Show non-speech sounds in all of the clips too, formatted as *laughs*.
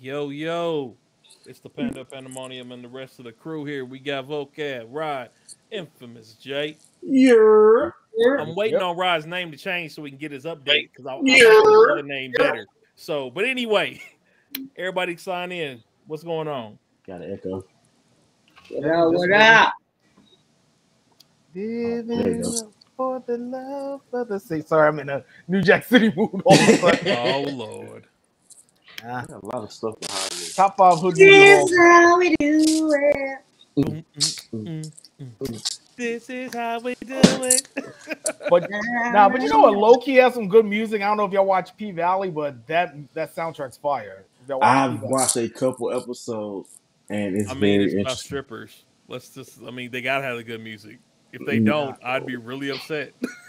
Yo, yo. It's the Panda Pandemonium and the rest of the crew here. We got Vocab, Rod, Infamous Jay. Yeah. I'm waiting on Rod's name to change so we can get his update because I, I like Yeah. the other name better. So, but anyway, *laughs* everybody sign in. What's going on? Got an echo. What up? What up? There you for the love of the sea. Sorry, I'm in a New Jack City mood all of a *laughs* sudden. Oh Lord. Ah, Got a lot of stuff behind me. Top five hood This is how we do it. Mm, mm. This is how we do it. But nah, but you know what? Loki has some good music. I don't know if y'all watch P Valley, but that that soundtrack's fire. Watch I've P-Valley. watched a couple episodes, and it's I mean, very it's about interesting. strippers. Let's just. I mean, they gotta have the good music. If they don't, I'd be really upset. *laughs*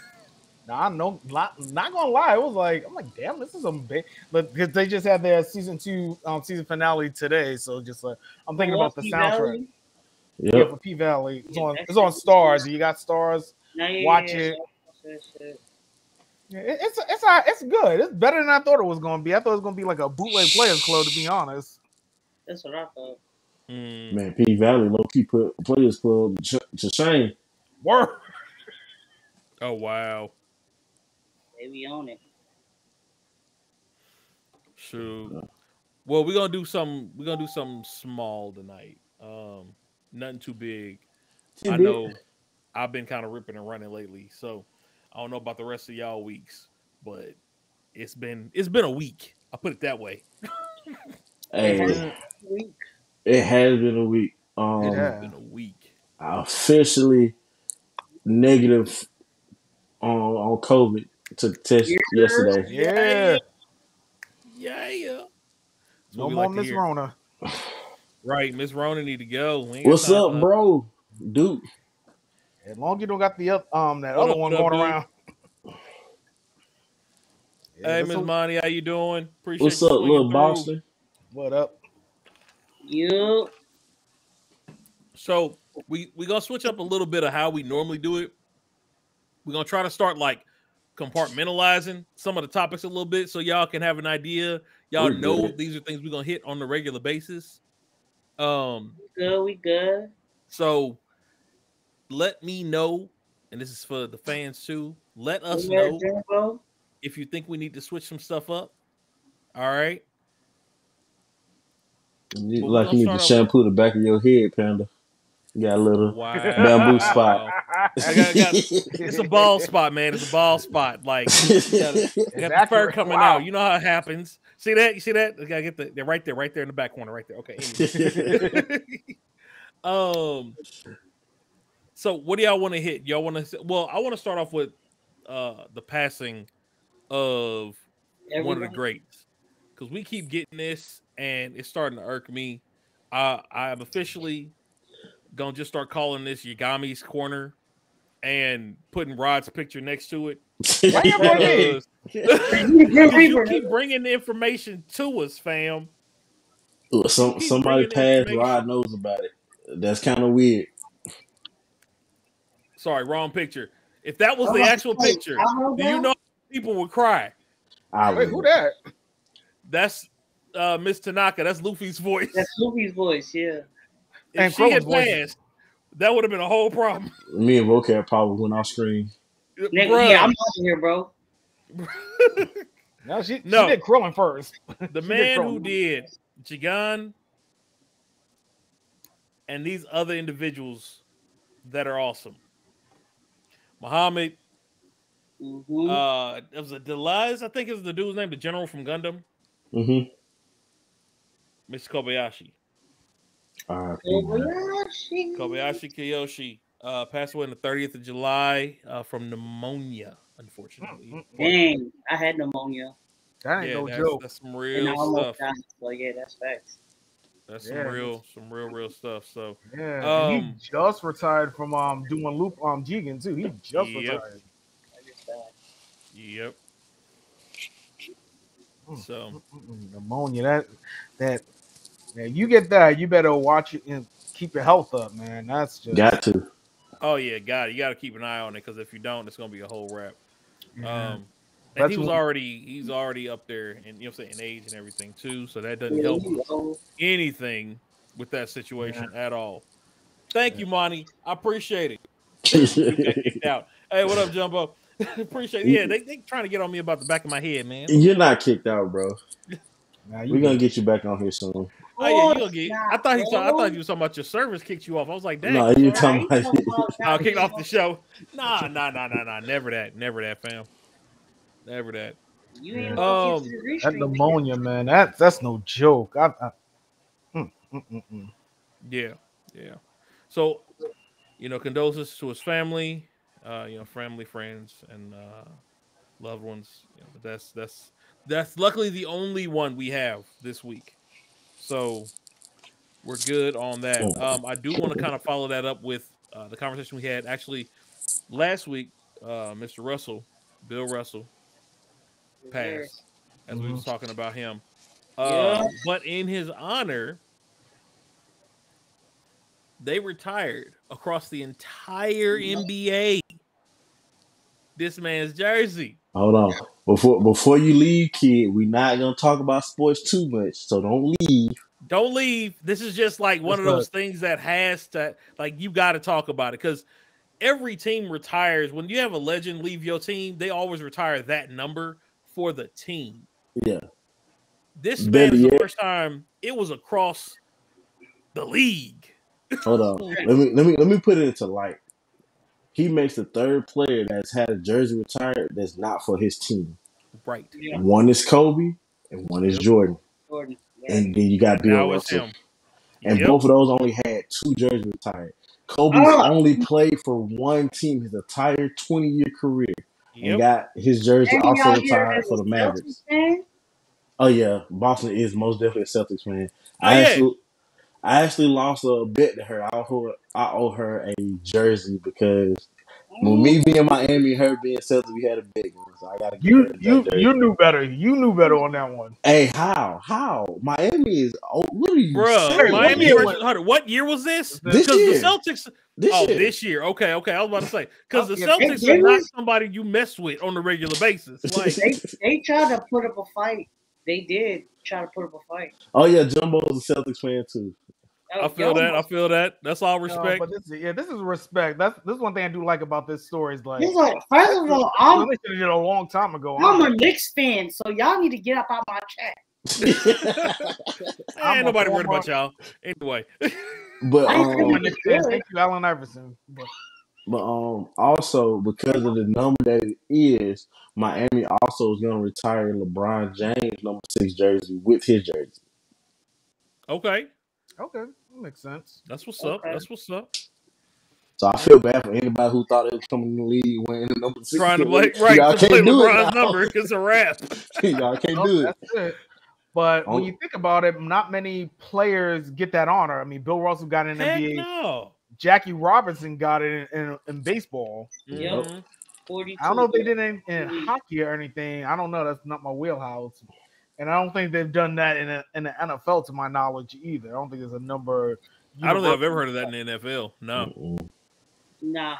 Nah, no, not, not gonna lie. It was like I'm like, damn, this is a big. But because they just had their season two um season finale today, so just like I'm thinking about the Milwaukee soundtrack. Valley? Yeah, for P Valley, it's on that's it's on it. Starz. You got Starz. No, yeah, Watch yeah, it. yeah, shit. Yeah, it's it's uh, it's good. It's better than I thought it was gonna be. I thought it was gonna be like a bootleg Players Club, to be honest. That's what I thought. Mm. Man, P Valley low key put Players Club to to shame. Word. Oh wow. They be on it. Shoot. Well, we're gonna do some. We're gonna do something small tonight. Um, nothing too big. I know I've been kind of ripping and running lately, so I don't know about the rest of y'all weeks, but it's been it's been a week. I put it that way. Hey, Week. it has been a week. Um, It has. It's been a week. I officially negative on on COVID. Took a test Yeah. yesterday. Yeah. Yeah, yeah. That's No more like Miss. Rona. Right, Miss Rona need to go. We ain't got What's time up, bro? Dude, As long as you don't got the oth- um that What other up, one what up, going dude? around. Yeah, Hey, Miss what- Monty, how you doing? Appreciate what's up, little. Boston? What up? You. So we we gonna switch up a little bit of how we normally do it. We're gonna try to start like compartmentalizing some of the topics a little bit, so y'all can have an idea. Y'all We know good. these are things we're gonna hit on a regular basis. Um, Good. We good. so let me know, and this is for the fans too. Let us know Jimbo? if you think we need to switch some stuff up. All right. You, Well, like you need to start off shampoo the back of your head, Panda. You got a little Wow. bamboo spot. *laughs* I got- got- *laughs* it's a ball spot, man. It's a ball spot. Like *laughs* you got It's the fur coming Wow. out. You know how it happens. See that? You see that? I gotta get the they're right there, right there in the back corner, right there. Okay. anyway. *laughs* um. So what do y'all want to hit? Y'all want to? Well, I want to start off with uh the passing of one of the greats because we keep getting this and it's starting to irk me. Uh, I'm officially gonna just start calling this Yagami's corner and putting Rod's picture next to it. *laughs* Why you bring? Because you keep bringing the information to us, fam. Look, Some somebody bringing passed. Rod knows about it. That's kind of weird. Sorry, wrong picture. If that was the actual picture, do you know people would cry? I Wait, who that? That's uh Miss Tanaka. That's Luffy's voice. That's Luffy's voice. Yeah. If And she had voice. passed, that would have been a whole problem. *laughs* Me and Vocab probably went off screen. Nigga, Bruh. yeah, I'm out of here, bro. No, she, No. she did Krillin first. *laughs* the She did man who did Jigen and these other individuals that are awesome. Muhammad, Mm-hmm. uh, it was a Delize, I think it was the dude's name, the general from Gundam, Mm-hmm. Mr. Kobayashi. R.I.P. Kobayashi. Kobayashi Kiyoshi uh, passed away on the 30th of July uh, from pneumonia, unfortunately. Dang, I had pneumonia That ain't Yeah, no that's, joke. that's some and I real stuff. died. So yeah, that's facts. That's Yeah, some real, some real, real stuff. So Yeah, Um, he just retired from um doing loop um Jigen too. He just Yep. retired. yep. Mm. So Mm-mm, pneumonia. That that yeah, you get that, you better watch it and keep your health up, man. That's just Got to. oh yeah, got it. You got to keep an eye on it because if you don't, it's gonna be a whole wrap. yeah. Um, and That's he was what- already he's already up there and you know what I'm saying in age and everything too. So that doesn't Yeah, help anything with that situation at all. Thank you, Monty. I appreciate it. Kicked *laughs* out. Hey, what up, Jumbo? *laughs* appreciate it. Yeah, they they trying to get on me about the back of my head, man. You're not kicked out, bro. Nah, you We're gonna get you back on here soon. Oh, yeah, you of gonna get, I thought he not, was, I thought you was talking about your service kicked you off. I was like, dang. No, No, you Nah, talking about talking I'll not kick off the show. *laughs* Nah, nah, nah, nah, nah. Never that. Never that, fam. Never that. You ain't Um, get to the that pneumonia, man. That that's no joke. I, I, mm, mm, mm, mm. Yeah, yeah. So, you know, condolences to his family, uh, you know, family, friends, and uh, loved ones. You know, but that's that's that's luckily the only one we have this week. So we're good on that. Um, I do want to kind of follow that up with uh, the conversation we had actually last week. Uh, Mr. Russell, Bill Russell, passed as we was talking about him. Uh, Yeah. But in his honor, they retired across the entire NBA. This man's jersey. Hold on. Before before you leave, kid, we're not gonna talk about sports too much. So don't leave. Don't leave. This is just like one of That's those things that has to like you got to talk about it because every team retires when you have a legend leave your team. They always retire that number for the team. Yeah. This Better man is the yet- first time it was across the league. Hold on. *laughs* Let me let me let me put it into light. He makes the third player that's had a jersey retired that's not for his team. Right. Yeah, One is Kobe and one is Jordan. Jordan. Yeah. And then you got Bill Now Russell. him. And Yep. both of those only had two jerseys retired. Kobe Ah. only played for one team his entire 20 year career and got his jersey And also retired for the Mavericks. Oh yeah, Boston is most definitely a Celtics fan. Oh, I yeah. actually, I actually lost a bet to her. I owe her, I owe her a jersey because when me being Miami, her being Celtics, we had a big one. So I gotta give her You you you knew better. You knew better on that one. Hey, how? How? Miami is. Oh, what are you Bruh, saying? Miami year versus Hunter. What year was this? This year. the Celtics. This oh, year. this year. Okay, okay. I was about to say oh, because the Okay, Celtics they are not somebody you mess with on a regular basis. *laughs* Like, They they tried to put up a fight. They did try to put up a fight. oh yeah, Jumbo is a Celtics fan too. I feel that. I feel that. That's all No, respect. but this is yeah, this is respect. That's this is one thing I do like about this story is like It's like, first of all, I I'm should have did a long time ago. I'm a Knicks fan, so y'all need to get up out my chat. *laughs* Ain't a nobody worried about y'all. Anyway, *laughs* but I I'm um, Thank you, Allen Iverson. But but um, also because of the number that it is, Miami also is gonna retire LeBron James number six jersey with his jersey. okay. okay, that makes sense. That's what's up. That's what's up. So I feel bad for anybody who thought it was coming in the league wearing the number six. Trying to play right Y'all can't do it LeBron's now. number. It's a wrap. Y'all can't No, do it. That's it. But when Oh. you think about it, not many players get that honor. I mean, Bill Russell got it in Heck NBA. no. Jackie Robinson got it in, in, in baseball. Yep. 42. I don't know if they did it in, in hockey or anything. I don't know. That's not my wheelhouse. And I don't think they've done that in a, in the NFL to my knowledge either. I don't think there's a number. I don't think I've ever heard of that in the NFL. No. Nah.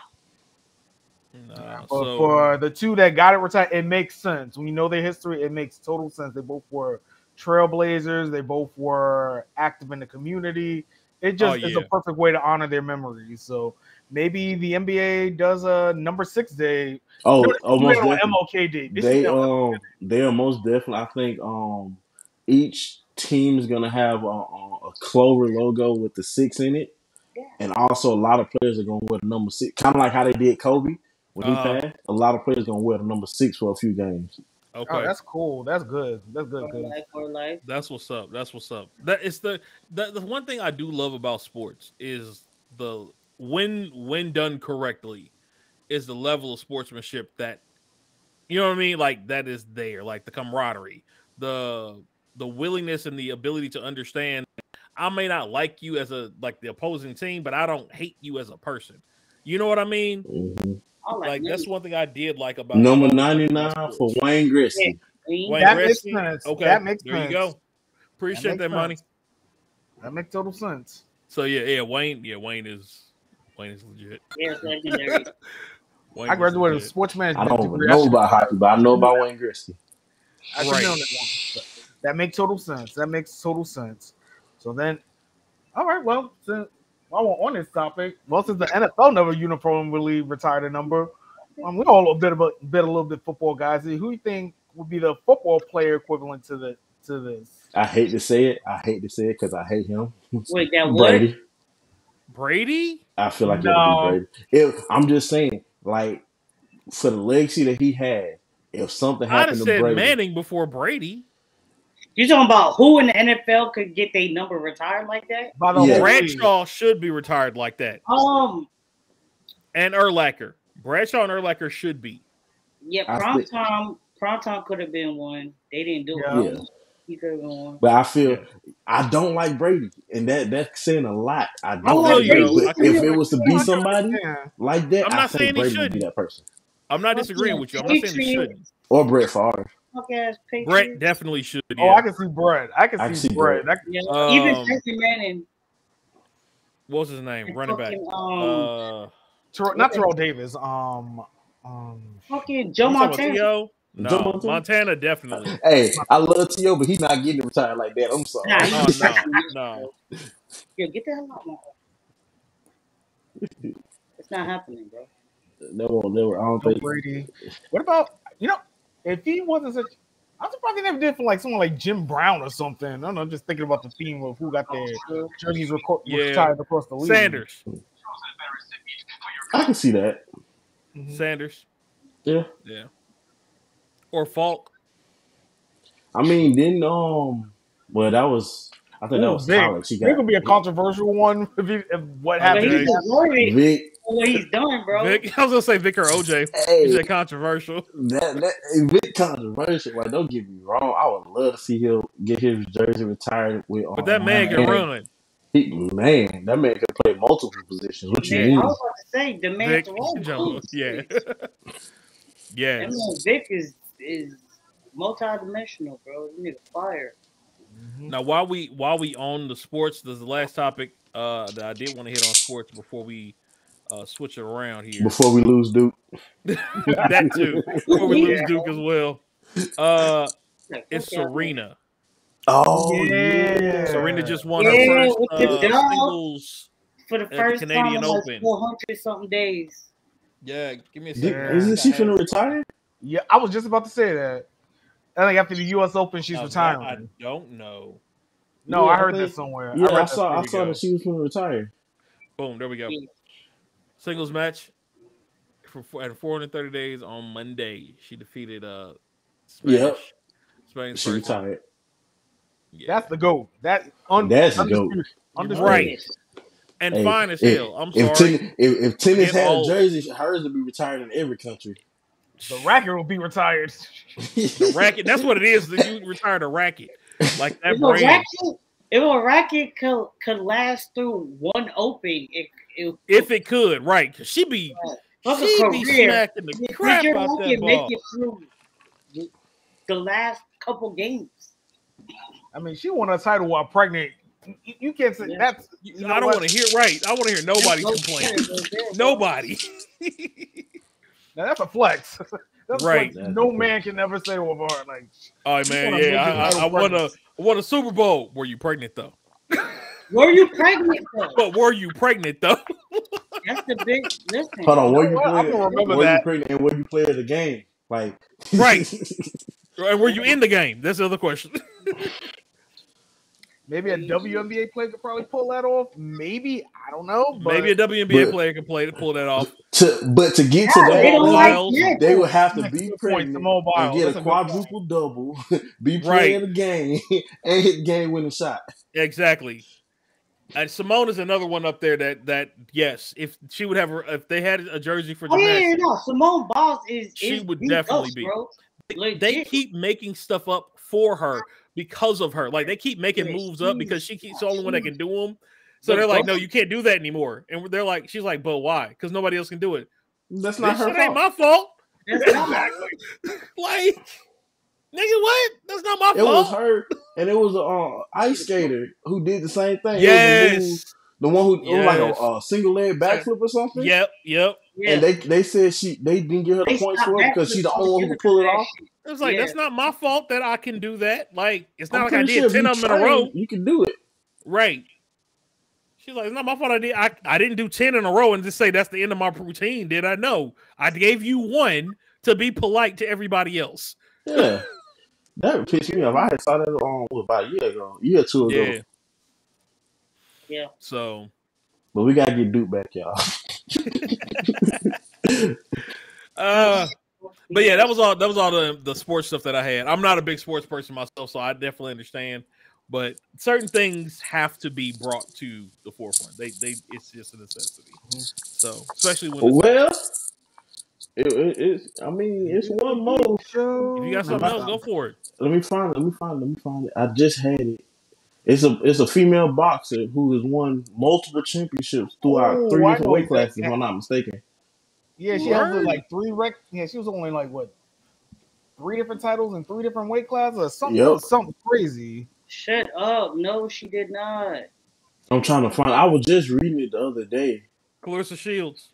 Nah, But so for the two that got it retired, it makes sense. When you know their history, it makes total sense. They both were trailblazers. They both were active in the community. It just Oh, is a perfect way to honor their memories. So maybe the NBA does a number six day. Oh, No, almost no, definitely. MLK day. They um they are most definitely. I think um each team is gonna have a, a a Clover logo with the six in it, Yeah. and also a lot of players are gonna wear the number six, kind of like how they did Kobe when he Uh-huh. passed. A lot of players gonna wear the number six for a few games. okay. Oh, that's cool. That's good. That's good. For good. life, for life. That's what's up. That's what's up. That is the, the the one thing I do love about sports is the when when done correctly is the level of sportsmanship that you know what I mean like that is there like the camaraderie the the willingness and the ability to understand I may not like you as a like the opposing team, but I don't hate you as a person. You know what I mean? Mhm. Like, Like that's one thing I did like about Number ninety nine for Wayne Gretzky. Wayne. Wayne That makes Gretzky? sense. Okay, That makes there sense. you go. Appreciate makes that, money. That makes total sense. So yeah, yeah, Wayne, yeah, Wayne is Wayne is legit. Yeah, it's legendary. *laughs* Wayne I is graduated with a legit. sports I don't degree. know should- about hockey, but I know about Wayne Gretzky. Right. that That makes total sense. That makes total sense. So then, all right. Well, since while we're on this topic, well, since the NFL never uniformly retired a number, um, we all a bit about bit a little bit football guys. Who do you think would be the football player equivalent to the to this? I hate to say it. I hate to say it because I hate him. Wait, that what? Brady. Brady? I feel like No. it'll be Brady. If I'm just saying, like for the legacy that he had, if something I'd have happened to said Brady, Manning before Brady. you're talking about who in the NFL could get their number retired like that? By the Yeah. whole league. Bradshaw should be retired like that. Um, And Urlacher. Bradshaw and Urlacher should be. yeah, I prom time. Prime Time could have been one. They didn't do Yeah. it. Yeah. He could have been but I feel Yeah. I don't like Brady, and that that's saying a lot. I I don't feel like Brady. though. I But if it was to be somebody understand. like that, I'm I not think saying he Brady would be that person, I'm not disagreeing with you. I'm not saying he shouldn't. or Brett Favre. Fuck ass Brett definitely should. Oh, Yeah. I can see Brett. I can I can see, see Brett. Brett. That- Yeah, even Um, Peyton Manning. What's his name? and Running back. Um, Uh, Ter- not Terrell Davis. Um, um, fucking Joe you talking about Montana. T.O.? No, Montana? Montana definitely. Hey, I love T.O., but he's not getting retired like that. I'm sorry. Nah, he's no, no. Yeah, get the hell out, man. It's not happening, bro. Never, never. I don't Tom think. Brady. What about you know? If he wasn't such, I'm surprised they never did for like someone like Jim Brown or something. I don't know. Just thinking about the theme of who got their jerseys reco- Yeah. retired across the league. Sanders. I can see that. Mhm. Sanders. Yeah. Yeah. Or Faulk. I mean, then um, well, that was. I think that was Vic. college. He There got could be a controversial one if, he, if what But happened. he's deserving Vic. for what he's done, bro. Vic. *laughs* I was gonna say Vic or OJ. You Hey, said controversial. that that Vic controversial. Like, don't get me wrong. I would love to see him get his jersey retired with. But um, that man can Miami. run. He, man, that man can play multiple positions. What you Man, mean? I was about to say the man Vic. throws *laughs* Joe. boots. Yeah. *laughs* That yes. man Vic is is multi-dimensional, bro. You need a fire. Mhm. Now while we while we on the sports, there's the last topic uh that I did want to hit on sports before we uh switch it around here. Before we lose Duke, *laughs* that too. Before we lose Duke as well. Uh it's. Serena. Oh Yeah. Serena just won Yeah, her first with the uh, singles. for the the first time Canadian in like Open. 400 something days. Yeah, give me a Did- second. isn't she finna retire? Yeah, I was just about to say that. I think after the U.S. Open, she's Now, that retiring. I don't know. no, Yeah, I I heard think- that somewhere. Yeah, read I that saw. I saw go. that she was going to retire. Boom, there we go. Singles match for at 430 days on Monday. She defeated uh Spanish. Yep. Spain's She first. retired. Yeah. That's the goat. That un- That's the undisputed- goat. undisputed. Right. and Hey, fine as if- hell. I'm If, sorry. ten, if, if tennis had old. a jersey, hers would be retired in every country. The racket will be retired. the racket. That's what it is. That you retired a racket. Like that If a racket, if a racket could, could last through one open, it, it If it could, right. 'cause she be fuck a she be smacking the Did crap your out that racket make ball. it through the- the last couple games? I mean, she won a title while pregnant. You, you can't say Yeah. that's. You know I don't want to hear right. I want to hear nobody No complaint. fair, no fair, bro. Nobody. *laughs* Now, that's a flex. *laughs* that's Right. Like, no man can ever say over her. Like, All right, man. Yeah, I, it I, I title won a pregnant. I won a Super Bowl. Were you pregnant though? *laughs* Were you pregnant though? *laughs* But were you pregnant though? That's the big listen. Hold on, where know you what? I'm play? gonna remember you that. play and where you play the game? Like Right. And were you in the game? That's the other question. Maybe a WNBA player could probably pull that off. Maybe I don't know. But Maybe a WNBA but- player can play to pull that off. to, but to get to Yeah, that they don't like Biles, they would have to be good point, pregnant Simone and get That's a a quadruple double, *laughs* be Right. playing the game, *laughs* and hit game winning shot. Exactly. And Simone is another one up there that that yes, if she would have if they had a jersey for Oh yeah, yeah, no. Simone Biles is She is would definitely us, be. Bro. they Legit. keep making stuff up for her because of her. Like they keep making Yeah, moves up because she keeps the only one that can do them. So they're like, no, you can't do that anymore. And they're like, she's like, but why? Because nobody else can do it. That's This not her shit ain't my fault. That's not my *laughs* Like, nigga, what? That's not my fault. It was her, and it was a uh, ice skater who did the same thing. The, Yes. the one who it was like a, a single leg backflip or something. Yep. Yep. Yeah. And they they said she they didn't give her the They points for it because backflips she's the only one who altogether could pull it off. shit. It was like, Yeah. that's not my fault that I can do that. Like, it's not I'm like I did sure 10 you of them in a row. You can do it. Right. She's like, it's not my fault. I did. I, I didn't do 10 in a row and just say that's the end of my routine. Did I know? I gave you one to be polite to everybody else. Yeah. That pissed me off. I had saw that on what, about a year ago, year or two ago. Yeah. Yeah. So, But we gotta get Duke back, y'all. *laughs* uh, but yeah, that was all. That was all the the sports stuff that I had. I'm not a big sports person myself, so I definitely understand. But certain things have to be brought to the forefront. They, they, it's just a necessity. So, especially when Well, it, it, it's. I mean, it's one more. Show. if you got something else, go for it. Let me find it. Let me find it. Let me find it. I just had it. It's a it's a female boxer who has won multiple championships throughout Oh, three I different weight classes, if I'm not mistaken. Yeah, she has like three rec. Yeah, she was only like what three different titles in three different weight classes or something. Yep. it something crazy. Shut up. No, she did not. I'm trying to find. I was just reading it the other day. Claressa Shields.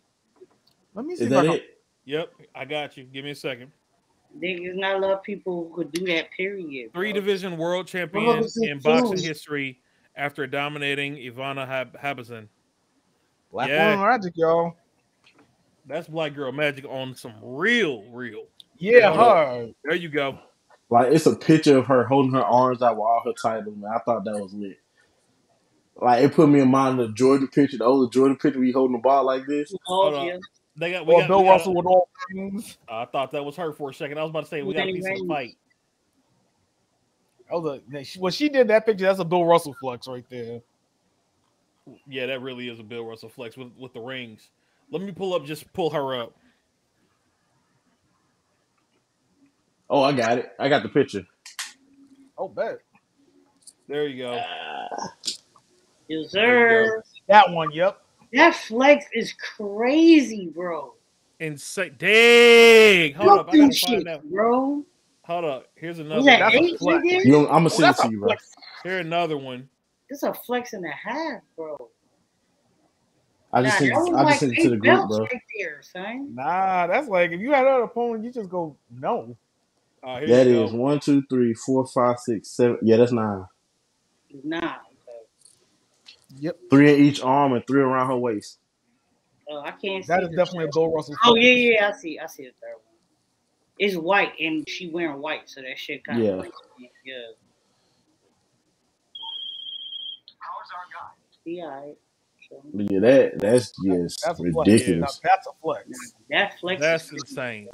Let me see Is that it? Yep, I got you. Give me a second. There's not a lot of people who could do that, period. Three division world champion in boxing history after dominating Ivana Hab- Habazin. Black Yeah. Woman Magic, y'all. That's Black Girl Magic on some real, real. Yeah, Yeah. her. There you go. Like it's a picture of her holding her arms out with all her titles, man. I thought that was lit. Like it put me in mind of the Jordan picture, the old Jordan picture, we holding the ball like this. Oh, Hold Oh, on. yeah. They got. We Or got, Bill we got Russell with all things. Uh, I thought that was her for a second. I was about to say we got a Danny piece of the Reigns. fight. That was a, she- when she did that picture, that's a Bill Russell flex right there. Yeah, that really is a Bill Russell flex with with the rings. Let me pull up. Just pull her up. Oh, I got it. I got the picture. Oh, bet There you go. Yes, There you sir. that one. Yep. That flex is crazy, bro. Insane. Dang. Hold Fuck up. I gotta find shit, out. bro. Hold up. Here's another. That That's a One. eight, flex. nigga? You, I'm gonna send it to you, bro. flex. Here another one. This a flex and a half, bro. I Nah, just sent, that was I just like sent it to the group, bro. right there, son. Nah, that's like if you had an opponent, you just go no. Uh, here That you is go. one, two, three, four, five, six, seven. Yeah, that's nine. Nah. Okay. Yep. Three in each arm and three around her waist. Oh, I can't see. That is the definitely a third Bill. Russell. Oh flex. yeah, yeah, I see. I see the third one. It's white and she wearing white, so that shit kind Yeah. of yeah. Yeah, alright. So, But yeah, that that's just That's a flex. Now, ridiculous. that's a flex. that flex. That's insane.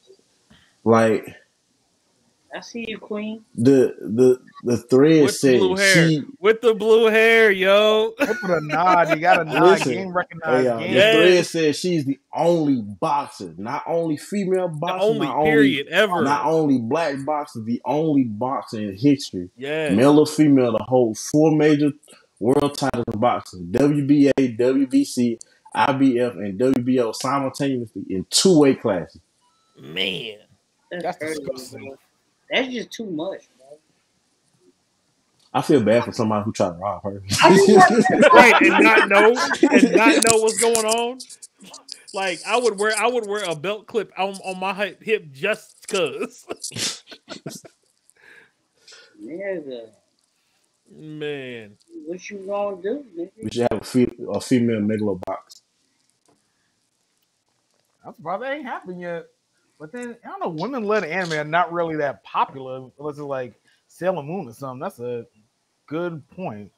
Like I see you, Queen. the the the thread With the blue said hair. she. With the blue hair, yo. Look for the nod. You got a nod. Listen, game Hey, recognized. uh, game. the Yeah. thread said she's the only boxer, not only female The boxer, only not period ever. only not only black boxer, the only boxer in history, yeah. male or female, to hold four major world titles in boxing: WBA, WBC, IBF, and WBO simultaneously in two weight classes. Man. That's, That's crazy, disgusting. Bro. That's just too much, bro. I feel bad for somebody who tried to rob her. *laughs* right and not know and not know what's going on like i would wear i would wear a belt clip on, on my hip just cuz Nigga, man what you gonna do, we should have a, fe- a female megalobox. I'm surprised that ain't happened yet. But then I don't know, women led anime are not really that popular unless it's like Sailor Moon or something. That's a good point.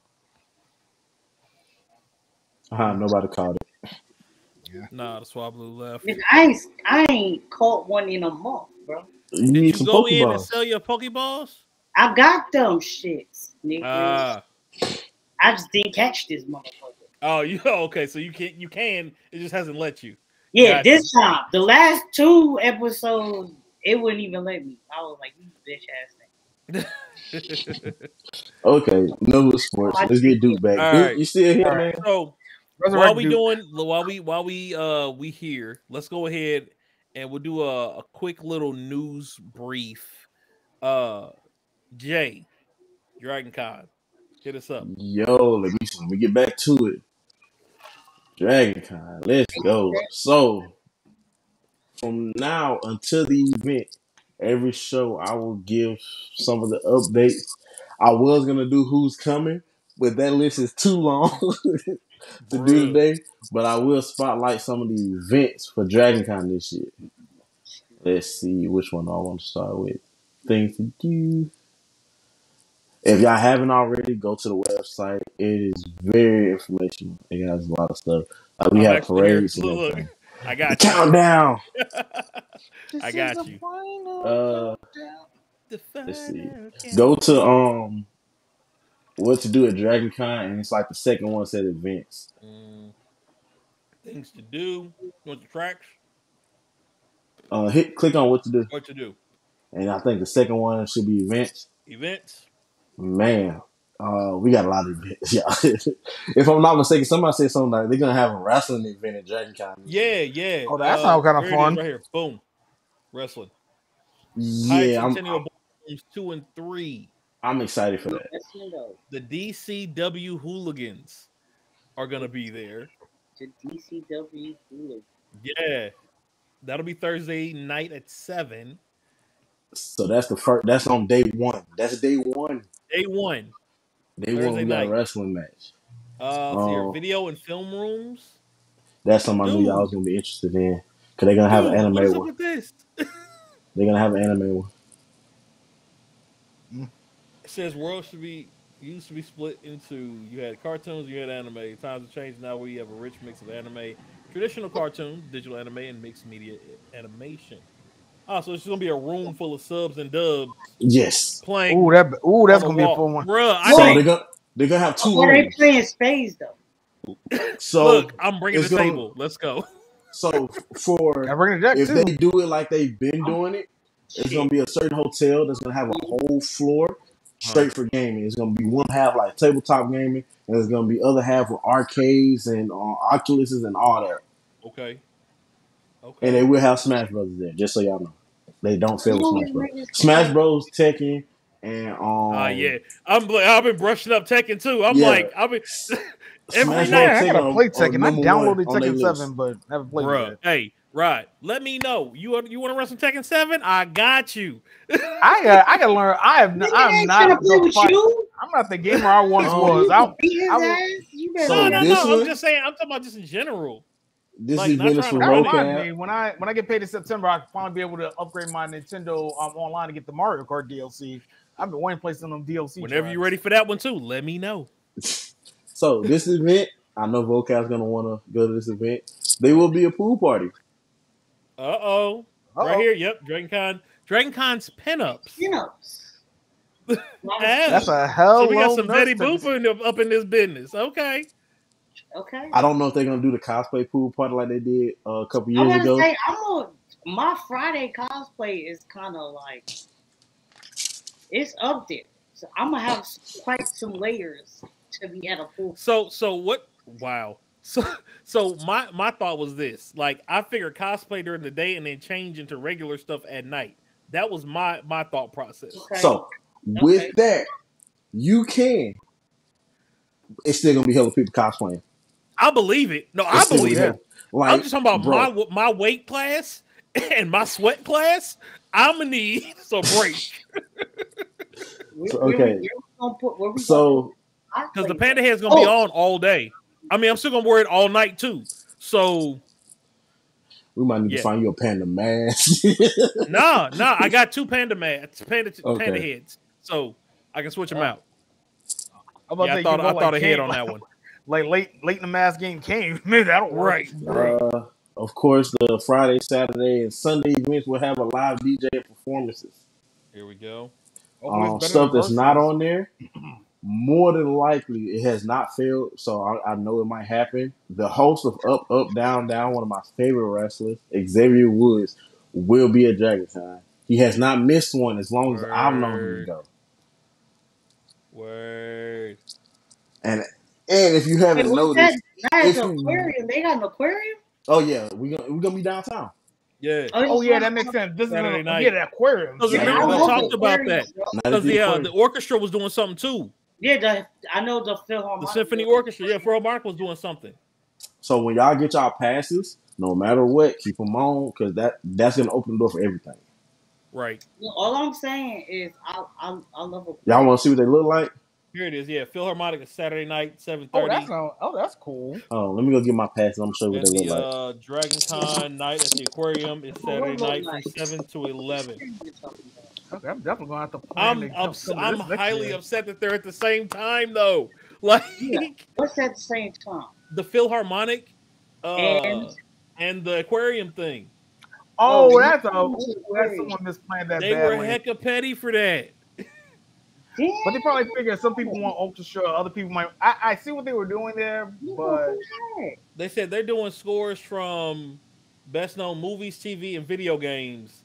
Uh-huh, nobody called it. Yeah. nah the swablu left Nigga, I ain't, I ain't caught one in a month, bro. You did need you some go in and sell your pokeballs I got them shits, nigga. ah I just didn't catch this motherfucker. oh you *laughs* okay so you can you can it just hasn't let you Yeah, Gotcha. this time, the last two episodes, it wouldn't even let me. I was like, you bitch ass *laughs* Okay, no sports. Let's get Duke back. All Duke, right. you still here, All man? So Resurrect while we Duke. doing while we while we uh we here, let's go ahead and we'll do a, a quick little news brief. Uh Jay, Dragon Con, hit us up. Yo, let me let me get back to it. Dragon Con, let's go. So from now until the event, every show I will give some of the updates. I was gonna do who's coming, but that list is too long *laughs* to do today. But I will spotlight some of the events for Dragon Con this year. Let's see which one I want to start with. Things to do. If y'all haven't already, go to the website. It is very informational. It has a lot of stuff. Like we I'm have actually here. parades and Look, look, everything. I The got you. countdown. *laughs* I got you. Uh, Let's see. go to um what to do at Dragon Con, and it's like the second one said events. Mm, things to do. You want the tracks? Uh, hit click on what to do, What to do? and I think the second one should be events. Events. Man, uh, we got a lot of events. *laughs* Yeah, if I'm not mistaken, somebody said something like they're gonna have a wrestling event at Dragon Con. Yeah, yeah. Oh, that uh, sounds kinda here it is fun. Right here. Boom. Wrestling. Hyatt Yeah, I'm Centennial Ballrooms two and three. I'm excited for that. That's me though. The DCW hooligans are gonna be there. To DCW Hulu. Yeah. That'll be Thursday night at seven. So that's the first. That's on day one. That's day one. Day one. Day one. Thursday We got a wrestling match. Uh let's see here. Oh. video and film rooms. That's something I knew y'all was gonna be interested in. Cause they're gonna have an Dude, what is anime up one. with this? *laughs* They're gonna have an anime one. It says world should be used to be split into you had cartoons, you had anime. Times have changed now. We have a rich mix of anime, traditional cartoon, digital anime, and mixed media animation. Oh, so it's gonna be a room full of subs and dubs Yes. playing. Ooh, that ooh, that's gonna be a fun one. Bruh, I So think they're gonna they're gonna have two Oh, they rooms. playing spades though. *laughs* So look, I'm bringing the gonna- table. Let's go. so for *laughs* I bring it if too. they do it like they've been doing it, it's gonna be a certain hotel that's gonna have a whole floor straight for gaming. It's gonna be one half like tabletop gaming, and it's gonna be other half with arcades and uh, Oculuses and all that. Okay. Okay. And they will have Smash Brothers there, just so y'all know. They don't fail with Smash Bros. Smash Bros, Tekken, and um. Ah, yeah. I'm. like, I've been brushing up Tekken too. I'm Yeah. like, I've been *laughs* every Smash night. Yeah, I gotta play Tekken. I downloaded one on Tekken list. Seven, but haven't played Bruh, it. hey, right. Let me know. You want you want to wrestle Tekken Seven? I got you. I got I gotta learn. I have. Nigga I'm not tryna play the with fight. you. I'm not the gamer I once Oh, was. You I, can beat his I. You better. So no, no, no. one- I'm just saying. I'm talking about just in general. This Like, event is trying for to that Roll reminds me when I when I get paid in September, I finally be able to upgrade my Nintendo um, online to get the Mario Kart DLC. I've been waiting to play some them DLC. Whenever you're ready for that one too, let me know. *laughs* So this event, I know Vocab's gonna want to go to this event. There will be a pool party. Uh oh. Right here. Yep. Dragon Con. Dragon Con's pinups. *laughs* You That's a hell So we got some Betty nurse Boop in the- up in this business. Okay. Okay. I don't know if they're gonna do the cosplay pool party like they did uh, a couple I'm years gonna ago. say I'm on my Friday cosplay is kind of like it's up there. So I'm gonna have quite some layers to be at a pool. So so what? Wow. *laughs* So so my my thought was this: like I figured cosplay during the day and then change into regular stuff at night. That was my my thought process. Okay. So with Okay. that, you can. It's still gonna be hella people cosplaying. I believe it. No, I It's still believe gonna it. Like, I'm just talking about bro, my my weight class *laughs* and my sweat class. I'm gonna need *laughs* some break So, okay. where we gonna put- where we So because the panda head's gonna be Oh. on all day. I mean, I'm still gonna wear it all night too. So we might need Yeah. to find you a panda mask. *laughs* nah, nah, I got two panda mats, panda panda Okay. heads, so I can switch them out. I'm about Yeah, to I thought I go thought like ahead on that one. Like late late in the mass game came. *laughs* Maybe that'll work. Right. uh, of course, the Friday, Saturday, and Sunday events will have a live DJ performances. Here we go. Hopefully Um, stuff than that's not on there, *clears throat* more than likely, it has not failed. So I, I know it might happen. The host of Up, Up, Down, Down, one of my favorite wrestlers, Xavier Woods, will be at Dragon Time. He has not missed one as long as I've known him to go. Word. And and if you haven't Hey, what's noticed, that? That is if an you- aquarium. They got an aquarium. oh yeah, we gonna we gonna be downtown. Yeah. Oh yeah, that makes sense. This Saturday is a, night. yeah, the aquarium. Because Yeah, remember we talked about that. bro. Because if the uh, the orchestra was doing something too. Yeah, the, I know the Philharmonic. The symphony orchestra, yeah, Philharmonic was doing something. So when y'all get y'all passes, no matter what, keep them on because that that's gonna open the door for everything. Right. All I'm saying is, I I, I love aquariums. Y'all want to see what they look like? Here it is. Yeah, Philharmonic is Saturday night, seven Oh, thirty. that's not, oh, that's cool. Oh, let me go get my passes. I'm gonna show you what they the look like. uh, Dragon Con night at the aquarium is Saturday night from seven to eleven. Okay, I'm definitely gonna have to. plan I'm to ups- I'm highly year. upset that they're at the same time though. *laughs* Like Yeah. What's at the same time? the Philharmonic uh, And? and the aquarium thing. Oh, Oh, that's a you- that's Aquarium. someone misplanned that They were badly. hecka petty for that. Damn. But they probably figured some people want ultra short, other people might. I, I see what they were doing there, but They said they're doing scores from best known movies, TV, and video games.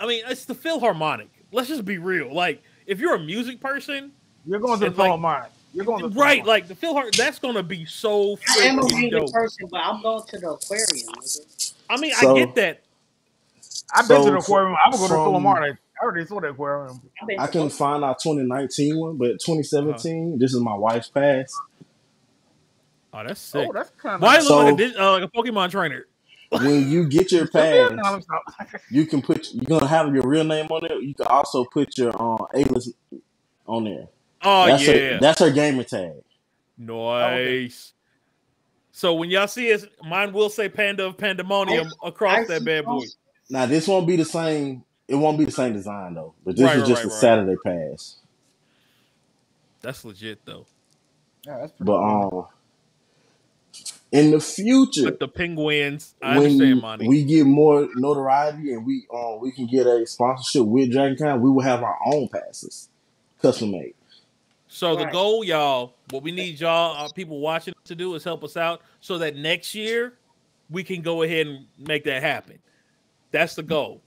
I mean, it's the Philharmonic. Let's just be real. Like, if you're a music person, you're going to the And, like, Philharmonic. You're going to the right? Like the Philharmonic, that's gonna be so I am a music person, but I'm going to the aquarium. I mean, So- I get that. I've been to the aquarium. I'm going to go to the from- Philharmonic. I already saw the aquarium. I've been I to can both. find our 2019 one, but Uh-huh. 2017, this is my wife's pass. Oh, that's sick. Oh, that's kind of. Why it look like a, uh, like a Pokemon trainer? When you get your *laughs* pass, you can put you're gonna have your real name on there. You can also put your uh, A-list on there. Oh that's yeah, her, that's her gamer tag. nice. So when y'all see us, mine will say Panda of Pandemonium across I that bad boy. most- Now this won't be the same. It won't be the same design though. But this Right, is just right, a right. Saturday pass. That's legit though. Yeah, that's pretty But cool. um, in the future, But the penguins, I when understand, Monty. we get more notoriety and we um we can get a sponsorship with Dragon Con, we will have our own passes, custom made. So the goal, y'all, what we need y'all, uh, people watching, to do is help us out so that next year we can go ahead and make that happen. That's the goal.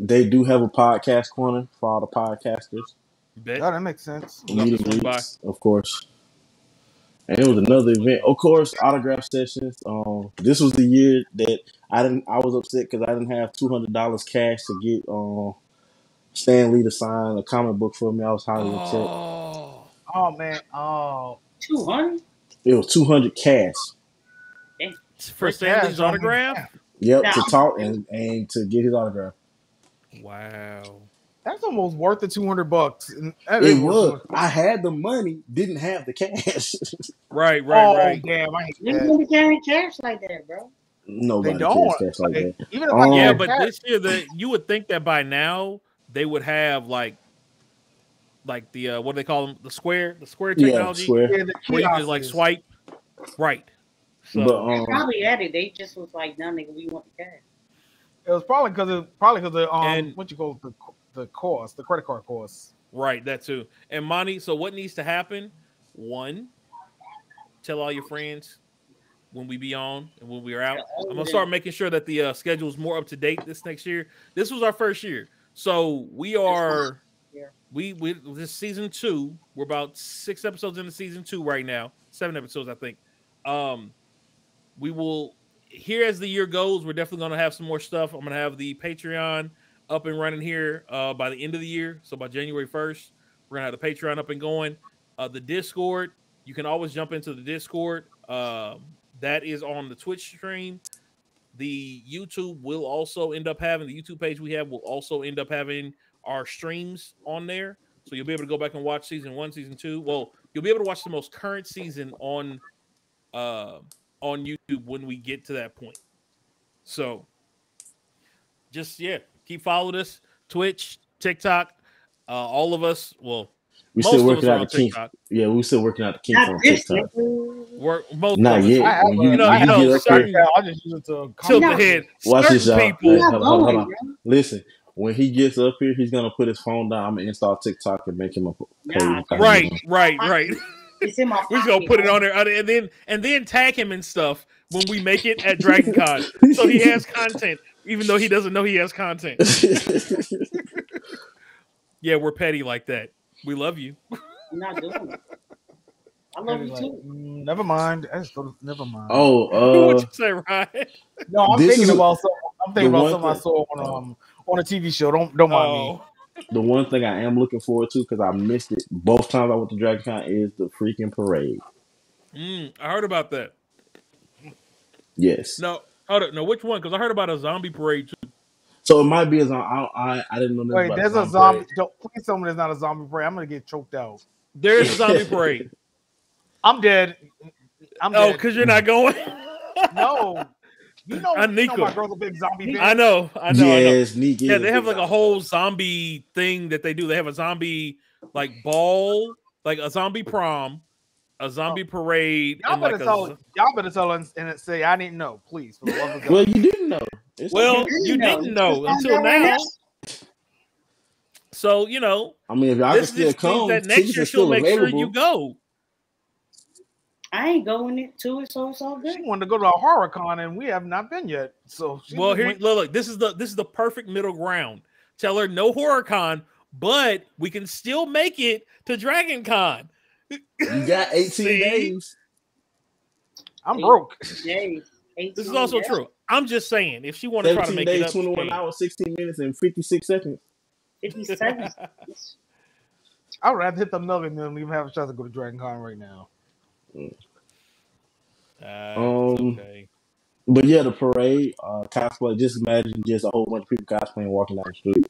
They do have a podcast corner for all the podcasters. Bet. Yeah, that makes sense. We'll Meet and greets, of course. And it was another event, of course, autograph sessions. Um, this was the year that I didn't. I was upset because I didn't have two hundred dollars cash to get um Stan Lee to sign a comic book for me. I was highly upset. Oh, Oh man. Oh, 200? It was two hundred cash. for Rick Stanley's Cash autograph. Yep, Now, to talk and, and to get his autograph. Wow. that's almost worth the two hundred bucks. And that worth was. I had the money, didn't have the cash. *laughs* Right, right, oh right. damn! I hate You that. don't be carrying cash like that, bro. Nobody They don't. cash like Like, that. even if Um, I Yeah, but cash- this year, the you would think that by now they would have like, like the uh, what do they call them? The square, the square Yeah, technology, swear. yeah, the where you can like swipe. Right. So But um, probably had it. They just was like, nah, nigga, we want the cash. It was probably because of probably because of um And- what you call the the cost, the credit card cost. right, that too. And Monty, so what needs to happen? One, tell all your friends when we be on and when we're out. I'm gonna start making sure that the uh, schedule is more up to date this next year. This was our first year, so we are we we this season two. We're about six episodes into season two right now, seven episodes I think. Um, we will here as the year goes. We're definitely gonna have some more stuff. I'm gonna have the Patreon up and running here uh, by the end of the year. So by January first, we're gonna have the Patreon up and going. Uh, the Discord, you can always jump into the Discord. Um, that is on the Twitch stream. The YouTube will also end up having the YouTube page we have will also end up having our streams on there. So you'll be able to go back and watch season one, season two. Well, you'll be able to watch the most current season on uh, on YouTube when we get to that point. So just yeah, keep following us. Twitch, TikTok, uh, all of us. Well, we most still working out on the kink. TikTok. Yeah, we still working out the kinks on TikTok. Work most Not of yet. I have, When a- you, you know- I you know, get a there, certain- account. Just use it to Tilt the head. Watch Certain this, y'all. people. Hey, hold hold hold on. Listen, when he gets up here, he's gonna put his phone down. I'm gonna install TikTok and make him a page. Nah, Right, right, right. *laughs* It's in my We're just gonna put it on there uh, and then and then tag him and stuff when we make it at Dragon Con. So he has *laughs* content, even though he doesn't know he has content. *laughs* Yeah, we're petty like that. We love you. I'm not doing it. I love you Like, too. mm, never mind. I just thought- never mind. Oh, *laughs* what uh, you say, Ryan? no, I'm thinking is- about some, I'm thinking about one something I saw on um on a TV show. Don't don't mind me. The one thing I am looking forward to because I missed it both times I went to Dragon Con is the freaking parade. mm, I heard about that. Yes. No, hold up. No, which one? Because I heard about a zombie parade too. So it might be as I I, I didn't know. Wait, about there's the a zombie. Don't please tell me there's not a zombie parade. I'm gonna get choked out. There's a zombie *laughs* parade. I'm dead. I'm oh, dead. because you're not going. no. *laughs* You know, I'm you know my girl's a big zombie fan. I know. I know. I know. yes, Yeah, they have like a whole zombie thing that they do. They have a zombie like ball, like a zombie prom, a oh. zombie parade, Y'all and better like tell. zo- Y'all better tell and, and say I didn't know, please. For the love of God. Well, you didn't know. It's Well, okay. you didn't know until now. So you know, I mean, if y'all can still just come, that next year are she'll still make sure you go. I ain't going it to it, so it's all good. she wanted to go to a horror con and we have not been yet. So she Well, here, went- look, look, this is the this is the perfect middle ground. Tell her no horror con, but we can still make it to Dragon Con. You got *laughs* 18 See? days. I'm broke. Days. This is also 18 true. I'm just saying, if she want to try to 17 make it up, 21 can. hours, 16 minutes, and 56 seconds. 57. *laughs* I would rather hit the nugget than even have a chance to go to Dragon Con right now. Ah, Um, okay. But yeah, the parade, uh, cosplay. Just imagine just a whole bunch of people cosplaying walking down the street.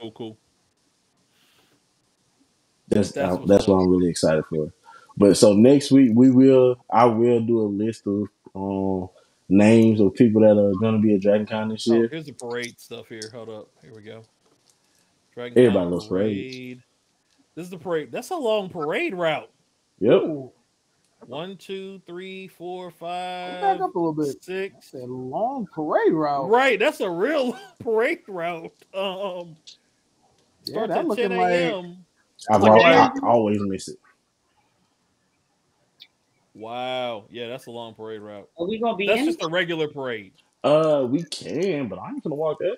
Cool, cool. That's That's uh, that's up. what I'm really excited for. But so next week we will I will do a list of um names of people that are gonna be at Dragon Con this Oh, year. here's the parade stuff here. Hold up. Here we go. Dragon Everybody Con loves parades. parade. This is the parade. That's a long parade route. Yep. Ooh, One, two, three, four, back up a little bit. six. That long parade route. Right, that's a real *laughs* parade route. Um, Yeah, starts that at looking 10 like a.m. I've Like al- I always miss it. Wow, yeah, that's a long parade route. Are we going to be That's in just a regular parade. Uh, we can, but I ain't gonna walk that.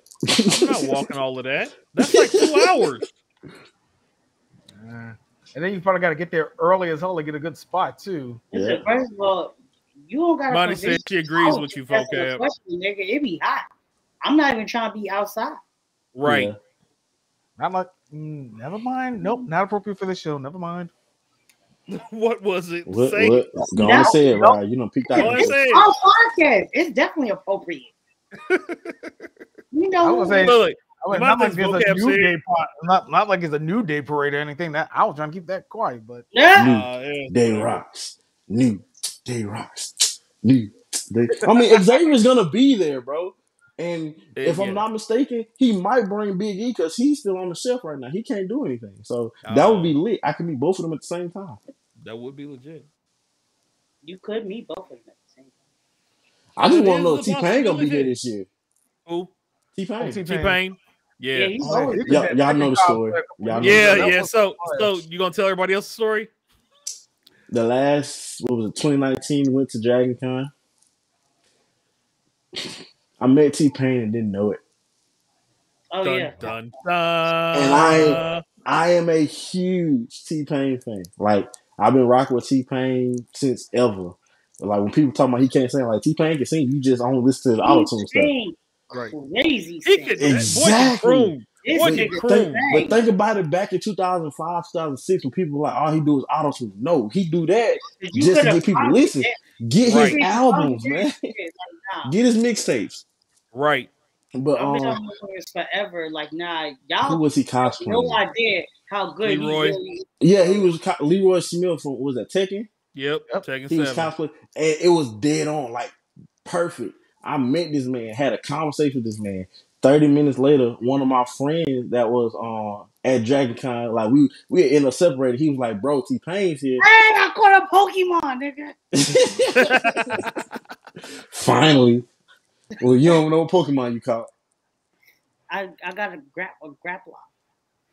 I'm not walking all of that. That's like two *laughs* hours. Uh, and then you probably got to get there early as hell to get a good spot too. Listen, Yeah. First of all, you don't got to Monty said she agrees with you, vocab. Question, nigga. It be hot. I'm not even trying to be outside. Right. Yeah. Not like, mm, never mind. Nope, not appropriate for the show. Never mind. *laughs* What was it? What? Say What? Go on No, say it, no. right? You don't pick Go that. on one. and say it. On podcast, it's definitely appropriate. *laughs* you know, I was saying- Look, look, I mean, You not like as it's a new day part, not not like it's a new day parade or anything. That I was trying to keep that quiet, but yeah. New uh, yeah, Day rocks. New Day rocks. New Day. I mean, Xavier's gonna be there, bro. And Yeah, if. I'm not mistaken, he might bring Big E because he's still on the shelf right now. He can't do anything. So that would be Oh. lit. I could meet both of them at the same time. That would be legit. You could meet both of them at the same time. I just That want to know if T Pain gonna be here this year. Who? T Pain. T- T Pain. Yeah, Yeah. he's Oh, always Y'all, y'all know the story. Y'all know Yeah, the yeah. So, so you gonna tell everybody else's story? The last what was it? 2019 went to Dragon Con. I met T Pain and didn't know it. Oh dun, yeah. dun dun. And I- I am a huge T Pain fan. Like I've been rocking with T Pain since ever. Like when people talk about he can't sing, like T Pain can sing, you just only listen to the auto tune stuff. Insane. right. Crazy. He could. That boy can Exactly. croon. This Boy, But can nigga croon. think, but think about it back in 2005, 2006 when people were like all he do is auto tune. No, he do that. You just to get people probably listen. did- Get Right. his albums, man. Get his mixtapes. Right. But I've been um, on forever. Like, nah, y'all Who was he have no cosplaying? idea how good Leroy. he really Yeah, he was co- Leroy Smith from was that Tekken? Yep. Yep. Taking He was seven. cosplaying, and it was dead on, like perfect. I met this man, had a conversation with this man. Thirty minutes later, one of my friends that was um at Dragon Con, like we we ended up separated. He was like, "Bro, T Pain's here." Hey, I caught a Pokemon, nigga. *laughs* Finally, well, you don't know what Pokemon you caught. I, I got a grap a grappler.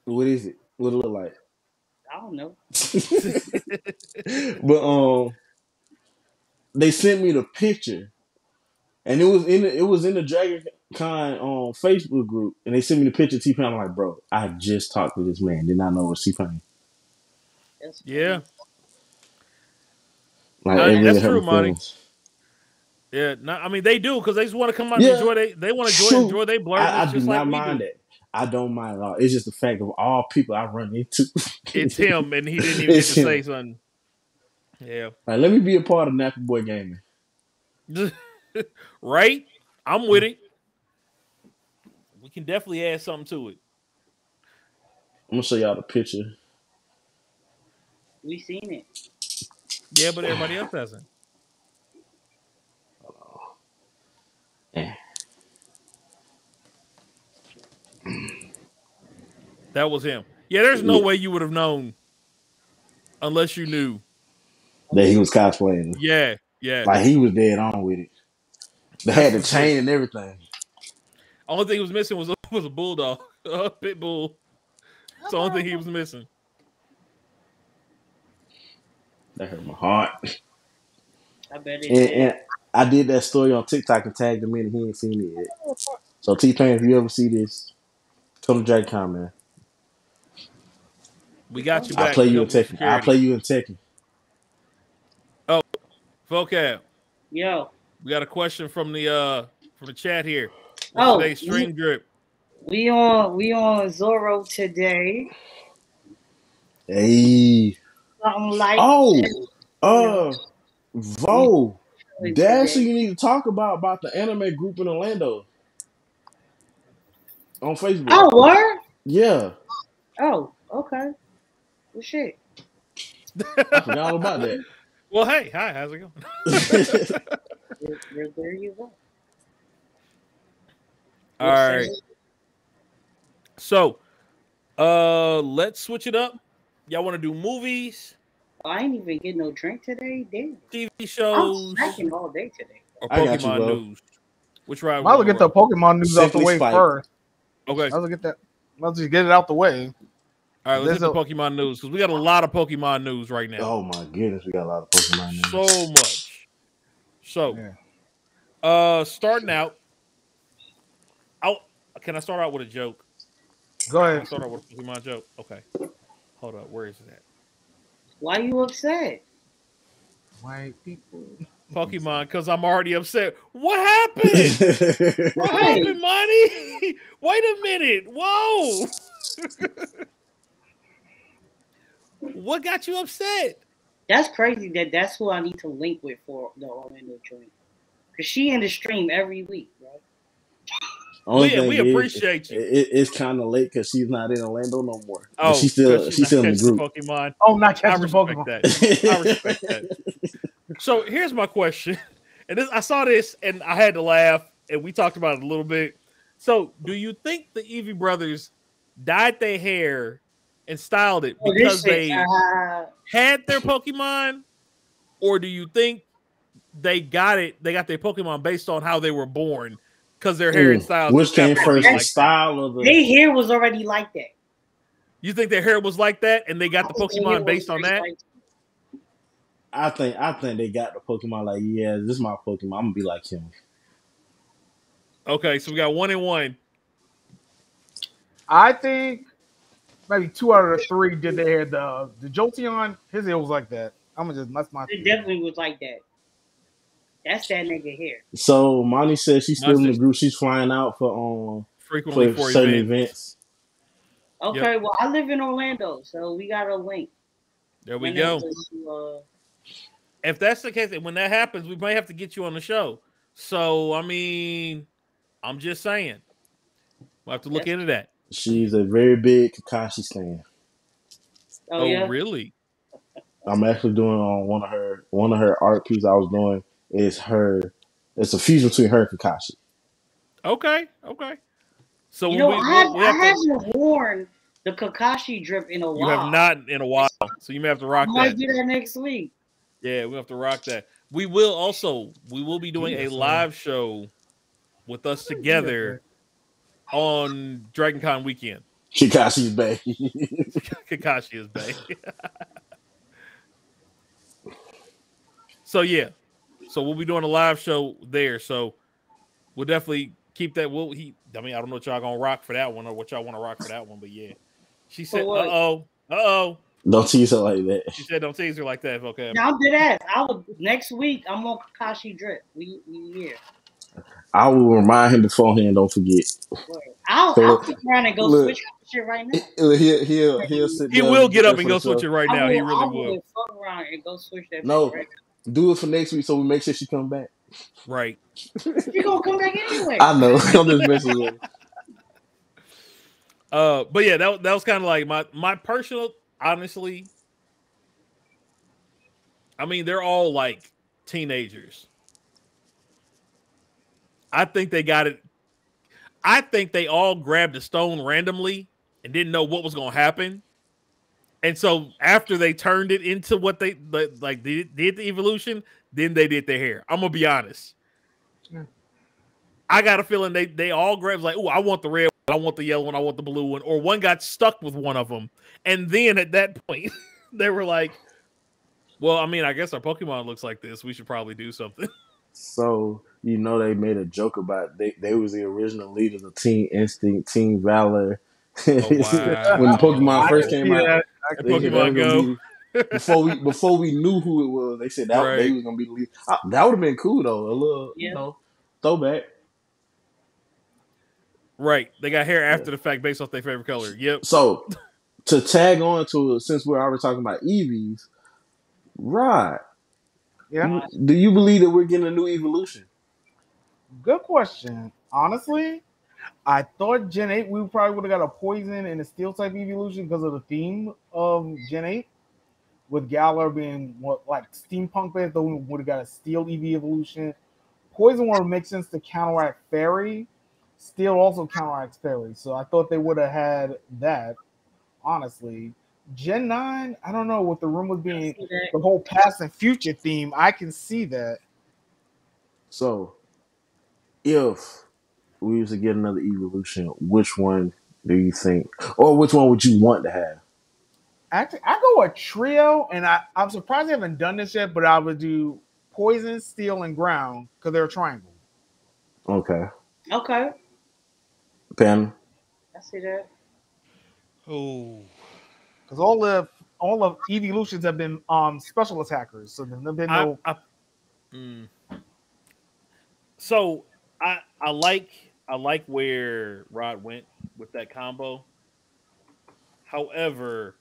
What is it? What it look like? I don't know. *laughs* but um, they sent me the picture, and it was in the, it was in the Dragon Con um Facebook group, and they sent me the picture. of T Pain, I'm like, bro, I just talked to this man, did not know it was T Pain. Yeah, Like No, really that's true, my Monty. feelings. yeah. No, I mean they do because they just want to come out Yeah, and enjoy. They they want to enjoy true. enjoy their blur. I, I do not like mind do. that. I don't mind at all. It's just the fact of all people I run into. It's him, and he *laughs* didn't even get to him. say something. Yeah, Like, let me be a part of Napa Boy Gaming. *laughs* *laughs* right. I'm with it. We can definitely add something to it. I'm gonna show y'all the picture. We seen it. Yeah, but everybody else hasn't. Eh. *sighs* That was him. Yeah, there's no Yeah. way you would have known unless you knew. That he was cosplaying. Yeah, yeah. Like he was dead on with it. They had the chain and everything. Only thing he was missing was a, *laughs* was a bulldog, a pit bull. It's the only thing he was missing. That hurt my heart. I bet it And, and I did that story on TikTok and tagged him in and he ain't seen it yet. So T Pain, if you ever see this, come to DragCon, man. We got you I'll play you in helped Tekken. I'll play you in Tekken. Oh, vocab. Yo, We got a question from the uh from the chat here. What's Oh, today's stream drip? we on we on Zoro today. Hey. Something like Oh, that. uh, Vo. Today. That's who you need to talk about about the anime group in Orlando on Facebook. Oh, what? Yeah, Oh, okay. Well, shit. I forgot about that. *laughs* Well, hey, hi, how's it going? *laughs* *laughs* There, there, there you go. All right. So, uh, let's switch it up. Y'all want to do movies, I ain't even get no drink today. Damn. TV shows. I'm snacking all day today. or I got you, Pokemon bro. news? Which ride? I'll well get the Pokemon news out the way Spike. first. Okay. I'll well get that. Might as well just get it out the way. All right, let's There's hit the a- Pokemon news because we got a lot of Pokemon news right now. Oh my goodness, we got a lot of Pokemon news. So much. So, Yeah. uh, starting out, I'll, can I start out with a joke? Go Can I ahead. start out with a Pokemon joke? Okay. Hold up. Where is that? Why are you upset? White people. Pokemon, because I'm already upset. What happened? *laughs* What happened, Monty? *laughs* Wait a minute. Whoa. *laughs* what got you upset? That's crazy that that's who I need to link with for the Orlando joint. Cause she in the stream every week, right? Only We- we thing is, appreciate you. It, it- it's kind of late because she's not in Orlando no more. But Oh, she's still 'cause she's still in the catching group. Pokemon. Oh, not I catching the respect Pokemon. that. I respect that. So here's my question, *laughs* and this, I saw this and I had to laugh, and we talked about it a little bit. So, do you think the Eevee brothers dyed their hair and styled it Oh, because this shit, they uh, had their Pokemon, or do you think they got it? They got their Pokemon based on how they were born because their hair and Ooh, styles. Which came first, like the style or the? their hair was already like that. You think their hair was like that, and they got the Pokemon based on that? like- I think I think they got the Pokemon like, yeah, this is my Pokemon. I'm gonna be like him. Okay, so we got one and one. I think maybe two out of the three did they had the the Jolteon. His hair was like that. I'm gonna just that's my. It definitely was like that. That's that nigga hair. So Monty says she's still in the group. She's flying out for um Frequently for for certain events. events. Okay, well I live in Orlando, so we got a link. There we Whenever go. you, uh, If that's the case, when that happens, we might have to get you on the show. So I mean, I'm just saying, we'll have to look Yes. into that. She's a very big Kakashi stan. oh, Oh, yeah. really? I'm actually doing on one of her one of her art pieces I was doing is her. It's a fusion between her and Kakashi. Okay, okay. So You know, we, I, we'll- we I have to, haven't worn the Kakashi drip in a while. you have not in a while, so you may have to I rock might that. do that next week. Yeah, we have to rock that. We will also we will be doing a Yes, sir. live show with us together on Dragon Con weekend. Kakashi's Bay. Kakashi is back. so yeah, so we'll be doing a live show there. So we'll definitely keep that. We'll he. I mean, I don't know what y'all gonna rock for that one or what y'all want to rock for that one, but yeah. She said, "Uh oh, uh oh." Don't tease her like that. She said don't tease her like that, okay? Now I'm dead ass. I will next week. I'm on Kakashi drip. We we here. I will remind him beforehand. Don't forget. I'll So, I'll sit around and go look, switch shit right now. He'll he'll he'll, he'll sit. He there will get up and go switch show. it right I now. He will- really I will. Fuck around and go switch that. No. bitch Right Do it for next week so we make sure she come back. Right. now. She gonna come back anyway. I know. *laughs* I'm just messing with. Uh, but yeah, that that was kind of like my my personal. Honestly, I mean, they're all like teenagers. I think they got it. I think they all grabbed a stone randomly and didn't know what was going to happen. And so after they turned it into what they like, did, did the evolution, then they did their hair. I'm gonna be honest. I got a feeling they they all grabbed like, oh, I want the red one, I want the yellow one, I want the blue one, or one got stuck with one of them, and then at that *laughs* point they were like, well, I mean, I guess our Pokemon looks like this. We should probably do something. *laughs* So you know they made a joke about they they was the original leaders of Team Instinct, Team Valor. Oh, wow. *laughs* when Pokemon I first can came out, that. I And can they see said Pokemon that was gonna Go. be- before we before we knew who it was, they said that they was gonna be the lead. Uh, that would have been cool though, a little you know throwback. right. They got hair after the fact based off their favorite color. Yep. So to tag on to since we're already talking about Eevees, Rod, Yeah. do you believe that we're getting a new evolution? Good question. Honestly, I thought Gen 8 we probably would have got a poison and a steel type evolution because of the theme of Gen 8. With Galar being what like steampunk based, though we would have got a steel Eevee evolution. Poison would make sense to counteract fairy. Steel also counteracts fairy. So I thought they would have had that. Honestly. Gen 9, I don't know, what the rumors being See the whole past and future theme, I can see that. So, if we was to get another evolution, which one do you think, or which one would you want to have? Actually, I go a trio, and I, I'm surprised they haven't done this yet, but I would do poison, steel, and ground because they're a triangle. Okay, Okay, Pen. I see that. Oh. Because all the all of evolutions have been um special attackers, so there's been no. I, mm. So I I like I like where Rod went with that combo. However,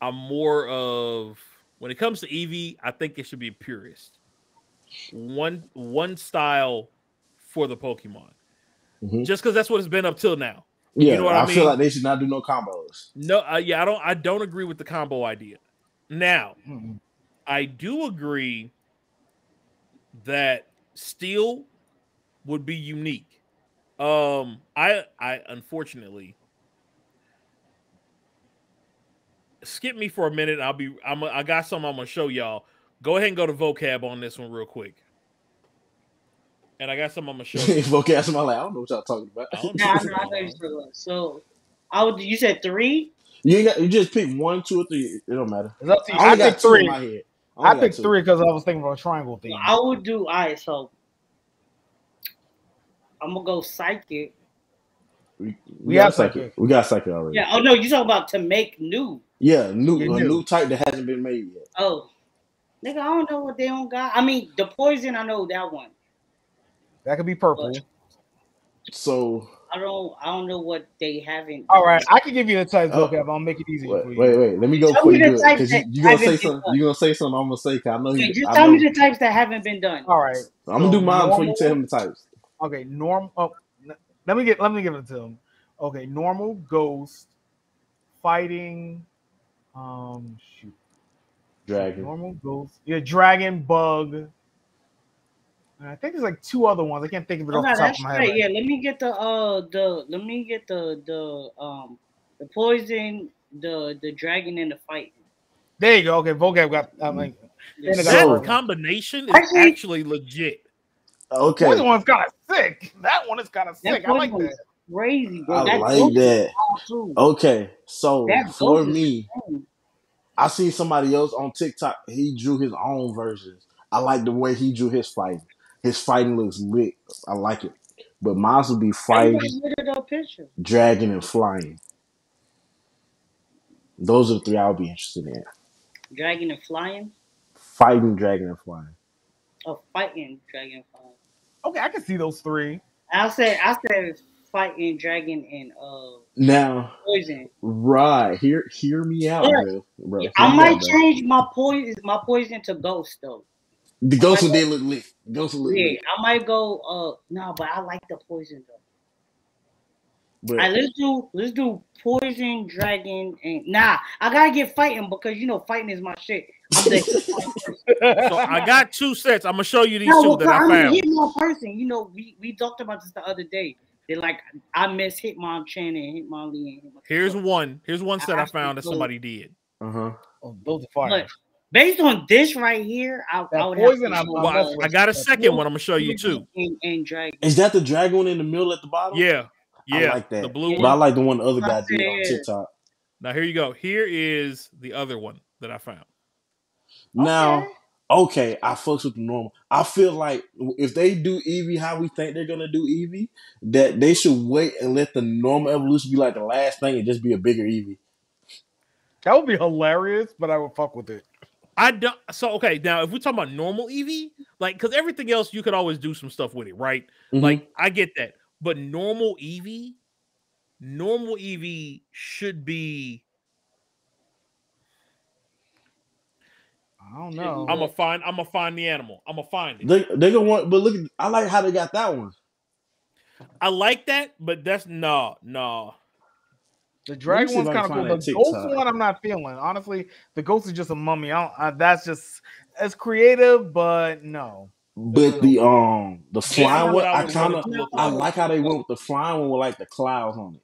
I'm more of when it comes to Eevee, I think it should be purist. One one style for the Pokemon. Mhm. Just because that's what it's been up till now. Yeah, know what I, I feel mean? like they should not do no combos. No, uh, yeah, I don't I don't agree with the combo idea. Now, Mm-mm. I do agree that steel would be unique. Um, I I unfortunately skip me for a minute. I'll be I'm I got something I'm gonna show y'all. Go ahead and go to vocab on this one real quick. And I got some I'm gonna show you. Vocab, somebody like I don't know what y'all talking about. I don't Nah, I know, I know you're talking about. So, I would. You said three. you ain't got, you just pick one, two, or three. It don't matter. It's up to you. I I only got picked two in three. my head. I only picked three because I was thinking about a triangle theme. I would do. All right, so I'm gonna go psychic. We, we, We got psychic. psychic. We got psychic already. Yeah. Oh no, you talking about to make new? Yeah, new Yeah, a new. new type that hasn't been made yet. Oh, nigga, I don't know what they don't got. I mean, the poison. I know that one. That could be purple. So I don't. I don't know what they haven't. All right, I can give you the types. Oh. Okay, I'll make it easier wait, for you. wait, wait. Let me go Tell before me the do it type because you, you gonna say something. You gonna say something. I'm gonna say. Cause I know Okay, you. just I tell know. me the types that haven't been done. All right. I'm gonna do So mine before you tell him the types. Okay, norm. Oh, let me get. Let me give it to him. Okay, normal, ghost, fighting. Um, shoot. Dragon. Normal, ghost. Yeah, dragon, bug. And I think there's like two other ones. I can't think of it Oh, off no, the top that's of my head. right. right Yeah, let me get the uh the let me get the the um the poison, the the dragon, and the fight. There you go. Okay, vocab got. I mean, Then got That Purple. combination is Actually- actually legit. Okay, poison one's kind of sick. That one is kind of That sick. I like that. crazy, bro. I that like that. Okay, so That for me, insane. I see somebody else on TikTok. He drew his own versions. I like the way he drew his fighting. His fighting looks lit. I like it. But mine would be fighting, Everybody look at the picture. dragon, and flying. Those are the three I would be interested in: Dragon and flying. fighting, dragon, and flying. Oh, fighting dragon and flying. Okay, I can see those three. I said I said fighting dragon and uh Now, poison. right here, hear me out, Yeah. bro. bro hear I might out, bro. change my poison my poison to ghost though. The ghost one did look lit. Ghost one look Yeah, lit. I might go uh no, but I like the poison though. But Alright, let's do let's do poison, dragon, and nah. I gotta get fighting because you know fighting is my shit. I'm *laughs* So I got two sets. I'm gonna show you these no, two because that I I'm a found. Person. You know, we we talked about this the other day. They like I miss Hitmonchan and Hitmon Lee. And Hitmon Here's one. Here's one set I actually found that somebody did. uh huh. Oh, those are fire. But based on this right here, I, I would poison, have to I'm go, up Well, I, I got a second one. I'm gonna show you too. And, and dragon. Is that the dragon one in the middle at the bottom? Yeah, I yeah. like that. The blue Yeah. But I like the one the other guy did on TikTok. Now here you go. Here is the other one that I found. Now, Okay. okay, I fucks with the normal. I feel like if they do Eevee how we think they're gonna do Eevee, that they should wait and let the normal evolution be like the last thing and just be a bigger Eevee. That would be hilarious, but I would fuck with it. I don't. So okay, now if we talk about normal Eevee, like because everything else you could always do some stuff with it, right? Mhm. Like I get that, but normal Eevee, normal Eevee should be. I don't know. I'm gonna find. I'm gonna find the animal. I'm gonna find it. they they gonna want, but look, I like how they got that one. I like that, but that's no, no. The dragon one's kind of cool. The ghost TikTok. one, I'm not feeling. Honestly, the ghost is just a mummy. I don't, I, that's just as creative, but no. But the um the This flying what one, I I kind of I like how they went with the flying one with like the clouds on it.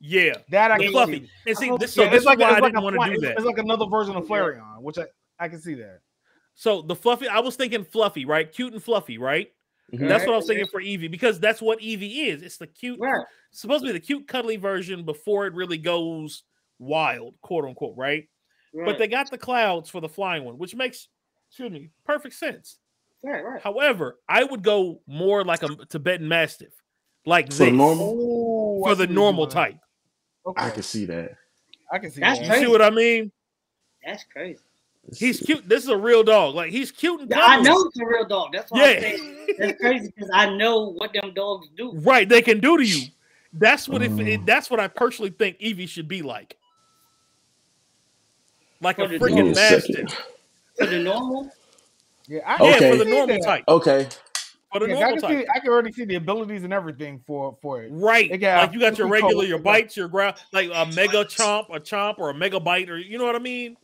Yeah, That I the can fluffy. see. And see, this, so Yeah, this it's like why it's I like didn't a want to do that. it's like another version of Yeah. Flareon, which I, I can see that. So the fluffy, I was thinking fluffy, right? Cute and fluffy, right? Mhm. That's what I Right. was thinking for Eevee because that's what Eevee is. It's the cute, Right. supposed to be the cute, cuddly version before it really goes wild, quote unquote, right? Right. But they got the clouds for the flying one, which makes, excuse me, perfect sense. right, right. However, I would go more like a Tibetan Mastiff, like For the this, normal? Oh, for the normal type. Okay, I can see that. I can see That's that. You see what I mean? That's crazy. He's cute. This is a real dog. Like he's cute and Yeah, I know it's a real dog. That's why I'm saying Yeah, that's crazy because I know what them dogs do. right. They can do to you. That's what if Mm. that's what I personally think Eevee should be like. Like a For the Give me freaking a second. mastiff. For the normal, Yeah, I, Yeah, Okay. for can the see normal that. type. Okay. For the Yeah, I normal can type. see. I can already see the abilities and everything for for it. Right. They got like you got your regular, coat, your bites, your ground, like a mega chomp, a chomp, or a mega bite, or you know what I mean?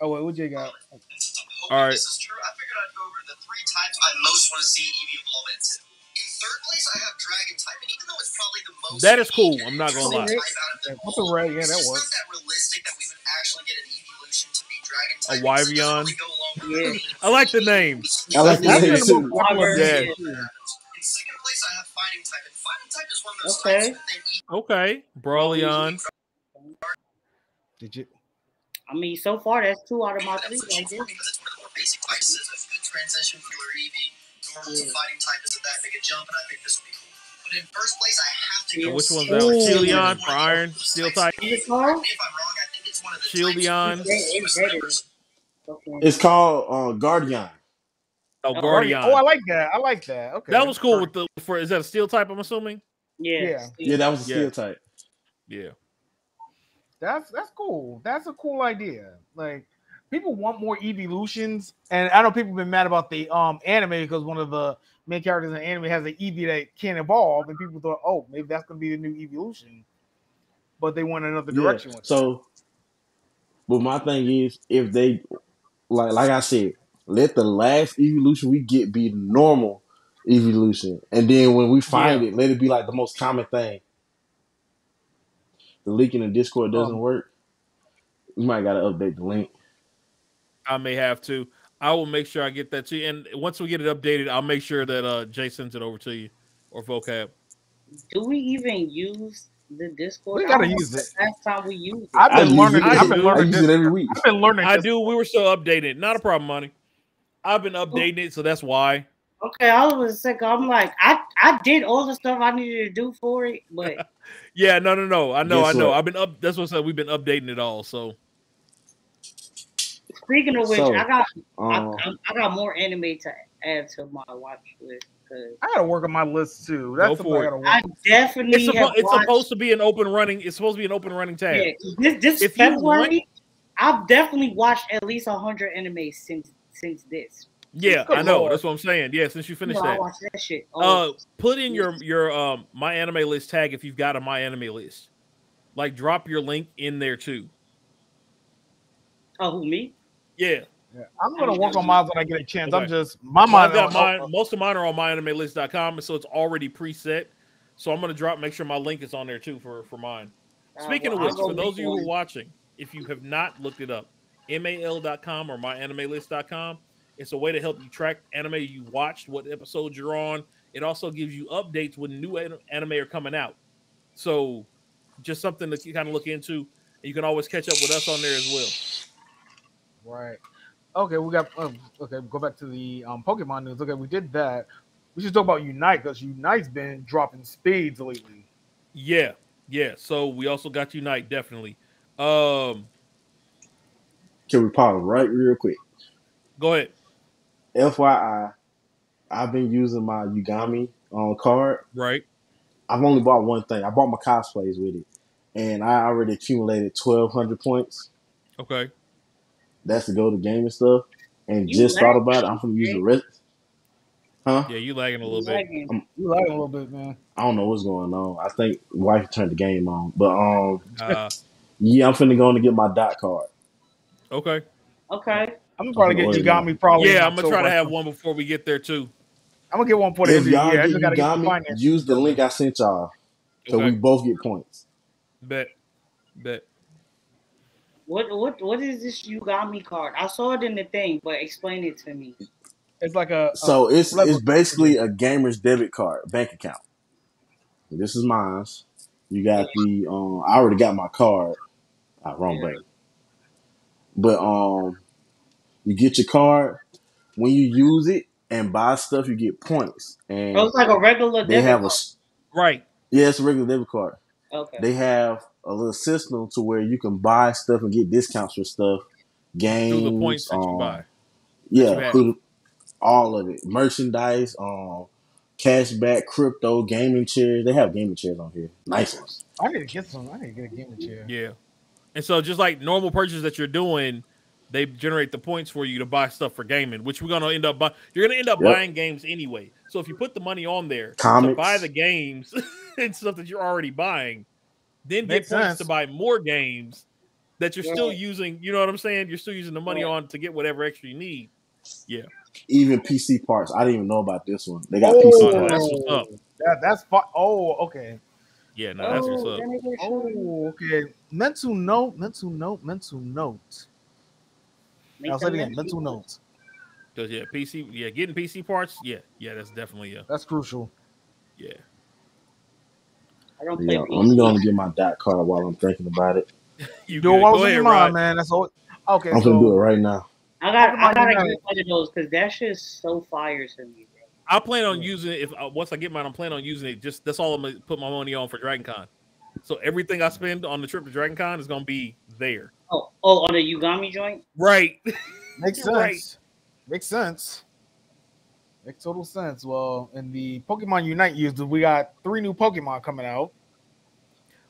Oh wait, what you got? And since I'm hoping All right. this is true, I figured I'd go over the three types I most want to see Eevee evolve into. In third place, I have Dragon type, and even though it's probably the most That is cool, I'm not gonna lie. out Yeah, what's a red? Yeah, that just works. not that realistic that we would actually get an evolution to be Dragon A type. because it Wyvern. really go along with Yeah. I like the name. I like the name too. Yeah. Yeah. In second place, I have Fighting type, and Fighting type is one of those Okay. types that they Okay. Brawleon. Did you? I mean, so far that's two out of my three That's right there. it's one of the more basic types. It's a good transition for your Eevee. Normal to Yeah. fighting type isn't that big a jump, and I think this would be cool. But in first place, I have to Yeah. which one's Steel. that? Ooh. Shieldon for iron, steel type. Is it Carl? Correct me if I'm wrong, I think it's one of the Shieldon. It's famous better. members. Okay. It's called uh, Guardian. Oh, Oh, Guardian. Oh, I like that. I like that. Okay, that was cool with the for is that a steel type, I'm assuming? Yeah. Yeah. Yeah, that was a Yeah. steel type. Yeah. That's that's cool. That's a cool idea. Like people want more evolutions, and I know people have been mad about the um anime because one of the main characters in the anime has an Eevee that can't evolve, and people thought, oh, maybe that's gonna be the new evolution. But they went another Yeah. direction with. So, but my thing is, if they like, like I said, let the last evolution we get be the normal evolution, and then when we find it, let it be like the most common thing. The link in the Discord doesn't Um, work. We might gotta update the link. I may have to. I will make sure I get that to you. And once we get it updated, I'll make sure that uh Jay sends it over to you or vocab. Do we even use the Discord? We gotta use it. Last time we used it. I've been use learning. it. I I've been do. I learning. use it every week. I've been learning. I do. We were still updating it. Not a problem, money. I've been updating it, so that's why. Okay, I was sick. I'm like, I I did all the stuff I needed to do for it, *laughs* but Yeah, no, no, no. I know, Guess I know. what? I've been up. That's what I said. We've been updating it all. So speaking of which, So, I got Um, I, I got more anime to add to my watch list I gotta work on my list too. That's Go something for I it. gotta work. I definitely it's, have suppo- it's watched, supposed to be an open running. It's supposed to be an open running tab. yeah, this this If you February. I've definitely watched at least hundred anime since since this. Yeah, *laughs* Good I know. lord. That's what I'm saying. Yeah, since you You finished know, I that. that shit. Oh, Uh, put in your your um my anime list tag if you've got a my anime list. Like drop your link in there too. oh, who me? Yeah, Yeah, I'm gonna work on mine when I get a chance. I'm just my I've mind. got mine. Most of mine are on myanimelist.com, and so it's already preset. So I'm gonna drop. Make sure my link is on there too for for mine. Uh, Speaking well, of which, for those of you who are watching, if you have not looked it up, mal.com or myanimelist.com, it's a way to help you track anime you watched, what episode you're on. It also gives you updates when new anime are coming out. So, just something to kind of look into. And you can always catch up with us on there as well. Right. Okay, we got. Um, okay, go back to the um, Pokemon news. Okay, we did that. We should talk about Unite because Unite's been dropping speeds lately. Yeah, yeah. So we also got Unite definitely. Um, can we pause right real quick? go ahead. FYI, I've been using my Ugami um, card. Right. I've only bought one thing. I bought my cosplays with it, and I already accumulated twelve hundred points. Okay. That's to go to game and stuff. And You just thought about it. I'm gonna use the rest. Huh? Yeah, you lagging a little bit. Lagging. You like it a little bit, man. I don't know what's going on. I think wife turned the game on, but um, Uh, *laughs* yeah, I'm finna go on to get my dot card. okay. Okay. I'm gonna probably get Order Ugami probably. Yeah, I'm gonna try to have one before we get there too. I'm gonna get one for the end If of y'all year. I get just gotta get the Ugami, use the link I sent y'all, so we both get points. Bet. Bet. What what what is this Ugami card? I saw it in the thing, but explain it to me. It's like a, a So it's it's basically a gamer's debit card bank account. This is mine. You got the um. I already got my card. Ah, wrong Yeah. button. But um, you get your card when you use it and buy stuff. You get points, and Oh, it's like a regular they debit have a card. s- Right. yeah, it's a regular debit card. Okay. They have a little system to where you can buy stuff and get discounts for stuff, games, Through the points that you um, buy. Yeah, have. through all of it. Merchandise, um, cashback, crypto, gaming chairs. They have gaming chairs on here. Nice ones. I need to get some. I need to get a gaming chair. Yeah. And so just like normal purchases that you're doing, they generate the points for you to buy stuff for gaming, which we're gonna end up buying. You're gonna end up Yep. buying games anyway. So if you put the money on there to buy the games *laughs* and stuff that you're already buying, then Makes get points sense. to buy more games that you're still using. You know what I'm saying? You're still using the money Yeah. on to get whatever extra you need. Yeah. Even PC parts. I didn't even know about this one. They got Oh, PC Oh, parts. that's what's up. That, that's fine. Oh, okay. Yeah, no, that's what's Oh, up. then it goes shooting. Oh, okay. Mental note. Mental note. Mental note. Make I'll say it again. Mental notes. note. Cause yeah, PC, yeah, getting PC parts, yeah, yeah, that's definitely yeah, That's crucial. yeah. I don't play Yeah, PC. I'm going to get my dot card while I'm thinking about it. *laughs* You Do good. what was in your Rod. mind, man. That's all. Okay, I'm so going to do it right now. I got I gotta Unite. get one of those because that shit's so fire to me, bro. I plan on using it if uh, once I get mine. I'm planning on using it. Just that's all I'm gonna put my money on for Dragon Con. So everything I spend on the trip to Dragon Con is gonna be there. Oh, oh, on the Ugami joint. Right. *laughs* makes sense. right. Makes sense. Makes total sense. Well, in the Pokemon Unite users, we got three new Pokemon coming out.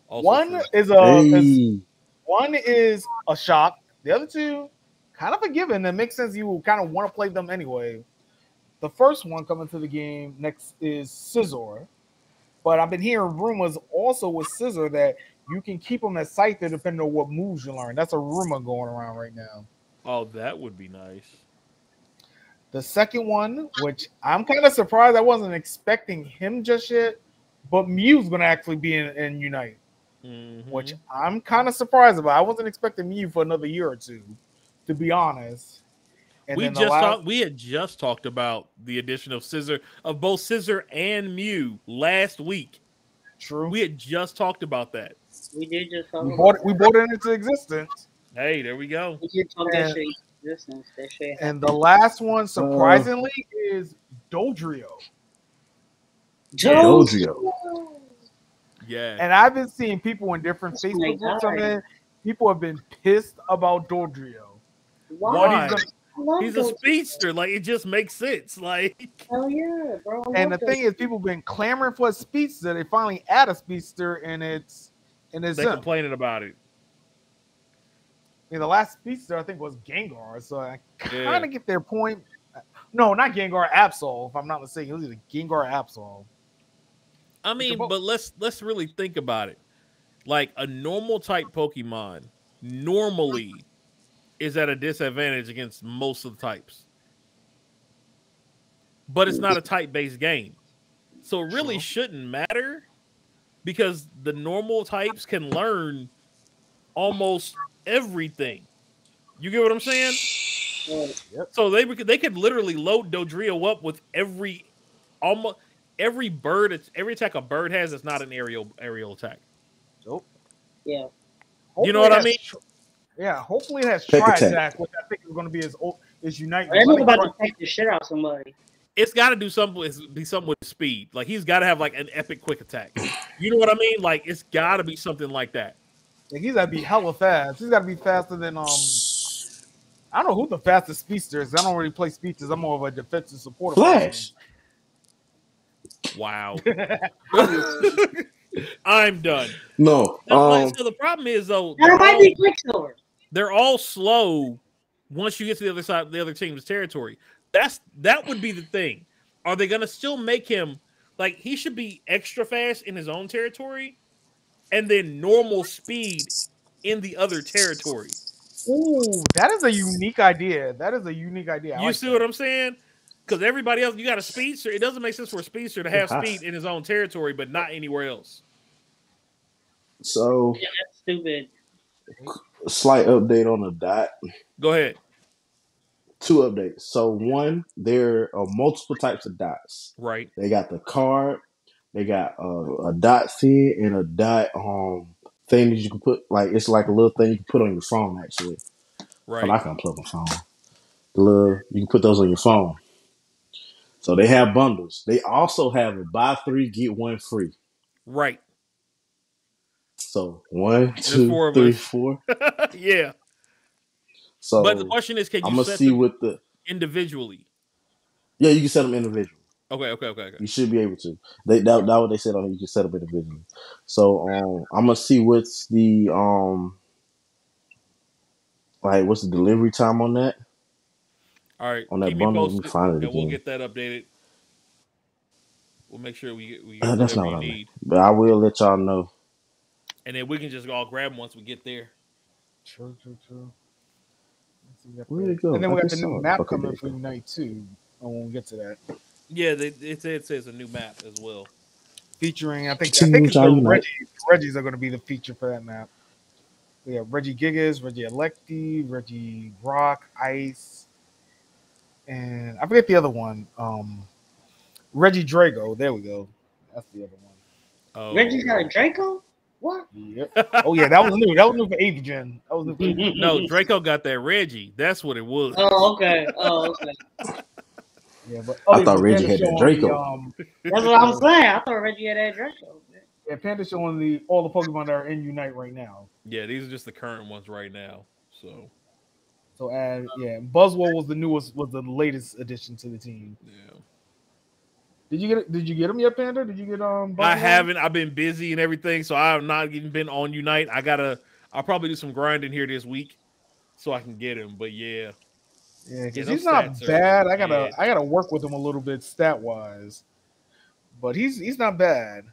Also one true. is a is, one is a shock. The other two, kind of a given. That makes sense. You kind of want to play them anyway. The first one coming to the game next is Scizor, but I've been hearing rumors also with Scizor that you can keep them at sight there depending on what moves you learn. That's a rumor going around right now. Oh, that would be nice. The second one, which I'm kind of surprised, I wasn't expecting him just yet, but Mew's gonna actually be in, in Unite, Mhm. which I'm kind of surprised about. I wasn't expecting Mew for another year or two, to be honest. And we just last- talked. We had just talked about the addition of Scizor of both Scizor and Mew last week. true. We had just talked about that. We did just talk We about bought it. We bought it into existence. Hey, there we go. We did talk Yeah. that shit. existence. That shit. And the last one, surprisingly, is Dodrio. Dodrio. Yeah. And I've been seeing people in different Oh my Facebook groups on God. it. People have been pissed about Dodrio. Why? Why? What he's gonna- I love He's a speedster. Like it just makes sense. *laughs* Like Hell yeah, bro. And the thing is, people have been clamoring for a speedster. They finally add a speedster, and it's and it's they him. complaining about it. I mean, the last speedster I think was Gengar, so I kind of Yeah. get their point. No, not Gengar, Absol. If I'm not mistaken, it was either Gengar or Absol. I mean, both. but let's let's really think about it. Like a normal type Pokemon normally is at a disadvantage against most of the types. But it's not a type based game. So it really shouldn't matter because the normal types can learn almost everything. You get what I'm saying? Yeah. So they could they could literally load Dodrio up with every almost every bird it's every attack a bird has is not an aerial aerial attack. Nope. Yeah. You know what I mean? tr- Yeah, hopefully it has Pick Tri attack. Attack, which I think is going to be as o- his Unite. I know Like, about to take the shit out somebody. It's got to do something with be something with speed. Like he's got to have like an epic quick attack. You know what I mean? Like it's got to be something like that. like, he's got to be hella fast. He's got to be faster than um. I don't know who the fastest speedster is. I don't really play speedsters. I'm more of a defensive supporter. Flash. Wow. *laughs* *laughs* I'm done. No. No, but- Um, so the problem is though, That they're all, Quicksilver. they're all slow once you get to the other side, the other team's territory. That's that would be the thing. Are they gonna still make him like he should be extra fast in his own territory, and then normal speed in the other territory? Ooh, that is a unique idea. That is a unique idea. I you like see that. what I'm saying? Because everybody else, you got a speedster. It doesn't make sense for a speedster to have Yeah. speed in his own territory, but not anywhere else. so Yeah, that's stupid. slight update on the dot. Go ahead. Two updates. So one, there are multiple types of dots. Right. They got the card. They got uh, a dot fin and a dot um thing that you can put like it's like a little thing you can put on your phone actually. Right. But I can plug my phone. The little you can put those on your phone. So they have bundles. They also have a buy three get one free. Right. So one, two, three, four. *laughs* yeah. So but the question is, can you I'm gonna set see them what the individually? yeah you can set them individually. Okay. Okay. Okay. Okay. You should be able to. They that, that what they said on here. You can set up individually. So um, I'm gonna see what's the um, like what's the delivery time on that All right. on that keep bundle. Let me find it and we'll get that updated. We'll make sure we get we *clears throat* Uh, that's not you what I need, But I will let y'all know. and then we can just all grab them once we get there. True, true, true. Let's see, we got Where'd the- it go? And then I we got the new map coming there for go. Unite too. And when we get to that, Yeah, they, it, it says a new map as well. featuring I think I think it's the Reggie. Regis are going to be the feature for that map. We have Regigigas, Reggie Electi, Reggie Rock, Ice, and I forget the other one. Um, Regidrago. There we go. That's the other one. Oh, Reggie's got a Draco? What? Yep. Oh yeah, that was new. That was new for eighth gen. That was new for eighth gen. no, Draco got that Reggie. That's what it was. Oh, okay. Oh, okay. Yeah, but I oh, thought Reggie had that Draco. The, um, That's what I'm saying. I thought Reggie had that Draco. yeah, Panda showing the all the Pokemon that are in Unite right now. Yeah, these are just the current ones right now. So So add yeah, Buzzwole was the newest, was the latest addition to the team. yeah, Did you get? Did you get him yet, Panda? Did you get um? I haven't. I've been busy and everything, so I have not even been on Unite. I gotta. I'll probably do some grinding here this week, so I can get him. But yeah, Yeah, because he's not bad. I gotta bad. I gotta work with him a little bit stat wise, but he's he's not bad.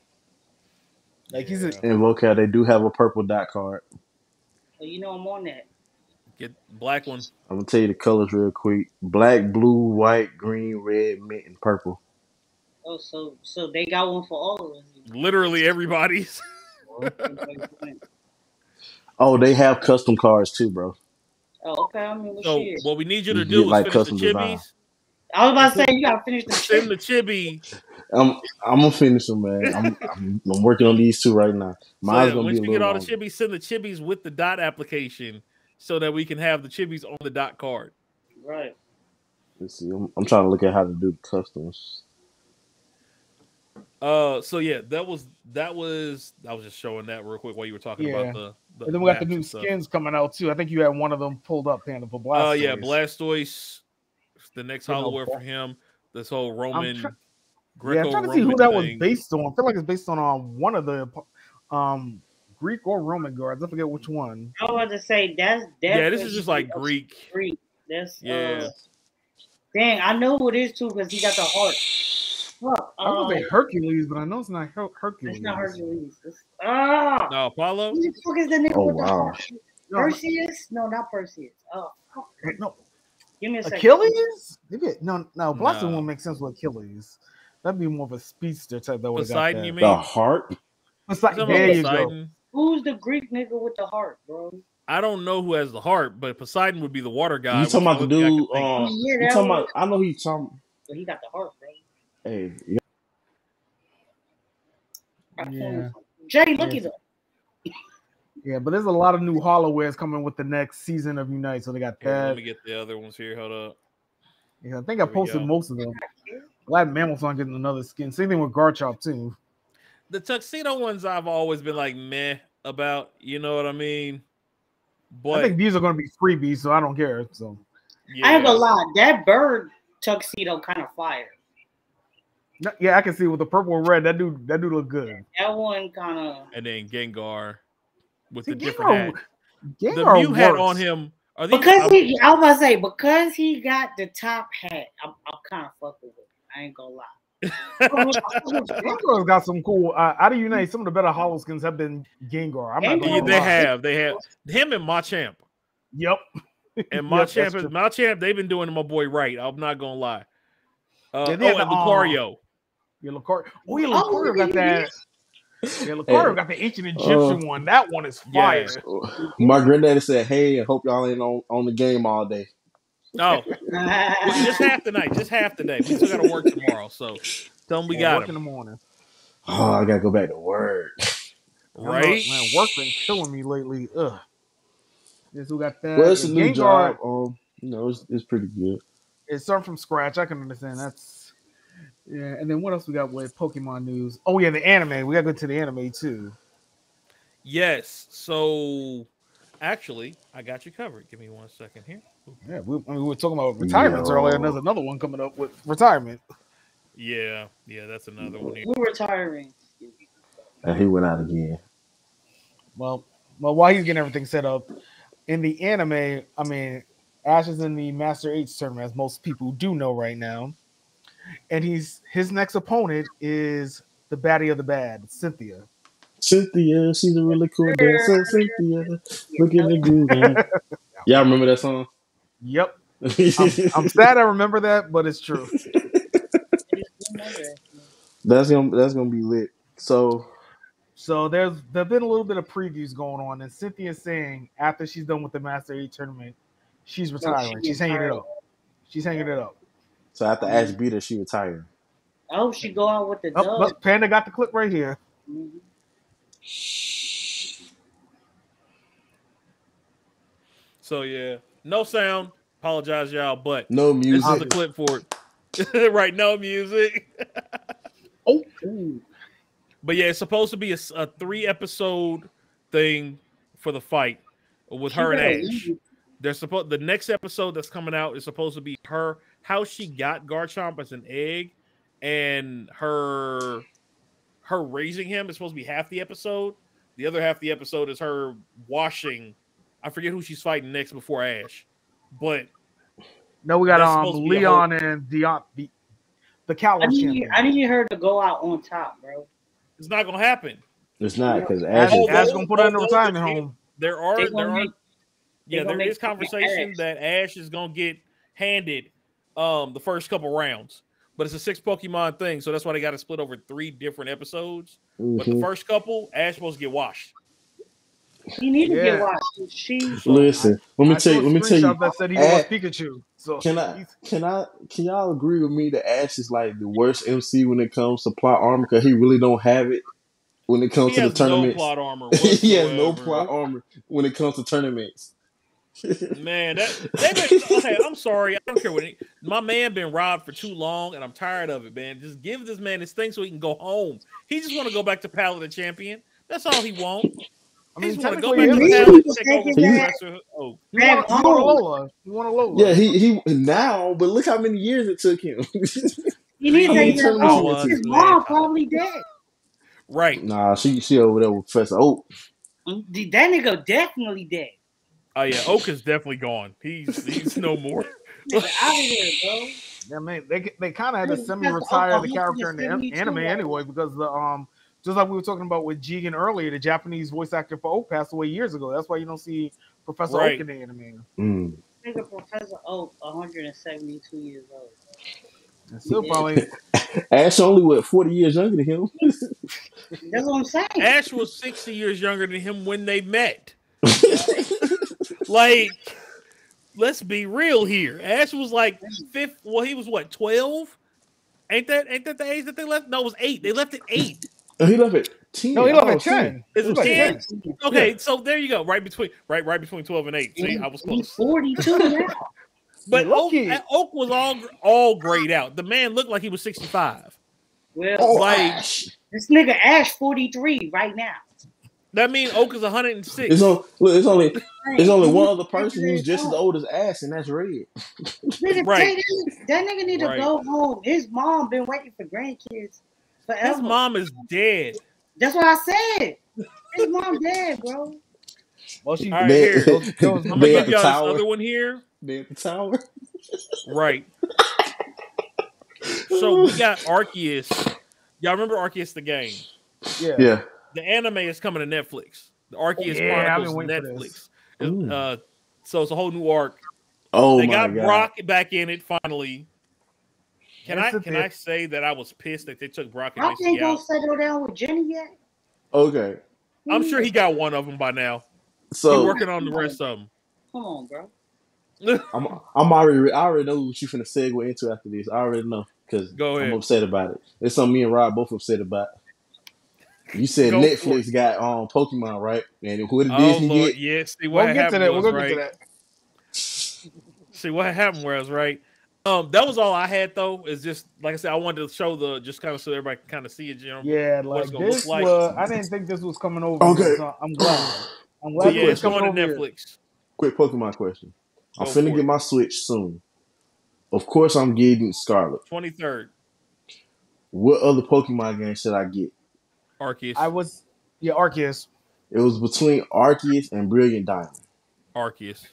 Like he's a, Yeah. In vocal, they do have a purple dot card. So you know I'm on that. get black one. I'm gonna tell you the colors real quick: black, blue, white, green, red, mint, and purple. Oh, so so they got one for all of us. Literally everybody's. *laughs* Oh, they have custom cards too, bro. Oh, okay. I mean, So shit. what we need you You to get, do is like, finish the custom design. chibis. I was about to say you gotta finish the Send the chibi. I'm I'm gonna finish them, man. I'm, I'm I'm working on these two right now. So Mine's yeah, gonna once be a you get little all the longer. chibis, send the chibis with the dot application, so that we can have the chibis on the dot card. Right. Let's see. I'm, I'm trying to look at how to do the customs. Uh, so yeah, that was that was I was just showing that real quick while you were talking Yeah. about the. the And then we got the new and stuff. skins coming out too. I think you had one of them pulled up, Panda, for Blastoise. Oh yeah, Blastoise. The next You know, for him. This whole Roman, try- yeah, I'm trying to see who Roman that was based on. I feel like it's based on uh, one of the um Greek or Roman guards. I forget which one. I was to say that's Yeah, this is just like Greek. Greek. That's Yeah. uh, dang. I know who it is too because he got the heart. Fuck. I was Uh, gonna say Hercules, but I know it's not Her- Hercules. it's not Hercules. It's, ah, No, Apollo. who the fuck is the nigga Oh, with the wow. heart? No, Perseus? No, not Perseus. Oh, no, give me a second. Achilles? Maybe no, no. Blastoise Nah. won't make sense with Achilles. That'd be more of a speedster type that would got Poseidon, that. you mean? The heart. Poseidon, there you go. Who's the Greek nigga with the heart, bro? I don't know who has the heart, but Poseidon would be the water guy. You which talking about the the only thing I dude? can think of. Um, Yeah, you talking about? I know he's talking. But he got the heart, bro. Hey, Yeah. yeah. Jay, look Yeah. at him. Yeah, but there's a lot of new Holowears coming with the next season of Unite. So they got Here, let that. me get the other ones here. Hold up. Yeah, I think I posted most of them. Glad Mammoth's getting another skin. Same thing with Garchomp too. The tuxedo ones I've always been like meh about. You know what I mean? But I think these are going to be freebies, so I don't care. So yeah. I have a lot. that bird tuxedo kind of fire. No, yeah, I can see with the purple and red. That dude, that dude look good. That one kind of. and then Gengar with See, the different hat. Gengar, The Gengar Mew hat on him. Are these? Because he, I was about to say, because he got the top hat, I'm, I'm kind of fucking with it. I ain't gonna lie. *laughs* *laughs* Gengar's got some cool. Uh, out of Unite, some of the better Holo skins have been Gengar. I'm not Gengar Yeah, gonna they lie. have. They have him and Machamp. Yep. *laughs* And Yep, Machamp, that's is true. Machamp, they've been doing my boy right. I'm not gonna lie. Uh, Yeah, oh, they and had the, uh, Lucario. Yeah, Lucario. Oh, yeah, Oh, got that. Yeah, Lucario Hey. got the ancient Egyptian Uh, one. That one is fire. Yes. my granddaddy said, "Hey, I hope y'all ain't on, on the game all day." No. *laughs* well, just half the night. Just half the day. We still gotta work tomorrow. So tell them we Yeah, got work in the morning. Oh, I gotta go back to work. *laughs* I know, Right? man, work been killing me lately. Ugh. Guess who got that? Well, it's a new Gengar job. Um, you know, it's, it's pretty good. It's starting from scratch. I can understand that's yeah. And then what else we got with Pokemon news? Oh yeah, the anime. We got to go to the anime too. Yes. So actually, I got you covered. Give me one second here. Yeah, we, I mean, we were talking about retirements Yo. earlier, and there's another one coming up with retirement. Yeah, yeah, that's another one here. Who retiring? And he went out again. Well, well, while he's getting everything set up in the anime, I mean, Ash is in the Master Eight tournament, as most people do know right now, and he's his next opponent is the baddie of the bad, Cynthia. Cynthia, she's a really cool dancer. Cynthia, look at the groove. *laughs* Y'all remember that song? Yep, I'm, I'm *laughs* sad I remember that, but it's true. *laughs* that's gonna that's gonna be lit. So So there's there've been a little bit of previews going on, and Cynthia's saying after she's done with the Master Eight tournament, she's retiring. she's she's hanging it up. She's hanging it up. So after Ash beat her, she retired. Oh, she go out with the Oh, dub. look, Panda got the clip right here. Mhm. So yeah, no sound. Apologize, y'all, but No music. this music. is the clip for it. *laughs* right, no music. Oh, ooh. But yeah, it's supposed to be a three episode thing for the fight with She her and Ash. leave. They're supposed the next episode that's coming out is supposed to be her how she got Garchomp as an egg and her her raising him is supposed to be half the episode. The other half of the episode is her washing. I forget who she's fighting next before Ash, but No, we got That's um supposed to Leon and Dion, the the I Kalos need, champion. I need her to go out on top, bro. it's not gonna happen. It's not because Ash, Ash is Ash gonna put her in the although retirement home. There are there gonna are yeah, gonna there make is fucking conversation that Ash is gonna get handed um the first couple rounds, but it's a six Pokemon thing, so that's why they got to split over three different episodes. But the Mhm. first couple, Ash supposed to get washed. She need to Yeah. get washed. She Listen, let me I tell you. saw Let me tell you. that said he wants Ash- Pikachu. So Can I can I can y'all agree with me that Ash is like the worst MC when it comes to plot armor because he really don't have it when it comes He to the has no plot armor. *laughs* he has no plot armor when it comes to tournaments. Man, that they been okay. I'm sorry. I don't care what it, my man been robbed for too long, and I'm tired of it, man. Just give this man his thing so he can go home. He just want to go back to Paladin Champion. That's all he want. I He mean, just want to go back to he Paladin, was take over taking Oh, he want, Alola. He want Alola. Yeah, he he now, but look how many years it took him. *laughs* He needs I to mean, get tell me home. what His mom probably dead. right. nah, she she over there with Professor Oak. That nigga definitely dead. Oh yeah, Oak is definitely gone. He's he's no more. *laughs* Out of here, bro. Yeah, man, they they kind of had to semi-retire the character in the an- anime right? anyway, because the um, just like we were talking about with Jigen earlier, the Japanese voice actor for Oak passed away years ago. That's why you don't see Professor Right. Oak in the anime. Mm. Nigga Professor Oak, 172 years old. And still Yeah. probably *laughs* Ash only what forty years younger than him. That's what I'm saying. Ash was 60 years younger than him when they met. *laughs* Like, let's be real here. Ash was like fifth. Well, he was what 12? Ain't that ain't that the age that they left? No, it was eight. They left at eight. he left at ten. no, he left thought at ten. Is it left at 10? Okay, so there you go. Right between right right between 12 and 8. See, I was close. 42 now. *laughs* But Oak. Oak was all all grayed out. The man looked like he was 65. Well, Oh, Like- Ash. this nigga Ash 43 right now. That means Oak is 106. It's on. Look, it's only it's only one other person who's just as old as ass, and that's Red. Right. that, that nigga need to Right. go home. His mom been waiting for grandkids forever. His mom is dead. That's what I said. His mom dead, bro. Well, she All right, They- here. those- *laughs* those- I'm gonna give y'all this other one here. They at the tower. Right. So we got Arceus. Y'all remember Arceus the game? yeah. Yeah. The anime is coming to Netflix. The Arceus Yeah, I've Chronicles been Netflix. Uh, so it's a whole new arc. Oh they my got god. Brock back in it finally. Can That's I can thing. I say that I was pissed that they took Brock and I Macy can't go settle down with Jenny yet. Okay. I'm sure he got one of them by now. So He's So working on the rest of them. Come on, bro. *laughs* I'm I'm already I already know what you're gonna segue into after this. I already know because I'm upset about it. It's something me and Rob both upset about. You said Go Netflix got um Pokemon right, and who did Oh Disney Lord, get? yeah. See We'll what get to happened that. We'll was go right. get to that. See what happened was right. Um, that was all I had though. Is just like I said, I wanted to show the just kind of so everybody can kind of see it. You know? Yeah, like this look like. was. I didn't think this was coming over. Okay. so I'm glad. I'm So glad yeah, it's it's coming going to over here. Netflix. Quick Pokemon question. I'm Go finna get it. my Switch soon. Of course, I'm getting Scarlet. Twenty third. What other Pokemon game should I get? Arceus. I was, yeah, Arceus. It was between Arceus and Brilliant Diamond. Arceus.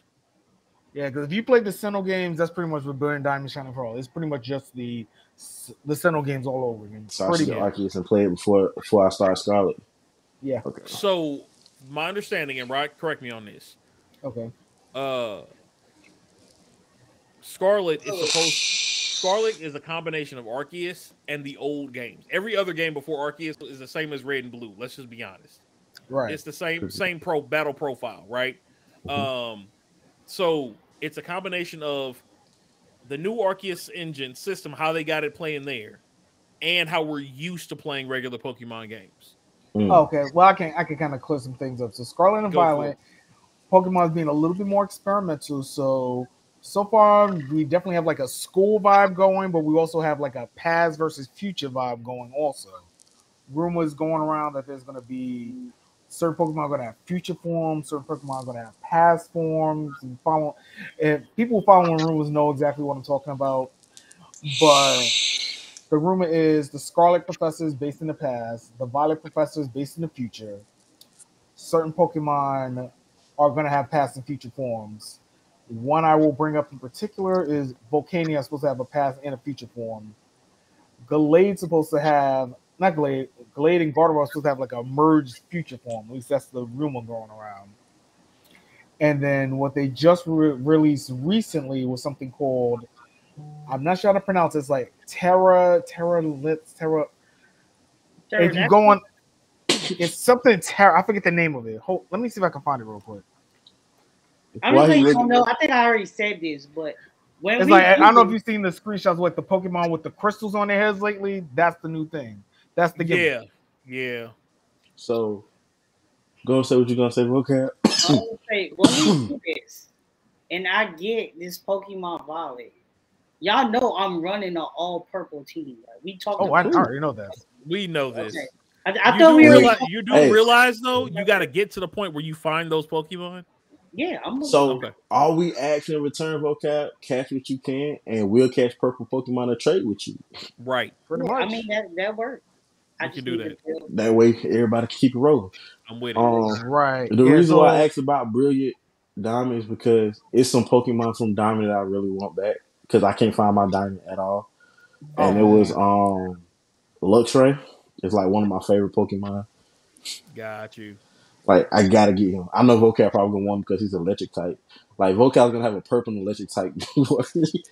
Yeah, because if you played the Sinnoh games, that's pretty much what Brilliant Diamond Shining Pearl. It's pretty much just the the Sinnoh games all over again. So I Pretty should good. Arceus and play it before before I start Scarlet. Yeah. Okay. So my understanding, and right, correct me on this. Okay. Uh, Scarlet is supposed. Scarlet is a combination of Arceus and the old games. Every other game before Arceus is the same as Red and Blue. Let's just be honest. Right. It's the same same pro battle profile, right? Um, so it's a combination of the new Arceus engine system, how they got it playing there, and how we're used to playing regular Pokemon games. Mm. Okay. Well, I can I can kind of clear some things up. So Scarlet and Go for Violet, Pokemon's being a little bit more experimental. So so far, we definitely have like a school vibe going, but we also have like a past versus future vibe going. Also, rumors going around that there's going to be certain Pokemon are going to have future forms, certain Pokemon are going to have past forms. And follow, and people following rumors know exactly what I'm talking about. But the rumor is the Scarlet Professor is based in the past, the Violet Professor is based in the future. Certain Pokemon are going to have past and future forms. One I will bring up in particular is Volcarona supposed to have a past and a future form. Gallade's supposed to have not Gallade, Gallade and Gardevoir supposed to have like a merged future form. At least that's the rumor going around. And then what they just re- released recently was something called I'm not sure how to pronounce it. It's like Terra, Terra Litz, Terra. If you go on, it's something Terra. I forget the name of it. Hold, let me see if I can find it real quick. I'm Why just he letting you look- know. I think I already said this, but when It's we like I don't know if you've seen the screenshots with the Pokemon with the crystals on their heads lately. That's the new thing. That's the gimmick. Yeah, yeah. So, go and say what you're gonna say, okay? I would say when we do *clears throat* this, and I get this Pokemon Violet, y'all know I'm running an all purple team. Right? We talk. Oh, I, I already know that. We know this. Okay. I, I you thought do, we realize, you do Hey. realize though, you got to get to the point where you find those Pokemon. Yeah, I'm. So Okay. all we ask in return, vocab, catch what you can, and we'll catch purple Pokemon to trade with you. Right. Pretty yeah, much. I mean that that works. I can do that. That way, everybody can keep it rolling. I'm with it. Um, right. the Yeah, reason why I asked about Brilliant Diamond is because it's some Pokemon from Diamond that I really want back because I can't find my Diamond at all, and Oh, it was man. um Luxray. It's like one of my favorite Pokemon. Got you. Like I gotta get him. I know Vocab probably gonna want him because he's electric type. Like Vocab's gonna have a purple and electric type. *laughs*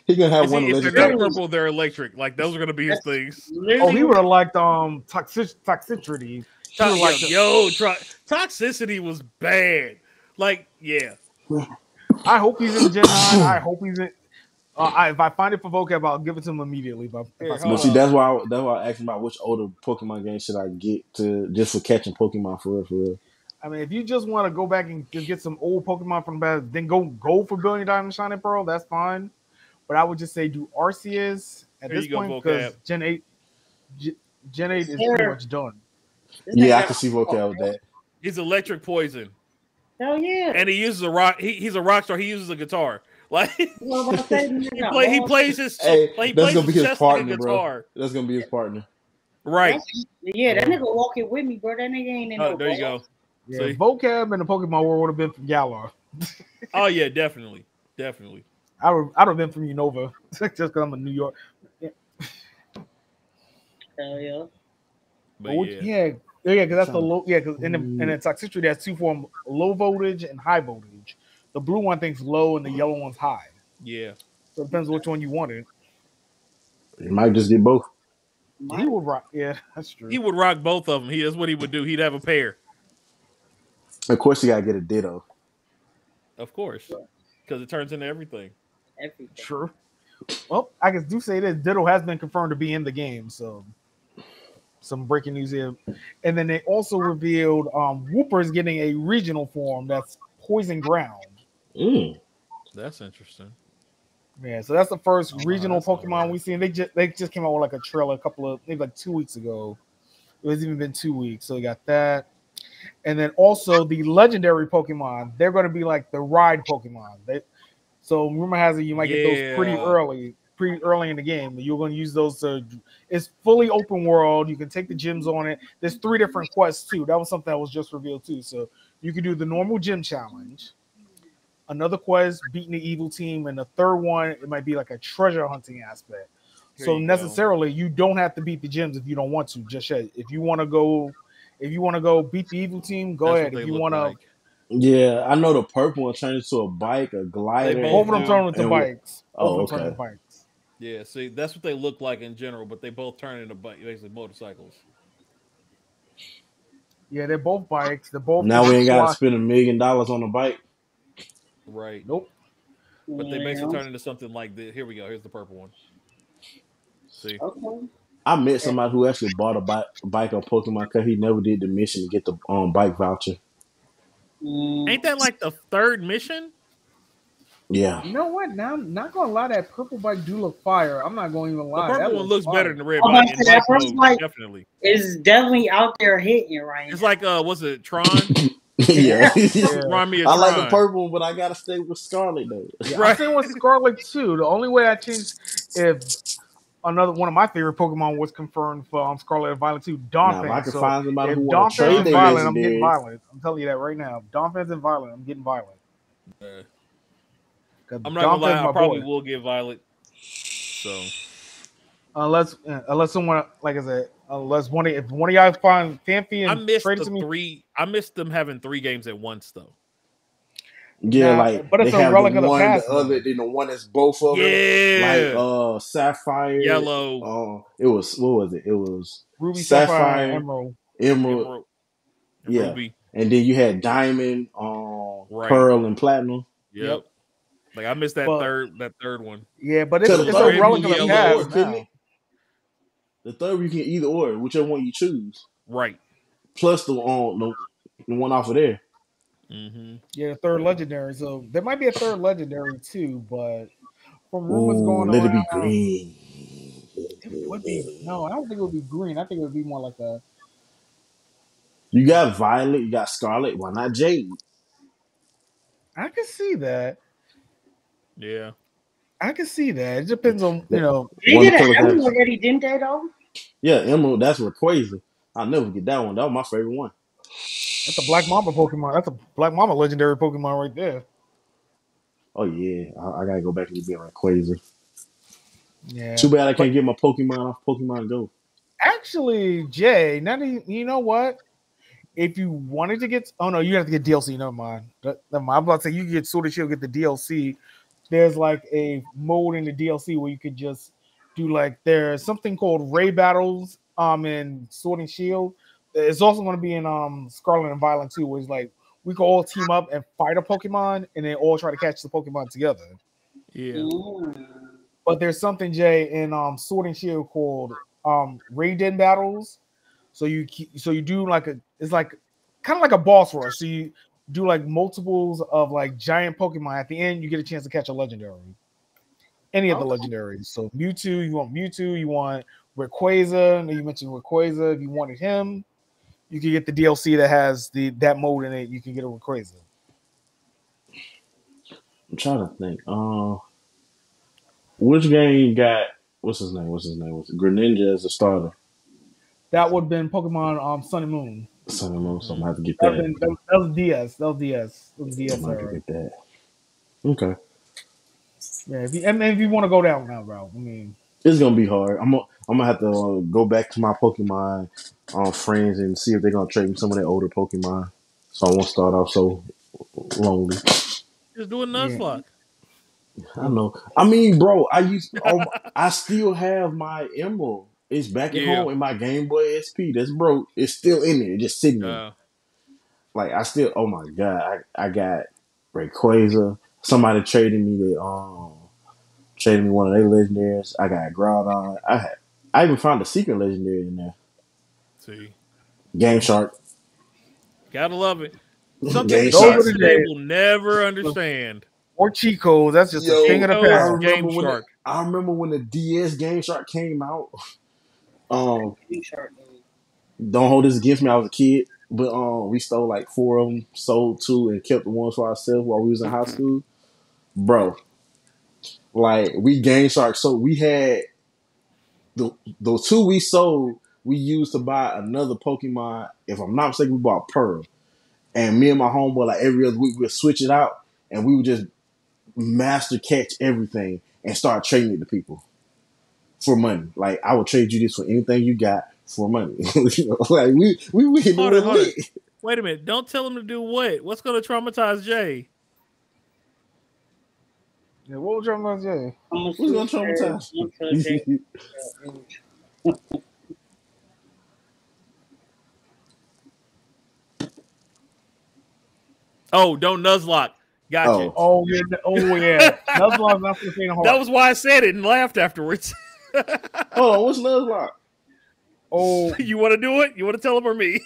He's gonna have Is one he, if electric they're type. purple, they're electric. Like those are gonna be his things. Oh, he would have liked um toxic Toxtricity. He To- yo, liked it. yo, tro- Toxtricity was bad. Like, yeah, I hope he's in Gen 9. I hope he's in. Uh, I, if I find it for vocab, I'll give it to him immediately. But if see But see, that's why I, that's why I asked him about which older Pokemon game should I get to just for catching Pokemon for real, for real. I mean, if you just want to go back and just get some old Pokemon from the past, then go go for Brilliant Diamond Shining Pearl. That's fine. But I would just say do Arceus at Here this point because Gen eight, Gen- Gen eight is pretty much done. Yeah, I can see Vocab with that. he's electric poison, Hell yeah. and he uses a rock. He, he's a rock star. He uses a guitar. *laughs* *laughs* Like he, You know what I'm saying? Nigga, play, he plays his. Hey, like, he that's plays gonna be his chest like a partner, bro. guitar. That's gonna be his partner. Right. That's- Yeah, that nigga walking with me, bro. That nigga ain't in Oh, no there you go. Yeah, See? vocab in the Pokemon world would have been from Galar. *laughs* Oh yeah, definitely, definitely. I would I'd have been from Unova *laughs* just because I'm a New York. Hell yeah. But Which- yeah, yeah, yeah, because that's the low. Yeah, because in the in the Toxtricity, there's two form: low voltage and high voltage. The blue one thinks low, and the yellow one's high. yeah. So it depends which one you wanted. You might just get both. He would rock. Yeah, that's true. He would rock both of them. He that's what he would do. He'd have a pair, Of course, you gotta get a Ditto. of course, because it turns into everything. Everything. True. Well, I guess do say this: Ditto has been confirmed to be in the game. So, some breaking news here. And then they also revealed um Wooper is getting a regional form that's Poison Ground. Mm. That's interesting. Yeah, so that's the first Oh, regional that's Pokemon we've seen. They just they just came out with like a trailer a couple of maybe like two weeks ago. It was even been two weeks, so we got that. And then also the legendary Pokemon, they're going to be like the ride Pokemon. They, so rumor has it you might get those pretty early, pretty early in the game. You're going to use those to. It's fully open world. You can take the gyms on it. There's three different quests too. That was something that was just revealed too. So you can do the normal gym challenge another quest beating the evil team, and the third one it might be like a treasure hunting aspect. Here so you go. necessarily you don't have to beat the gyms if you don't want to. Just yet. if you want to go, if you want to go beat the evil team, go That's ahead. If you look want to, like. Yeah, I know the purple one turned into a bike, a glider. both both of them do. turn into bikes. Both Oh, of them turn okay. bikes. Yeah, see, that's what they look like in general, but they both turn into bike, basically motorcycles. Yeah, they're both bikes. They're both. Now we ain't gotta spend a million dollars on a bike. Right. Nope. But they basically turn into something like this. Here we go. Here's the purple one. See? Okay. I met somebody who actually bought a bike, bike on Pokemon because he never did the mission to get the um, bike voucher. Mm, Ain't that like the third mission? Yeah, You know what? Now, I'm not gonna lie, that purple bike do look fire. I'm not going to even The lie. That one looks fire. better than the red I'm bike. about to in say, that bike first bike- definitely. It's definitely out there hitting right It's now. like uh, what's it, Tron? *laughs* yeah. *laughs* *laughs* Yeah. Me of I like the purple, one, but I gotta stay with Scarlet though. Yeah, Right. I'm saying with Scarlet too. The only way I changed if another one of my favorite Pokemon was confirmed for um, Scarlet and Violet too, Now, Donphan. if I can so find somebody if who want to Donphan's trade and their Violet, I'm getting legendary, Violet. I'm telling you that right now. If Donphan's and Violet, I'm getting Violet. Uh, 'Cause I'm not gonna lie, I probably boy. will get Violet. So Unless uh, unless someone like I said, unless one of if one of y'all find Phanpy I and missed trade the to me. three. I missed them having three games at once though. Yeah, Nah, like but it's they a have relic the of the one, past, the other, though. then the one that's both of them. Yeah, Like uh, Sapphire, yellow, Uh, it was what was it? It was Ruby, Sapphire, Sapphire, Emerald. Emerald, emerald, and yeah. ruby. and then you had Diamond, um, Right. Pearl, and Platinum. Yep. Yep. Like I missed that But- third. That third one. Yeah, but it's, it's a relic of the yellow past or now. The third you can either or, whichever one you choose. Right. Plus the um, the, the one off of there. Mm-hmm. Yeah, the third legendary. So there might be a third legendary too, but from rumors Ooh, going let around, it be green. it would be no. I don't think it would be green. I think it would be more like a You got Violet, you got Scarlet. Why not Jade? I can see that. Yeah. I can see that. It depends on you know. They did an has- Emerald already, didn't they? Though. Yeah, Emerald. That's Rayquaza. I'll never get that one. That was my favorite one. That's a Black Mamba Pokemon. That's a Black Mamba legendary Pokemon right there. Oh yeah, I, I gotta go back and get Rayquaza. Yeah. Too bad I can't get my Pokemon off Pokemon Go. Actually, Jay, now that you, you know what? If you wanted to get, oh no, you have to get DLC. Never mind. Never mind. I'm about to say you can get Sword and Shield, get the DLC. There's like a mode in the DLC where you could just do like there's something called Ray battles um in Sword and Shield. It's also going to be in um Scarlet and Violet too, where it's like we can all team up and fight a Pokemon and then all try to catch the Pokemon together. Yeah. Mm. But there's something Jay in um Sword and Shield called um Raiden battles. So you keep, so you do like a it's like kind of like a boss rush. So you do like multiples of like giant Pokemon. At the end, you get a chance to catch a legendary. Any of the Okay. legendaries. So Mewtwo, you want Mewtwo, you want Rayquaza. You mentioned Rayquaza. If you wanted him, you can get the DLC that has the that mode in it. You can get a crazy. I'm trying to think. Uh, which game got what's his name? What's his name? What's Greninja as a starter? That would have been Pokemon um Sun and Moon. Son of Moon, so I'm gonna have to get That, that. been, that, was, that was DS. That was DS. That was DS I'm gonna have to get that. Okay, Yeah, if you, and if you want to go down that route, I mean, it's gonna be hard. I'm gonna I'm gonna have to uh, go back to my Pokemon um, friends and see if they're gonna trade me some of their older Pokemon. So I won't start off so lonely. Just do a Nuzlocke. I know. I mean, bro, I used. Oh, I still have my Emerald. It's back at Yeah. home in my Game Boy SP. That's broke. It's still in there, just sitting there. Uh, Like I still. Oh my god, I, I got Rayquaza. Somebody traded me the um, traded me one of their legendaries. I got Groudon. I had. I even found a secret legendary in there. see. Game Shark. Gotta love it. *laughs* Something Game the Those Shark. kids are the today will never understand. or Chico, that's just Yo, a thing of the past. Game Shark. The, I remember when the DS Game Shark came out. *laughs* Um, don't hold this against me. I was a kid, but um, we stole like four of them, sold two, and kept the ones for ourselves while we was in high school. Bro, like we Game Shark, so we had the the two we sold. We used to buy another Pokemon. If I'm not mistaken, we bought Pearl, and me and my homeboy like every other week we'd switch it out, and we would just master catch everything and start trading it to people for money. Like I would trade you this for anything you got for money. *laughs* You know, like we we we Hold doing it, hold lit. it. Wait a minute. Don't tell him to do what? What's going to traumatize Jay? Yeah, what was your about Jay? I'm Who's gonna traumatize? *laughs* Oh, don't Nuzlocke. Gotcha. Oh. Oh yeah, oh yeah. That's why I'm not going to say That was why I said it and laughed afterwards. *laughs* oh, what's Nuzlocke? Oh, *laughs* you want to do it? You want to tell him or me?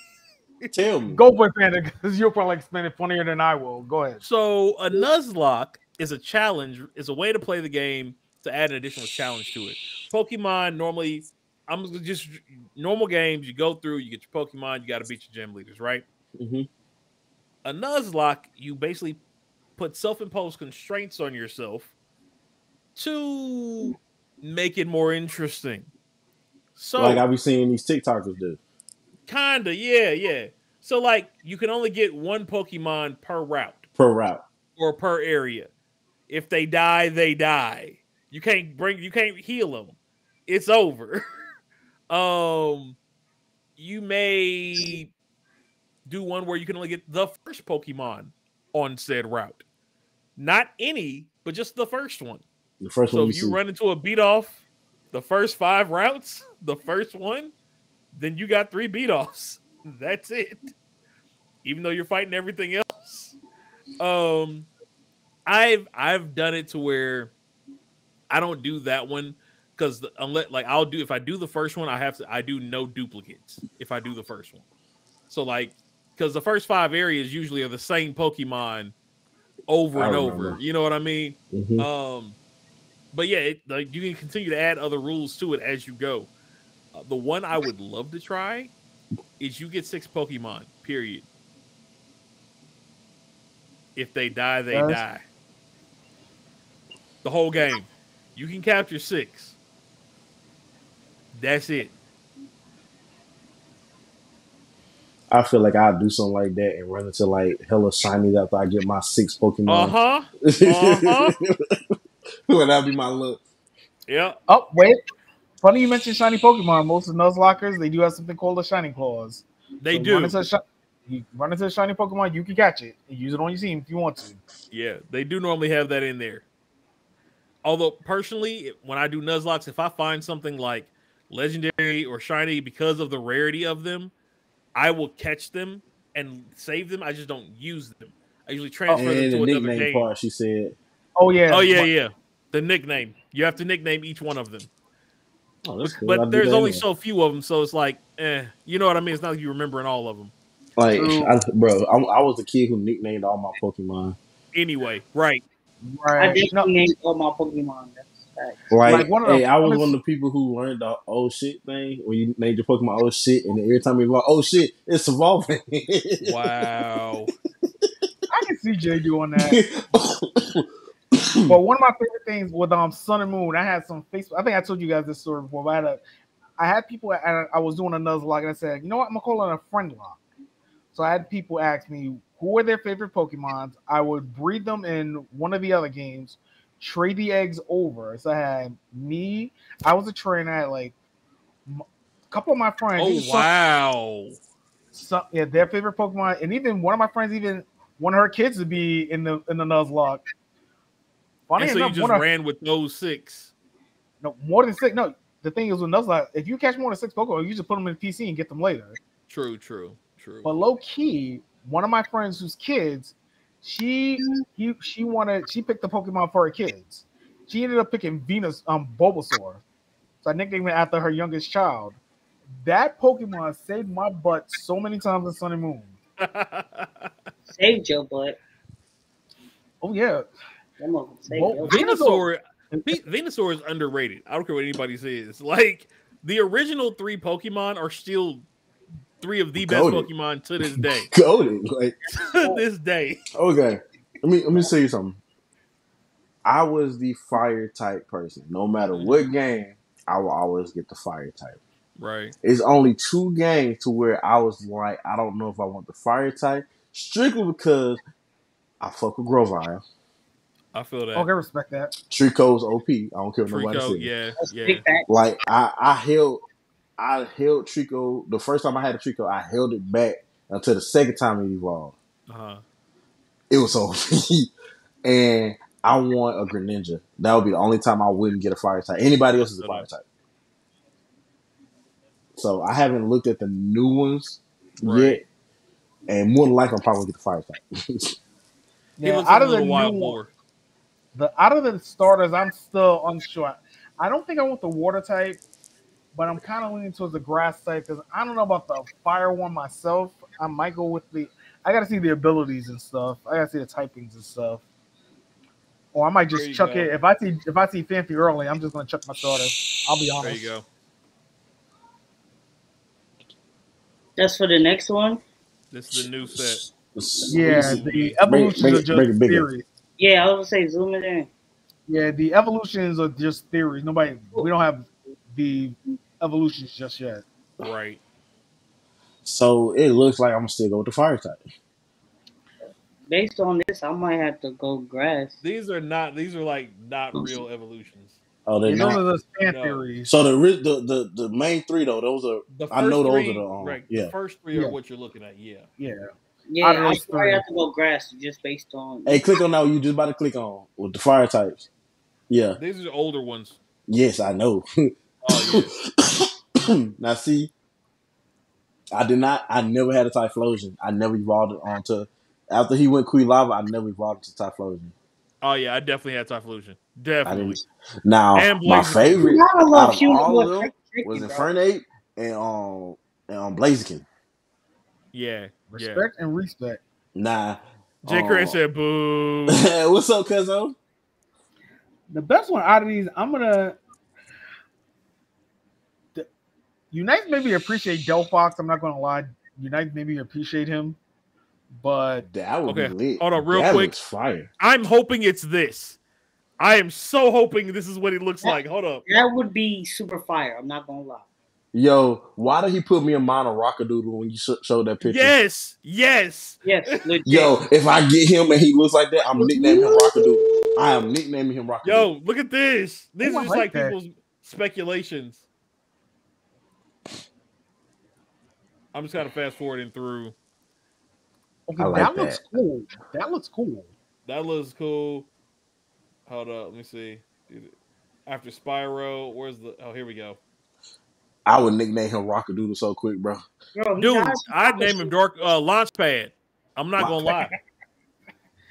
Tell me. go for it, Panda, because you'll probably explain it funnier than I will. Go ahead. So a Nuzlocke is a challenge, is a way to play the game to add an additional challenge to it. Pokemon normally, I'm just normal games. You go through, you get your Pokemon, you got to beat your gym leaders, right? hmm A Nuzlocke, you basically put self-imposed constraints on yourself to make it more interesting. So like I be seeing these TikTokers do. kinda, yeah, yeah. So like you can only get one Pokemon per route. Per route. or per area. If they die, they die. You can't bring you can't heal them. It's over. *laughs* um you may do one where you can only get the first Pokemon on said route. Not any, but just the first one. The first So one we if you see. run into a beat off the first five routes, the first one, then you got three beat offs. *laughs* That's it. Even though you're fighting everything else. Um I've I've done it to where I don't do that one because unless like I'll do if I do the first one, I have to I do no duplicates if I do the first one. So like because the first five areas usually are the same Pokemon over I and remember. over. You know what I mean? Mhm. Um, but yeah, it, like you can continue to add other rules to it as you go. Uh, the one I would love to try is you get six Pokemon. Period. If they die, they Yes. die. The whole game, you can capture six. That's it. I feel like I'll do something like that and run into like hella shinies after I get my six Pokemon. Uh Pokemon. huh. Uh-huh. *laughs* well, that'll be my look. Yeah. Oh wait, funny you mentioned shiny Pokemon. Most of Nuzlockers they do have something called a shiny clause. They So do. Run into, a shi- you run into a shiny Pokemon, you can catch it and use it on your team if you want to. Yeah, they do normally have that in there. Although personally, when I do Nuzlockes, if I find something like legendary or shiny because of the rarity of them, I will catch them and save them. I just don't use them. I usually transfer them to the another game. part, she said, Oh yeah. Oh yeah, But- yeah. The nickname. You have to nickname each one of them. "Oh, that's cool." I'll But there's only anyway. so few of them, so it's like, eh, you know what I mean? It's not like you remembering all of them. like, I, bro. I, I was the kid who nicknamed all my Pokemon. Anyway, right. I Right. definitely No, named all my Pokemon. That's. Like, Like, one of the hey, I was one of the people who learned the oh shit thing when you named your Pokemon oh shit, and then every time you like oh shit, it's evolving. *laughs* Wow. I can see Jay doing that. *laughs* But one of my favorite things with um Sun and Moon, I had some Facebook. I think I told you guys this story before. But I had a, I had people. I, I was doing another lock, and I said, you know what, I'm gonna call it a friend lock. So I had people ask me who are their favorite Pokemons. I would breed them in one of the other games, trade the eggs over. So I had me. I was a trainer. I had like m- a couple of my friends. Oh wow. some yeah, their favorite Pokemon, and even one of my friends even wanted her kids to be in the in the Nuzlocke. Funny And so you just one of, ran with those six. no more than six. No, the thing is with Nuzlocke, if you catch more than six Pokemon, you just put them in PC and get them later. True, true, true. But low key, one of my friends whose kids, she he she wanted she picked the Pokemon for her kids. She ended up picking Venus um Bulbasaur. So I nicknamed it after her youngest child. That Pokemon saved my butt so many times in Sun and Moon. *laughs* Saved your butt. Oh yeah. That motherfucker saved Well. Venusaur, Venusaur is underrated. I don't care what anybody says. Like the original three Pokemon are still three of the best Pokemon to this day. *laughs* Goated. Like, *laughs* to this day. okay, let me let me tell you something. I was the fire type person. No matter mm. what game, I will always get the fire type. Right. It's only two games to where I was like, I don't know if I want the fire type, strictly because I fuck with Grovyle. I feel that. Okay, respect that. Treecko's OP. I don't care what nobody says. yeah, yeah. Like I, I held, I held Treecko. The first time I had a Treecko, I held it back until the second time it evolved. Uh-huh. It was OP, *laughs* and I want a Greninja. That would be the only time I wouldn't get a fire type. Anybody else is a fire type. So I haven't looked at the new ones Right. yet, and more than likely, I'm probably gonna get the fire type. *laughs* Yeah, looks out a of the little new wild one, boar. the out of the starters, I'm still unsure. I don't think I want the water type, but I'm kind of leaning towards the grass type because I don't know about the fire one myself. I might go with the. I got to see the abilities and stuff. I got to see the typings and stuff. Or I might just chuck go. it. If I see if I see Fancy early, I'm just gonna chuck my starter. I'll be honest. There you go. That's for the next one. This is the new set. Yeah, the Bring- evolutions bring are it- bring it just bigger. theories. Yeah, I was gonna say zoom it in. Yeah, the evolutions are just theories. Nobody, we don't have the evolutions just yet. Right. So it looks like I'm gonna still go with the fire type. Based on this, I might have to go grass. These are not. These are like not real evolutions. Oh, they're And those not. are the fan No. theories. So the, ri- the the the main three though, those are The I know those three, are the, um, right. yeah. The first three Yeah. are what you're looking at. Yeah. Yeah. Yeah, Out of I those probably three. have to go grass just based on. Hey, click on that. one You just about to click on with the fire types. Yeah. These are the older ones. Yes, I know. *laughs* Oh yeah. *coughs* now see, I did not. I never had a Typhlosion. I never evolved it onto. After he went Quilava, I never evolved to Typhlosion. Oh yeah. I definitely had Typhlosion. Definitely. Now And my favorite I out love of all of them was. Infernape and um and um Blaziken. Yeah, yeah. Respect and respect. Nah. Jay. Craig said, "Boo." *laughs* What's up, Cuzzo? The best one out of these, I'm gonna. The, Unite maybe appreciate Delphox. I'm not gonna lie. Unite maybe appreciate him, but That would Okay, be lit. hold on, real that quick. fire. I'm hoping it's this. I am so hoping this is what he looks like. Hold up. That would be super fire. I'm not gonna lie. Yo, why did he put me in mind of Rockadoodle when you sh- showed that picture? Yes, yes. Yes, legit. Yo, if I get him and he looks like that, I'm nicknaming him Rockadoodle. I am nicknaming him Rockadoodle. Yo, look at this. These Oh, are just like like people's speculations. I'm just kind of fast forwarding through. okay, I like that looks cool. That looks cool. That looks cool. Hold up, let me see. After Spyro, where's the? Oh, here we go. I would nickname him Rockadoodle so quick, bro. Bro, Dude, I'd name him Dark uh, Launchpad. I'm not gonna lie.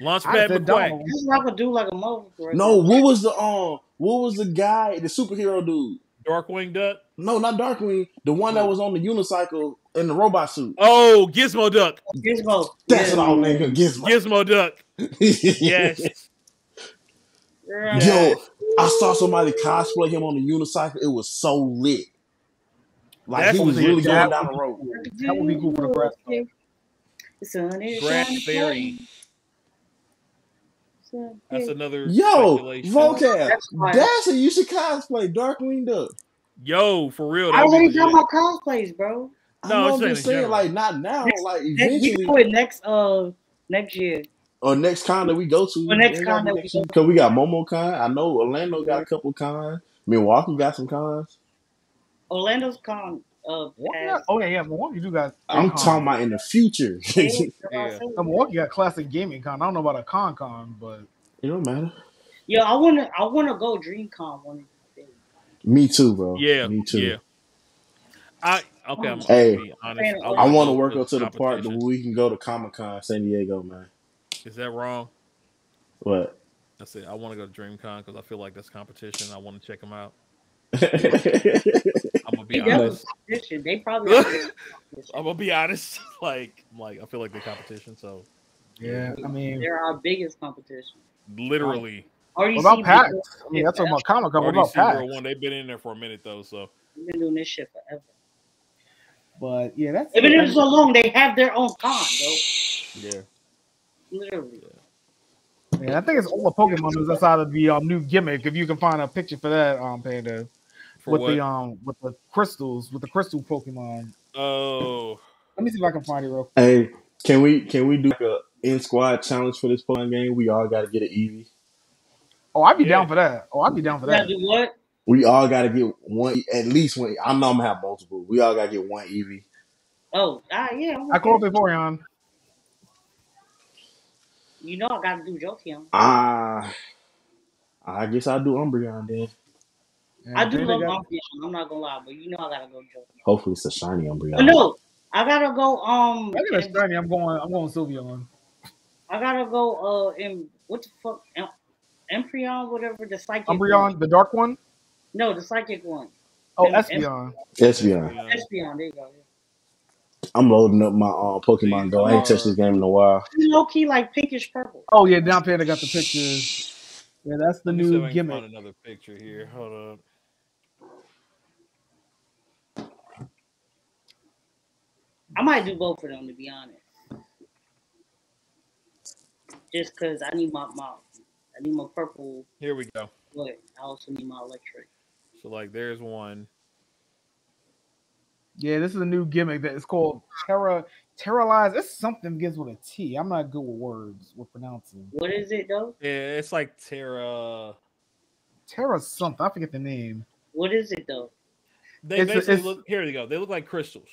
I Launchpad McQuack. Donald. This is like a like a motherfucker. right No, now. what was the um, what was the guy, the superhero dude? Darkwing Duck. No, not Darkwing. The one that mm. was on the unicycle in the robot suit. Oh, Gizmo Duck. Gizmo. That's yeah. what I'll name him. Gizmo. Gizmo Duck. *laughs* Yes. Right. Yo, I saw somebody cosplay him on the unicycle. It was so lit. Like That's he was really going down the road. be cool. That would be cool for the grass. The sun is Grass shining Fairy. That's another Yo, speculation. vocab. That's fire. That's a you should cosplay Darkwing Duck. Yo, for real. I that would be already done my cosplays, bro. No, I'm I'm just saying, like not now, Next- like Next, we eventually, do it next uh next year. or next con that we go to. Or next con that we go. Cause we got Momo Con. I know Orlando got a couple cons. Milwaukee got some cons. Orlando's con uh Milwaukee got- passed. Oh yeah, yeah. Milwaukee do got. I'm con. talking about in the future. it *laughs* Yeah. Milwaukee got classic gaming con. I don't know about a con con, but it don't matter. Yo, I wanna I wanna go DreamCon one of these days. Me too, bro. Yeah, me too. yeah. I okay. I'm Hey, honest. I I wanna want to go work up to the part that we can go to Comic Con San Diego, man. Is that wrong? What? I said I want to go to DreamCon because I feel like that's competition. I want to check them out. *laughs* I'm gonna be They honest. They probably. *laughs* I'm gonna be honest. *laughs* Like, I'm like I feel like they're competition. So yeah. I mean, they're our biggest competition. literally, RDC what about PAX? I mean, shit that's talking about forever. Comic Con. What about PAX? One. They've been in there for a minute though. So They've been doing this shit forever. But yeah, that's. They've been doing so long. They have their own con, though. yeah. Literally. Yeah, I think it's all the Pokemon news outside of the um, new gimmick. If you can find a picture for that, um, Panda, For with what? the um, with the crystals, with the crystal Pokemon. oh, Let me see if I can find it real. Quick. Hey, can we can we do like a in squad challenge for this Pokemon game? We all got to get an Eevee. Oh, I'd be Yeah. down for that. Oh, I'd be down for that. do what? We all got to get one, at least one. I know I'm gonna have multiple. We all got to get one Eevee. Oh, ah, yeah. I'm I called okay. it for you. You know I gotta do Jolteon. Ah, I guess I'll do Umbreon then. Yeah, I do Panda love Umbreon. I'm not gonna lie, but you know I gotta go Jolteon. Hopefully, it's a shiny Umbreon. Oh, no, I gotta go. Um, I got a shiny. I'm going. I'm going Sylveon. I gotta go. Uh, in what the fuck? Em- Empryon, whatever the psychic. One. Umbreon, the dark one. No, the psychic one. Oh, Em- Espeon. Espeon. Espeon. There you go. I'm loading up my uh, Pokemon Go. I ain't touched this game in a while. Low key like pinkish purple. Oh yeah, down Panda got the pictures. Yeah, that's the Let me I new can gimmick. Another picture here. Hold up. I might do both of them to be honest. Just cause I need my, my I need my purple, Here we go. but I also need my electric. So like, there's one. Yeah, this is a new gimmick that is called Terra Terralize. It's something begins with a T. I'm not good with words with pronouncing. What is it though? Yeah, it's like Terra. Terra something. I forget the name. What is it though? They It's basically it's- look. Here they go. They look like crystals.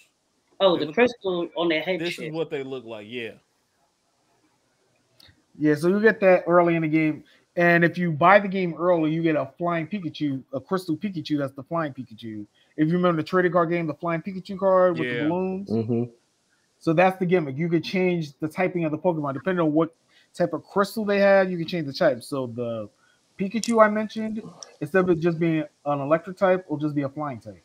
Oh, They the look- crystal on their head This shit. is what they look like. Yeah. Yeah, so you get that early in the game. And if you buy the game early, you get a flying Pikachu, a crystal Pikachu. That's the flying Pikachu. If you remember the trading card game, the flying Pikachu card with Yeah. the balloons. hmm So that's the gimmick. You could change the typing of the Pokemon depending on what type of crystal they had. You can change the type. So the Pikachu I mentioned, instead of it just being an electric type, will just be a flying type.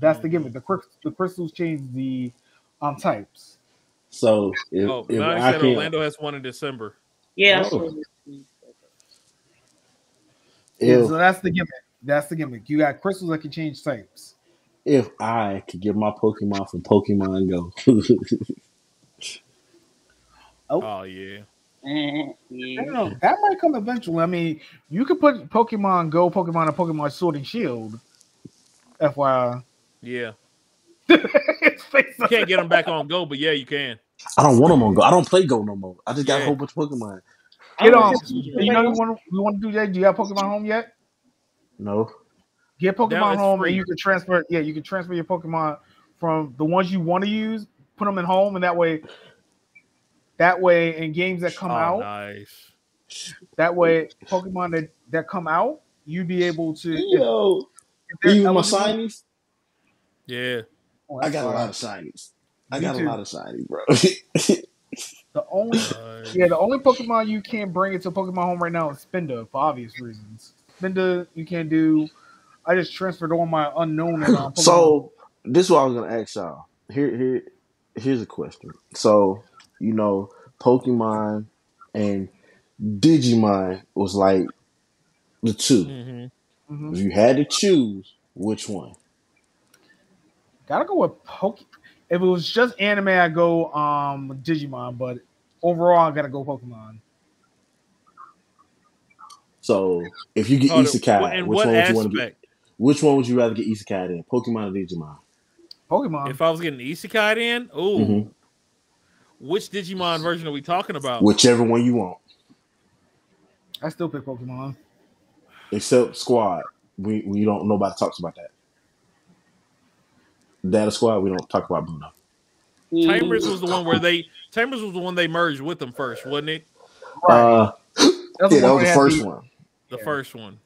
That's the Mhm. gimmick. The crys- the crystals change the um types. So if, Oh, if Melanie I said Orlando has one in December. Yeah, that's Oh. what Yeah, if so that's the gimmick. That's the gimmick. You got crystals that can change types. if I could get my Pokemon from Pokemon Go, *laughs* Oh yeah. *laughs* Eh, I don't know. That might come eventually. I mean, you could put Pokemon Go, Pokemon, and Pokemon Sword and Shield. FYI. Yeah. *laughs* You can't get them back on Go, but yeah, you can. I don't want them on Go. I don't play Go no more. I just got a whole bunch of Pokemon. Get on. You know you want to you want to do that? Do you have Pokemon Home yet? No, Get Pokemon it's Home, free. and you can transfer. Yeah, you can transfer your Pokemon from the ones you want to use, put them in Home, and that way, that way, in games that come oh, out, nice. that way, Pokemon that that come out, you'd be able to. if- yo, if they're even my eligible- Yeah. Oh, I that's got a lot of shinies. I Me got a lot of shinies, bro. *laughs* The only Nice. yeah, the only Pokemon you can't bring into Pokemon Home right now is Spinda for obvious reasons. Spinda you can't do. I just transferred all my unknown and uh, *laughs* so this is what I was gonna ask y'all. Here, here, here's a question. So you know, Pokemon and Digimon was like the two. hmm Mhm. If you had to choose, which one? gotta go with Poke. If it was just anime, I go um Digimon, but overall, I gotta go Pokemon. So if you get Oh, the- Isekai, in which what one would you want to get? Which one would you rather get Isekai in? Pokemon or Digimon? Pokemon. If I was getting Isekai in, oh, Mhm. which Digimon version are we talking about? Whichever one you want, I still pick Pokemon. except Squad. We we don't nobody talks about that. Data Squad, we don't talk about Bruno. Tamers was the one where they Tamers was the one they merged with them first, wasn't it? Uh, yeah, that was the had first the- one. The Yeah. first one.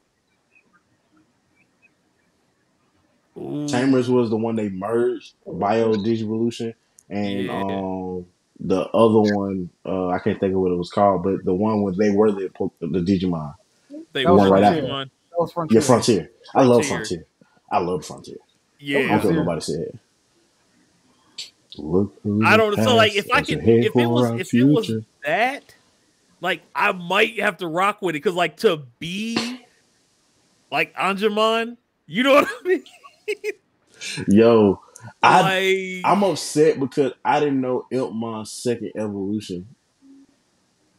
Ooh. Tamers was the one they merged, Bio Digivolution, and Yeah. um the other one, uh, I can't think of what it was called, but the one where they were the the Digimon. They That were was right Digimon. after. That was Frontier. Yeah, Frontier. I love Frontier. Frontier. I love Frontier. I Yeah. don't care what nobody said. Look I don't so like if I has could if it was our if it was that, like I might have to rock with it because like to be like Angemon, you know *laughs* what I mean? Yo, I like I'm upset because I didn't know Iltmon's second evolution,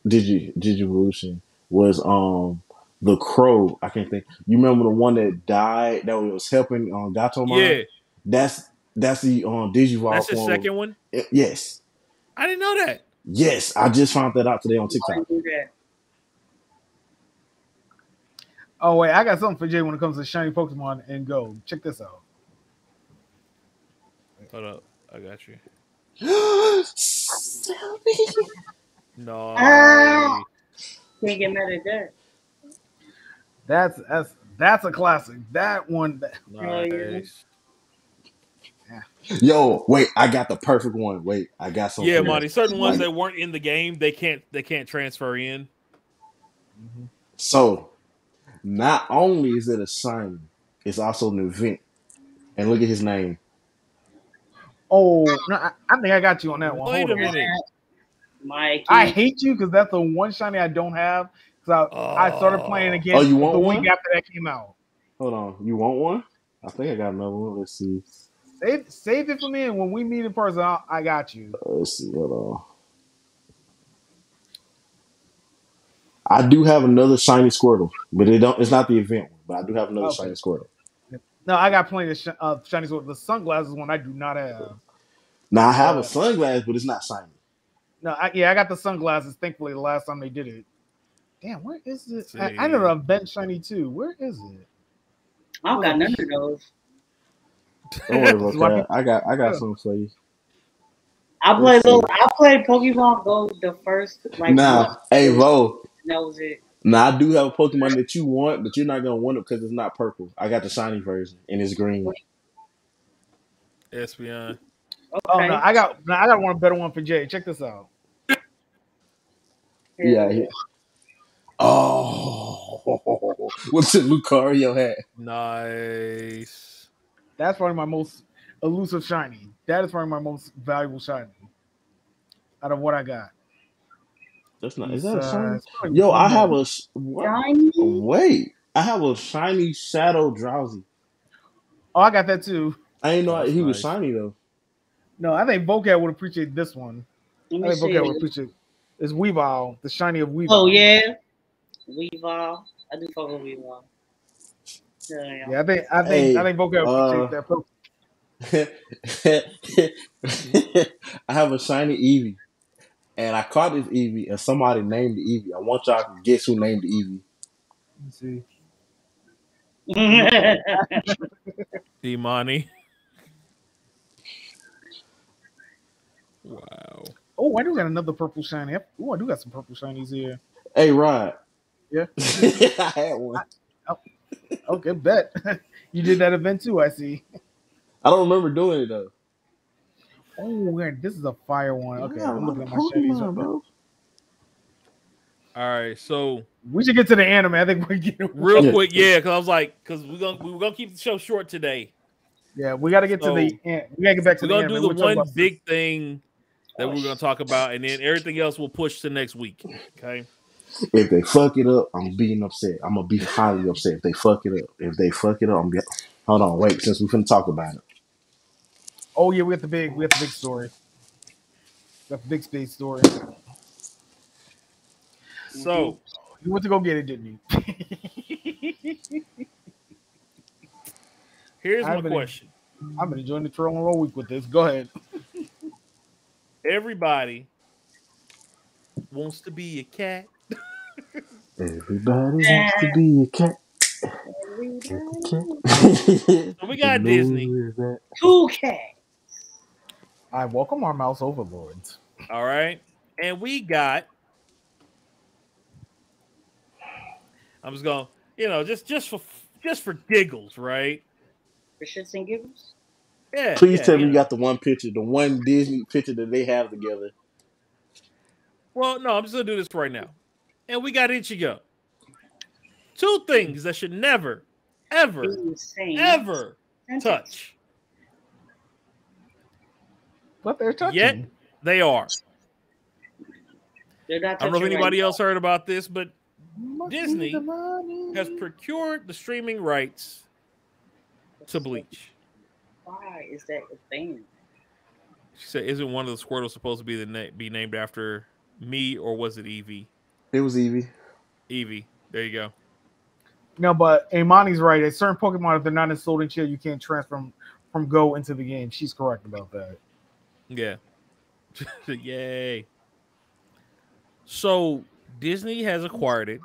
Did you? Did you evolution was um the crow. I can't think. You remember the one that died that was helping on um, Gatomon? yeah, That's that's the um Digivolve that's the form. second one. Eh, Yes, I didn't know that. yes. I just found that out today on I TikTok. do that. Oh wait, I got something for Jay when it comes to shiny Pokemon and Go. Check this out. Hold up, I got you. *gasps* Selby. No, Ah. Can't get mad at that. That's that's that's a classic. That one. That, Hell yeah. nice. Yo, wait, I got the perfect one. Wait, I got something. Yeah, for you. Monty. Certain ones Like- that weren't in the game, they can't they can't transfer in. So, not only is it a sign, it's also an event. And look at his name. oh, no, I, I think I got you on that one. Wait Hold a on. minute. Mikey. I hate you because that's the one shiny I don't have. Because I, I started playing again Oh, you want the week after that came out. Hold on. You want one? I think I got another one. Let's see. Save, save it for me, and when we meet in person, I, I got you. Let's see. Hold on. I do have another shiny Squirtle, but it don't. It's not the event one, but I do have another Okay. shiny Squirtle. No, I got plenty of sh- uh, shinies. with The sunglasses one I do not have. Now I have Uh, a sunglass, but it's not shiny. No, I, yeah, I got the sunglasses. Thankfully, the last time they did it. Damn, where is this? I, I See. know the shiny too. Where is it? I don't got none of those. Don't worry about *laughs* that. I got. I got Yeah. some for you. I played little, I played Pokemon Go the first like Nah, month. hey Vo. that was it. Now I do have a Pokemon that you want, but you're not gonna want it because it's not purple. I got the shiny version and it's green. Espeon. Oh, okay. Oh no, I got no, I got one better one for Jay. Check this out. Yeah. yeah. Oh, *laughs* what's the Lucario hat? Nice. That's probably my most elusive shiny. that is probably my most valuable shiny out of what I got. That's not. Is that a uh, shiny? it's Yo, I have a? Shiny. Wait, I have a shiny shadow Drowzee. Oh, I got that too. I didn't know That's he was shiny though. No, I think Vocab would appreciate this one. Let I think Vocab would see. appreciate it's Weavile, the shiny of Weavile. Oh yeah, Weavile. I do fuck with Weavile. Yeah, yeah. Yeah, I think I think Hey, I think Vocab would uh, appreciate that. purple. *laughs* I have a shiny Eevee, and I caught this Eevee, and somebody named the Eevee. I want y'all to guess who named the Eevee. Let me see. *laughs* Imani. Wow. Oh, I do got another purple shiny. Oh, I do got some purple shinies here. Hey, Rod. Yeah. *laughs* I had one. Oh, oh, okay, bet. *laughs* you did that event too, I see. I don't remember doing it though. Oh, man, this is a fire one. Okay, Yeah, I'm looking at my Pokemon, shinies. bro. All right. So We should get to the anime. I think we're getting real Yeah. quick, yeah, because I was like, because we're gonna we were gonna keep the show short today. Yeah, we got to get So, to the. an- We got to get back to the show. We're the gonna anime. do the We'll talk one about- big thing that we're gonna talk about, and then everything else we'll push to next week. Okay. If they fuck it up, I'm being upset. I'm gonna be highly upset if they fuck it up. If they fuck it up, I'm be- hold on, wait. Since we finna talk about it, Oh yeah, we got the big. We got the big story. Got the big space story. So You went to go get it, didn't you? *laughs* here's my I've been- question: I've been enjoying the trail roll week with this. Go ahead. *laughs* Everybody wants to be a cat. Everybody wants to be a cat. cat. So we *laughs* got Disney. Two K. I welcome our mouse overlords. All right, and we got. I'm just gonna, you know, just just for just for giggles, right? For shits and giggles. Yeah. Please yeah, tell me you got the one picture, the one Disney picture that they have together. Well, no, I'm just gonna do this right now. And we got Ichigo. Two things that should never, ever, Insane. ever touch. But they're touching. Yet they are. They're not I don't know if anybody right else heard about this, but Must Disney be the money. has procured the streaming rights to Bleach. Why is that a thing? She said, "Isn't one of the Squirtles supposed to be the na- be named after me, or was it Eevee? It was Eevee. Eevee. There you go. No, but Imani's right. At certain Pokemon, if they're not in installed and chill, you can't transfer from, from Go into the game. She's correct about that. Yeah. *laughs* Yay. So Disney has acquired it.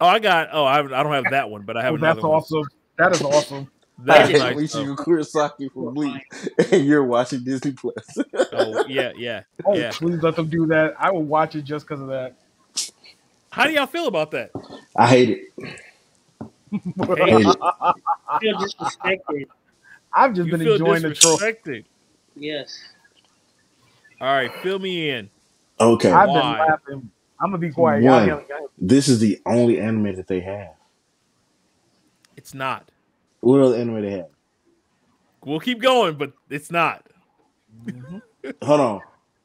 Oh, I got. Oh, I, I don't have that one, but I have Oh, another that's one. awesome. That is awesome. That's I nice. wish though. you Kurosaki from Bleach, *laughs* and you're watching Disney Plus. Oh, yeah, *laughs* yeah, Oh, yeah. please let them do that. I will watch it just because of that. How do y'all feel about that? I hate it. *laughs* I Hate it. I feel disrespected. I've just You been feel enjoying the troll. Yes. All right, fill me in. Okay, I've been laughing. I'm gonna be quiet. Y'all One. yelling, y'all- this is the only anime that they have. It's not. What other anime they have? We'll keep going, but it's not. Mhm. Hold on.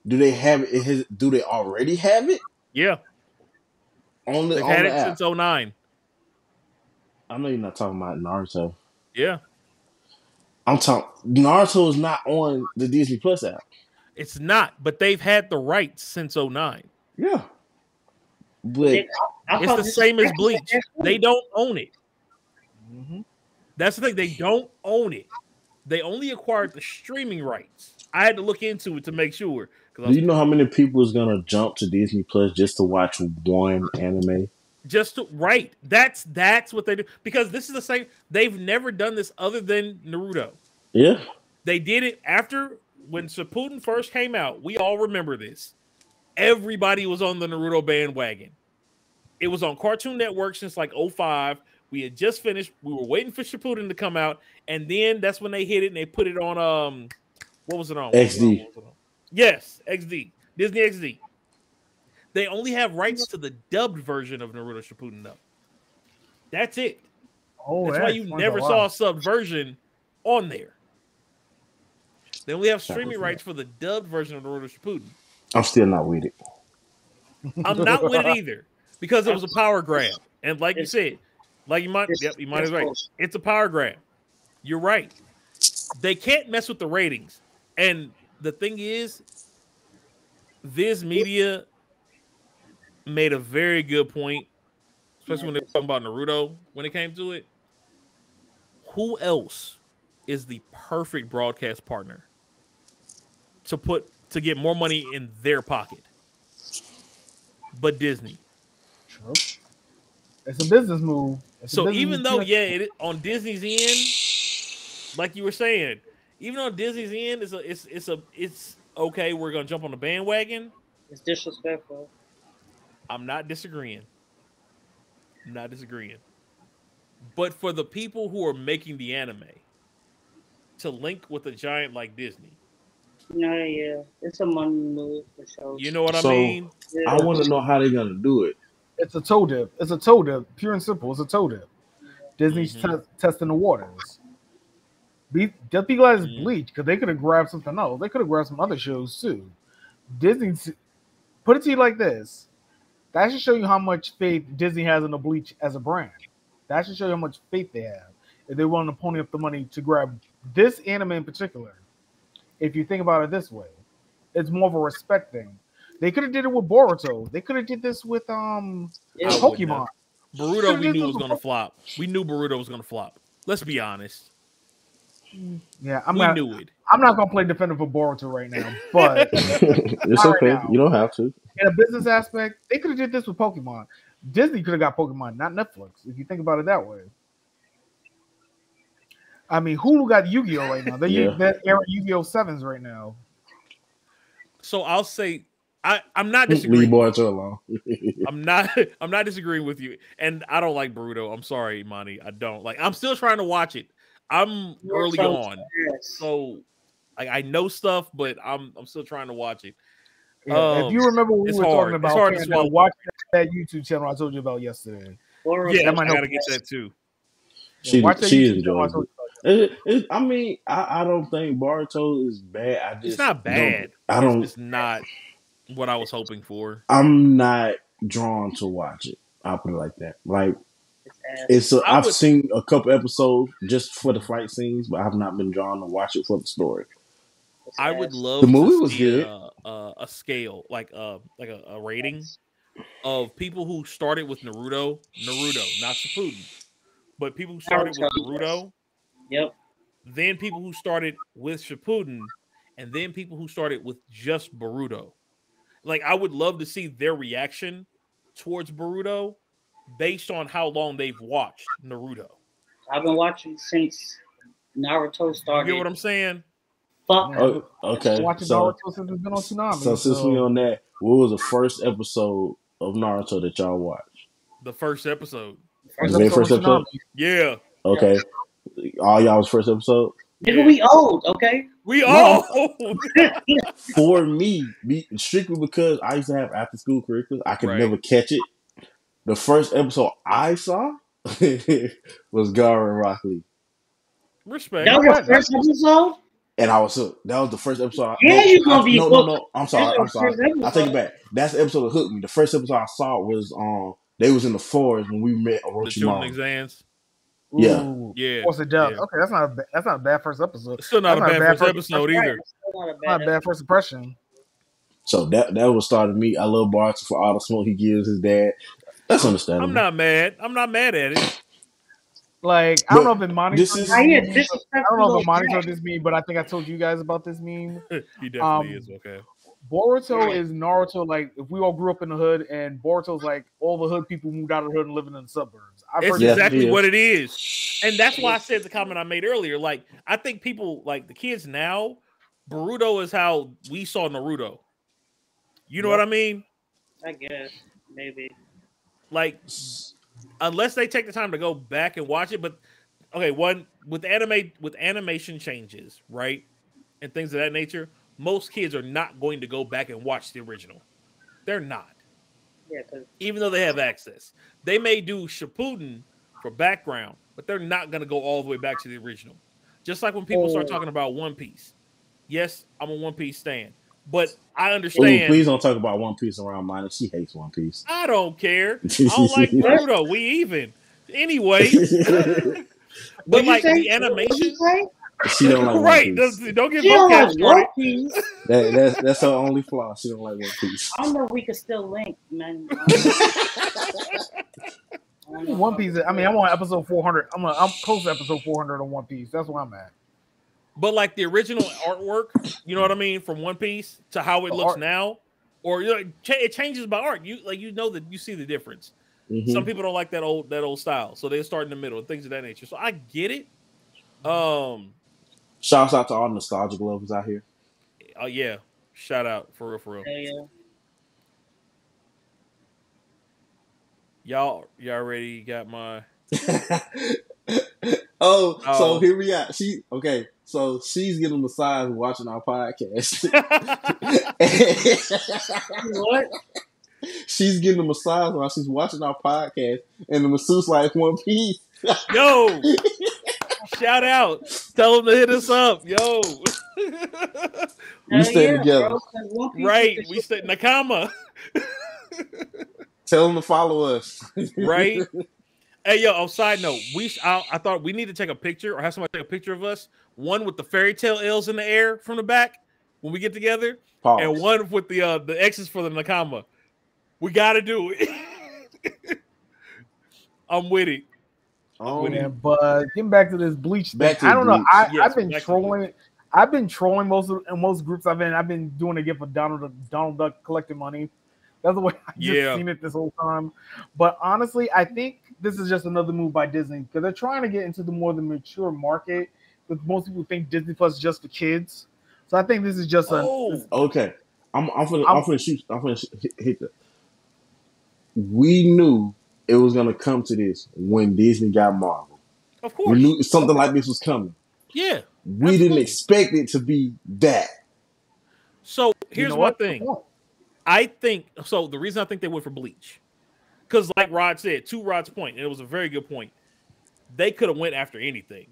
Do they have it? Has, do they already have it Yeah, on the they've on had the it app? since 09. I know you're not talking about Naruto. Yeah, I'm talking Naruto is not on the Disney Plus app. it's not, but they've had the rights since 09. Yeah, but They- It's the same as Bleach. at that point. They don't own it. Mhm. That's the thing. They don't own it. They only acquired the streaming rights. I had to look into it to make sure. do you know how many people is gonna jump to Disney Plus just to watch one anime? just to, right. That's that's what they do because this is the same. They've never done this other than Naruto. Yeah, They did it after when Shippuden first came out. We all remember this. Everybody was on the Naruto bandwagon. It was on Cartoon Network since like 05. We had just finished. We were waiting for Shippuden to come out, and then that's when they hit it and they put it on um, what was it on? What it on? XD. It on? Yes, XD, Disney XD. They only have rights to the dubbed version of Naruto Shippuden though. That's it. Oh, That's why you never a saw a lot. sub version on there. Then we have streaming rights for the dubbed version of Naruto Shippuden. I'm still not with it. I'm not with it *laughs* either because it was a power grab, and like you said, like you might, it's- yep, you might it's be right. It's a power grab. You're right. They can't mess with the ratings, and the thing is, this Media made a very good point, especially when they're talking about Naruto. When it came to it, who else is the perfect broadcast partner to put to get more money in their pocket? But Disney. True. It's a business move. It's So business even move. though, yeah, it, on Disney's end, like you were saying, even on Disney's end, it's a, it's, it's a, it's okay. We're gonna jump on the bandwagon. It's disrespectful. I'm not disagreeing. I'm not disagreeing. But for the people who are making the anime to link with a giant like Disney, No, yeah, it's a money move for sure. you know what I mean? Yeah. I want to know how they're gonna do it. It's a toe dip. It's a toe dip, pure and simple. It's a toe dip. Disney's Mhm. te- testing the waters. Be just be glad it's Mhm. Bleach because they could have grabbed something else. They could have grabbed some other shows too. Disney, put it to you like this: that should show you how much faith Disney has in the Bleach as a brand. That should show you how much faith they have if they're willing to pony up the money to grab this anime in particular. If you think about it this way, it's more of a respect thing. They could have did it with Boruto. They could have did this with um Yeah, Pokemon. Boruto, we knew was gonna before. flop. We knew Boruto was gonna flop. Let's be honest. Yeah, I'm we not. knew it. I'm not gonna play defender for Boruto right now, but *laughs* it's okay. now. You don't have to. in a business aspect, they could have did this with Pokemon. Disney could have got Pokemon, not Netflix. If you think about it that way. I mean, Hulu got Yu-Gi-Oh right now. They're, Yeah. they're airing Yu-Gi-Oh sevens right now. So I'll say I, I'm not disagreeing. Leave disagreeing. Boruto alone. *laughs* I'm not *laughs* I'm not disagreeing with you. And I don't like Boruto. I'm sorry, Monty. I don't. Like I'm still trying to watch it. I'm You're early so on. Yes. So like I know stuff, but I'm I'm still trying to watch it. Yeah, Um, if you remember what we were hard. talking It's about, hard to swallow. watch that YouTube channel I told you about yesterday. Boruto- Yeah, I might help gotta get that too. Yeah, She, watch that she is channel I enjoyable. told you about. It, it, I mean, I, I don't think Boruto is bad. I just It's not don't- bad. I don't. It's not what I was hoping for. I'm not drawn to watch it. I'll put it like that. Like It's ass. it's. A, I I've would- seen a couple episodes just for the fight scenes, but I've not been drawn to watch it for the story. I would love The movie to was see good. A, a, a scale, like a like a, a rating of people who started with Naruto, Naruto, not Shippuden, but people who started with Naruto, Naruto, Yep. then people who started with Shippuden, and then people who started with just Boruto. Like I would love to see their reaction towards Boruto based on how long they've watched Naruto. I've been watching since Naruto started. You started. get what I'm saying? Fuck. Oh, okay, Watching so Naruto since it's been on Toonami. so since we on that, what was the first episode of Naruto that y'all watched? The first episode. first episode first episode? Yeah. Okay, all y'all's first episode. Nigga, we old, okay? We No. all *laughs* For me, be, strictly because I used to have after school curriculum, I could Right. never catch it. The first episode I saw *laughs* was Gaara and Rock Lee. respect. That was what? the first episode? And I was hooked. That was the first episode. I, Yeah, no, you gonna I- be no, no, hooked. no. I'm sorry. I'm sorry. I take it back. That's the episode that hooked me. The first episode I saw was um they was in the forest when we met the children Orochimaru. exams. Yeah. Ooh. Yeah. Forest of Death. yeah. Okay, that's not a ba- that's not a bad first episode. It's still not a That's bad, not a bad first first- episode Right, either. it's not a Not bad a bad first impression. So that that was started me. I love Boruto for all the smoke he gives his dad. That's understandable. I'm not mad. I'm not mad at it. Like I don't know if it monitors. this is- I hear I don't know if disrespectful it monitors this meme, but I think I told you guys about this meme. *laughs* he definitely Um, is okay. Boruto is Naruto. Like if we all grew up in the hood, and Boruto's like all the hood people moved out of the hood and living in the suburbs. I've It's heard exactly he what it is. And that's why I said the comment I made earlier. Like, I think people like the kids now, Boruto is how we saw Naruto. You know Yep. what I mean? I guess. Maybe. Like, unless they take the time to go back and watch it. But okay, one with anime with animation changes, right? And things of that nature, most kids are not going to go back and watch the original. They're not. Yeah, even though they have access. They may do Shippuden for background, but they're not going to go all the way back to the original. Just like when people start Oh. talking about One Piece, Yes, I'm a One Piece stan, but I Ooh, understand. please don't talk about One Piece around mine. She hates One Piece. I don't care. *laughs* I don't like Naruto. We even. Anyway, *laughs* *laughs* but like the animation, say? She don't *laughs* like right? One Piece. Don't, don't get She don't like. One Piece. That, that's that's her only flaw. She don't like One Piece. I don't know we could still link, man. *laughs* One Piece. I mean, I'm on episode 400. I'm on, I'm close to episode 400 on One Piece. That's where I'm at. But like the original artwork, you know what I mean, from One Piece to how it The looks art- now, or you know, it changes by art. You like you know that you see the difference. Mhm. Some people don't like that old that old style, so they start in the middle and things of that nature. So I get it. Um, Shouts out to all nostalgic lovers out here. oh yeah, shout out for real, for real. Yeah, yeah. Y'all, y'all already got my oh, *laughs* Oh. so oh. here we are. She okay. So she's getting a massage watching our podcast. *laughs* What? *laughs* she's getting a massage while she's watching our podcast, and the masseuse like One Piece. yo. Shout out, tell them to hit us up, yo. We Hell stay yeah, together. bro, 'cause One Piece right, the we stay Nakama. Tell them to follow us. right? *laughs* hey, yo. On side note, we I, I thought we need to take a picture or have somebody take a picture of us. One with the Fairy Tail L's in the air from the back when we get together, Pause. and one with the uh the X's for the Nakama. We got to do it. *laughs* I'm with it. Um, Yeah, but getting back to this bleach thing, I don't know. Bleach. I, Yes, I've been trolling. I've been trolling most of in most groups I've been. I've been doing it again for Donald Donald Duck collecting money. That's the way *laughs* I just Yeah. seen it this whole time. But honestly, I think this is just another move by Disney because they're trying to get into the more the mature market. Because most people think Disney Plus is just for kids. So I think this is just a Oh, Okay, I'm I'm gonna I'm, I'm- gonna shoot. I'm gonna hit, hit the. We knew it was gonna come to this when Disney got Marvel. of We course. knew something like this was coming. Yeah. We didn't expect it to be that. So you here's know my what? thing. I think so. The reason I think they went for Bleach, because like Rod said, to Rod's point, and it was a very good point. They could have went after anything,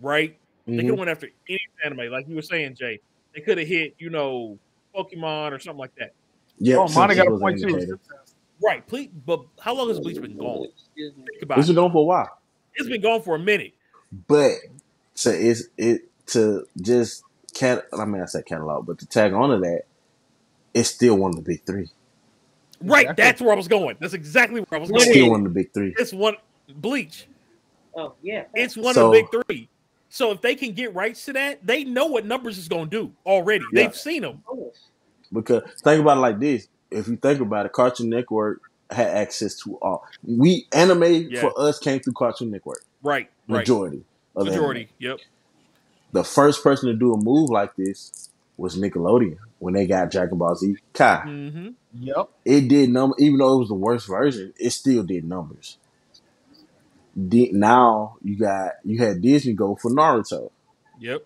right? They could have mm-hmm. went after any anime, like you were saying, Jay. They could have hit, you know, Pokemon or something like that, Yeah, Oh, Monty got a point too. Indicator. right? Please, but how long has Bleach been gone? Excuse me. Think about It's it. been going for a while, It's been gone for a minute, but to it's it to just cat. I mean, I said catalog, but to tag onto that, it's still one of the big three. right? Exactly. That's where I was going. That's exactly where I was It's going. still one of the big three. It's one Bleach. Oh yeah. It's one So- of the big three. So if they can get rights to that, they know what numbers is going to do already. Yeah. They've seen them. Because think about it like this: if you think about it, Cartoon Network had access to all. We anime Yeah. for us came through Cartoon Network. Right. Right. Majority. Of the Majority. anime. Yep. The first person to do a move like this was Nickelodeon when they got Dragon Ball Z Kai. Mm-hmm. Yep. It did number, even though it was the worst version, it still did numbers. Di- now you got you had Disney go for Naruto. Yep.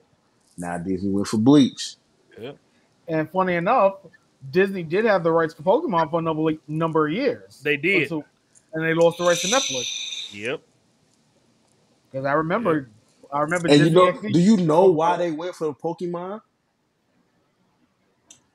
Now Disney went for Bleach. Yep. And funny enough, Disney did have the rights to Pokemon for a number, number of years. They did. So- and they lost the rights to Netflix. Yep. Because I remember, I remember And you know, XD do you know why they went for Pokemon?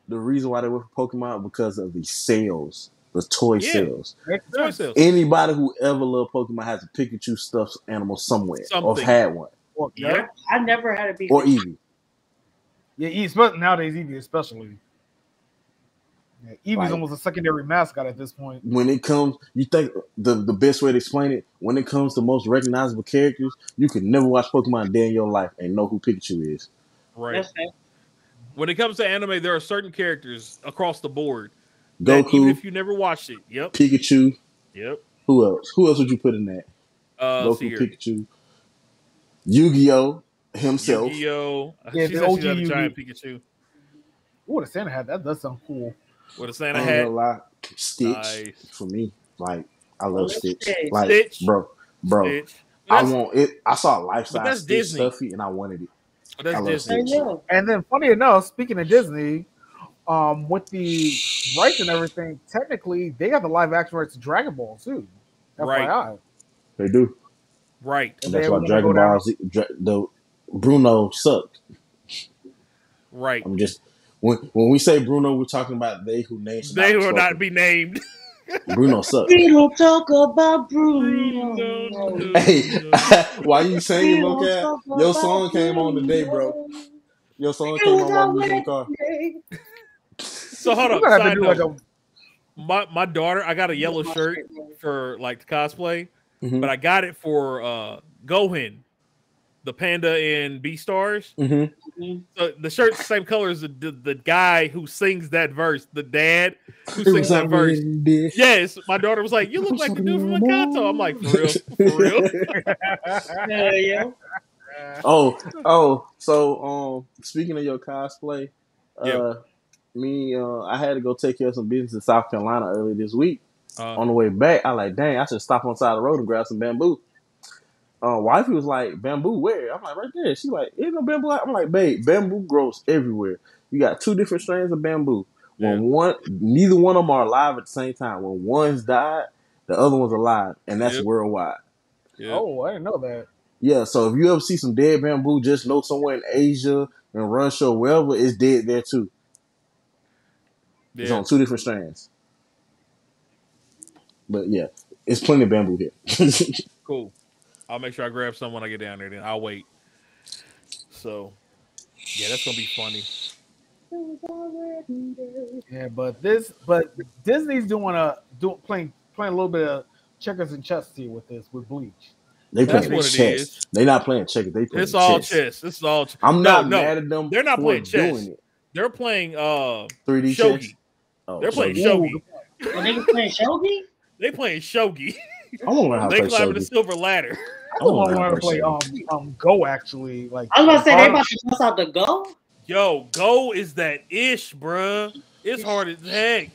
The reason why they went for Pokemon because of the sales, the toy Yeah. sales. Toy sales. Anybody who ever loved Pokemon has a Pikachu stuffed animal somewhere or Something. had one Well, Yep. I never had a beef. or Eevee. Yeah, Eevee, espe- nowadays Eevee especially. Yeah, Eevee's Right. almost a secondary mascot at this point. When it comes, you think the the best way to explain it when it comes to most recognizable characters, you could never watch Pokemon a day in your life and know who Pikachu is. Right. When it comes to anime, there are certain characters across the board that even Goku, if you never watched it, yep, Pikachu. yep. Who else? Who else would you put in that? Uh, Goku, see. Pikachu, Yu-Gi-Oh himself. Yu-Gi-Oh. Yeah, she the said OG she got a giant Yu-Gi. Pikachu Ooh, the Santa hat. That does sound cool. With a I Santa ain't hat. gonna lie. Stitch Nice. for me. Like I love Stitch. Stitch. Like Stitch. bro, bro. Stitch. I want it. I saw a life But size that's Stitch Disney. stuffy, and I wanted it. that's I love Disney. Stitch. And then, funny enough, speaking of Disney, um, with the rights and everything, technically they got the live action rights to Dragon Ball too. Right. They do. Right. And That's why Dragon go Ball Z, Dra- the Bruno sucked. Right. I'm just when when we say Bruno, we're talking about they who name should They be will not be named. Bruno sucks. We don't talk about Bruno. *laughs* Hey, why you singing, We don't Locat? Your song came on today, bro. Your song came on while we was in the car. day. So hold We're up. gonna have to Side do like note. a my my daughter, I got a yellow shirt for like the cosplay, Mhm. but I got it for uh Gohan, the panda in Beastars. Mm-hmm. So the shirt's the same color as the, the the guy who sings that verse, the dad who sings that verse. Yes, my daughter was like, "You look like the dude from Encanto." I'm like, "For real, for *laughs* real." Yeah. oh, oh. So, um, speaking of your cosplay, uh, me, uh, I had to go take care of some business in South Carolina earlier this week. Uh, On the way back, I like, dang, I should stop on the side of the road and grab some bamboo. Uh, wifey was like, bamboo where? I'm like, right there. She like, ain't no bamboo. out." I'm like, babe, bamboo grows everywhere. You got two different strains of bamboo. When Yeah. one, neither one of them are alive at the same time. When one's died, the other one's alive, and that's Yep. worldwide. yeah. Oh, I didn't know that. Yeah, so if you ever see some dead bamboo, just know somewhere in Asia and Russia or wherever, it's dead there too. It's on two different strands. But yeah, it's plenty of bamboo here. *laughs* Cool. I'll make sure I grab some when I get down there. Then I'll wait. So, yeah, that's gonna be funny. Yeah, but this, but Disney's doing a do playing playing a little bit of checkers and chess here with this with Bleach. they That's playing what chess. is. They not playing checkers. They playing It's all chess. chess. This is all. Ch- I'm No, not no, mad at them. they're not for playing chess. doing it. They're playing uh 3D chess. shogi. Oh, They're playing shogi. shogi. When they playing shogi? They playing shogi. I want to learn how to play shogi. They climbing the silver ladder. I I just wanna want to play um um Go actually like. I was about to say they hard- about to bust out the go. Yo, go is that ish, bruh. It's hard as heck.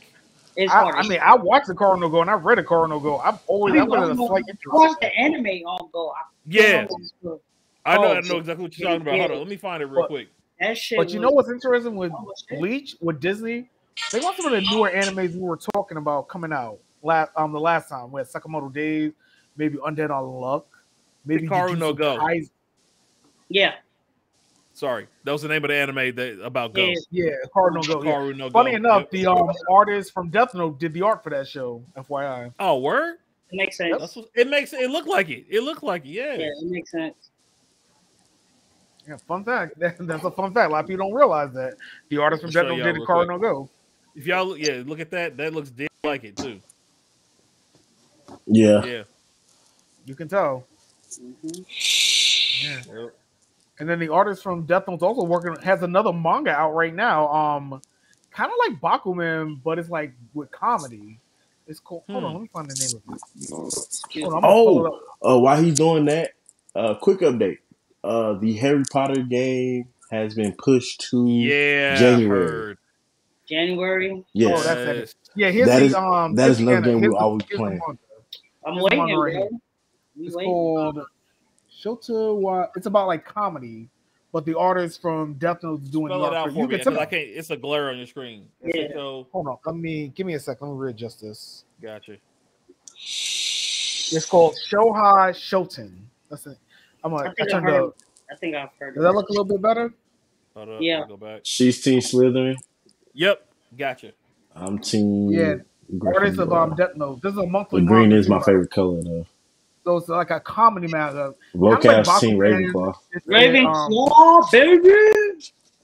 It's I, hard. I as mean. I watched the Hikaru no Go and I read a Hikaru no Go. I've always I I've mean, been a I slight I watched the anime on go. I Yeah, don't I know. Oh, I know exactly what you're talking about. Hold on, let me find it real But- quick. That shit. But you know what's interesting with Oh. Bleach with Disney? They want some of the newer animes we were talking about coming out last um the last time. We had Sakamoto Days, maybe Undead Unluck, maybe Hikaru no Go. Kaisen. Yeah. Sorry, that was the name of the anime that about go. Yeah. Yeah, Hikaru no Go. Yeah. Hikaru no Funny Go. enough, the um artist from Death Note did the art for that show. FYI. oh word. It makes sense. That's what, it makes it look like it. It looked like it. Yeah. Yeah, it makes sense. Yeah, fun fact. *laughs* That's a fun fact. A lot of people don't realize that the artist from Death Note did the real Hikaru no Go. If y'all look, yeah, look at that. That looks dead like it too. Yeah. Yeah. You can tell. Mhm. Yeah. Yep. And then the artist from Death Note's also working has another manga out right now. Um, kind of like Bakuman, but it's like with comedy. It's cool. Hold Hmm. on, let me find the name of it. On, me. I'm gonna pull it. Uh, while he's doing that, uh, quick update. Uh, the Harry Potter game has been pushed to Yeah. January. heard. January. yes. Oh, that's it. Yes. Yeah, here's That the is- um. that here's is the another game we'll always playing. I'm Here's waiting, It's waiting. called Shota. Wa- It's about like comedy, but the artist from Death Note is doing Spell it out for for you. me can tell. I can't. It's a glare on your screen. Yeah. So Hold on, let me give me a second. Let me readjust this. gotcha. It's called Show-ha Shoten. That's it. I'm I like, I think I've turned heard. up. I think I've heard. Does that look a little bit better? Hold up. Yeah. I'll Go back. She's Team Slytherin. Yep. Gotcha. I'm Team. Yeah, Artist of Gryffindor. um, Death Note. This is a monthly. But green is my favorite color though. So it's like a comedy manga. Vocab's like Team Bakuman. Ravenclaw. It's, um, Ravenclaw, baby.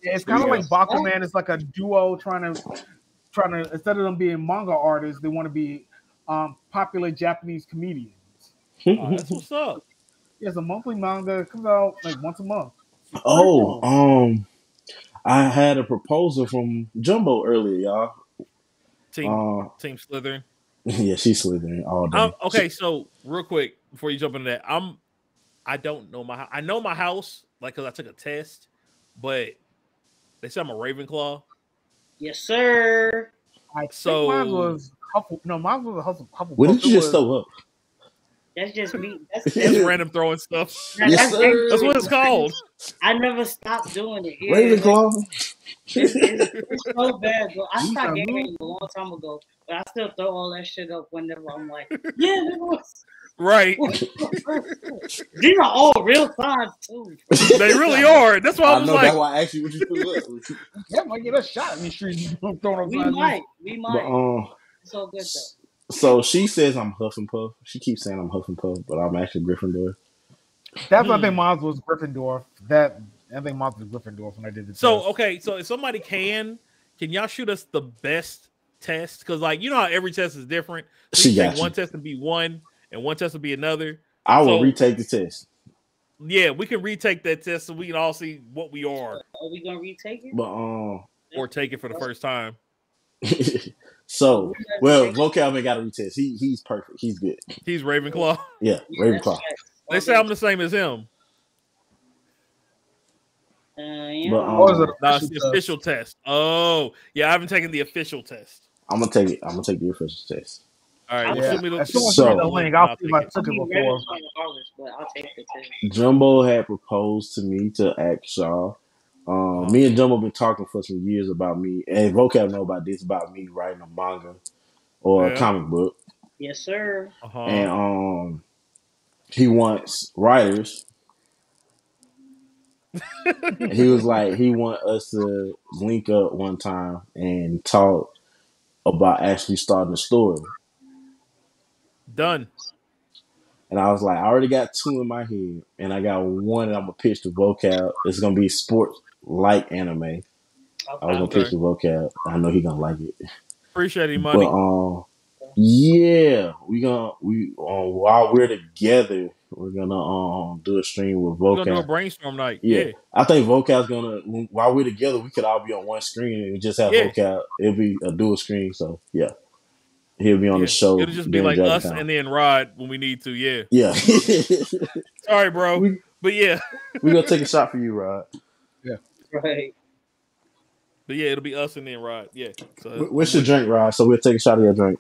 it's kind of Yeah. like Bakuman. It's like a duo trying to, trying to instead of them being manga artists, they want to be um, popular Japanese comedians. *laughs* Oh, that's what's up. It's a monthly manga. It comes out like once a month. oh, um, I had a proposal from Jumbo earlier, y'all. Team Uh, Team Slytherin. *laughs* yeah, she's Slytherin all day. Um, okay, so real quick before you jump into that, I'm I don't know my I know my house like because I took a test, but they said I'm a Ravenclaw. Yes, sir. I think So- mine was Huffle. No, mine was a Huffle. Hufflepuff. what did you just throw up? That's just me. That's, Just *laughs* that's, random throwing stuff. that- Yes, that's, sir. That's what it's called. I never stopped doing it. Yeah, Ravenclaw. *laughs* it's, it's, it's so bad, bro. I You stopped got gaming a long time ago, but I still throw all that shit up whenever I'm like, *laughs* yeah, it was. Right. *laughs* These are all real signs too. They really are. That's why I I was know like, that's why I asked you what you put up. Yeah, *laughs* might get a shot in the street *laughs* throwing We up might. We But might. um, It's all good though. so she says I'm Huff and Puff. She keeps saying I'm Huff and Puff, but I'm actually Gryffindor. That's what I think Hmm. mine was Gryffindor. That I think mine was Gryffindor when I did the so test. okay. So if somebody can, can y'all shoot us the best test? Because like you know how every test is different. So She you got take you. one test and be one, and one test will be another. I will So- retake the test, Yeah, we can retake that test so we can all see what we are, Are we gonna retake it? but um, or take it for the first time. *laughs* so well, retake it. got a retest. He he's perfect. He's good. He's Ravenclaw. *laughs* Yeah, Yeah, Ravenclaw. that's. They say I'm the same as him. Uh, yeah. But, um, Or is it No, official it's the test? official test. Oh, yeah, I haven't taken the official test. I'm gonna take it. I'm gonna take the official test. All right, Yeah. shoot me the- As soon as So- you the link, I'll see if I took it before. Ravenclaw regardless, but I'll take the test. Jumbo had proposed to me to act Shaw. Um, me and Jumbo been talking for some years about me, and vocab know about this about me writing a manga or Yeah. a comic book, Yes, sir. Uh-huh. and um, he wants writers. *laughs* he was like, he want us to link up one time and talk about actually starting a story. Done. And I was like, I already got two in my head, and I got one that I'm gonna pitch to vocab. It's gonna be sports like anime. I was gonna pitch to vocab. I know he gonna like it. Appreciate it, money. But um, yeah, we gonna we um while we're together, we're gonna um do a stream with We're gonna do a brainstorm night. Yeah. Yeah. I think vocab's gonna while we're together, we could all be on one screen and just have Yeah. vocab. It'll be a dual screen, so yeah, he'll be on Yeah. the show. It'll just be like Dragon us Con. and then Rod when we need to. Yeah. yeah. *laughs* Sorry, bro. we But yeah. we're gonna take a shot for you, Rod. Yeah. Right. But yeah, it'll be us and then Rod. Yeah. So Wh- What's your drink, Rod? So we'll take a shot of your drink.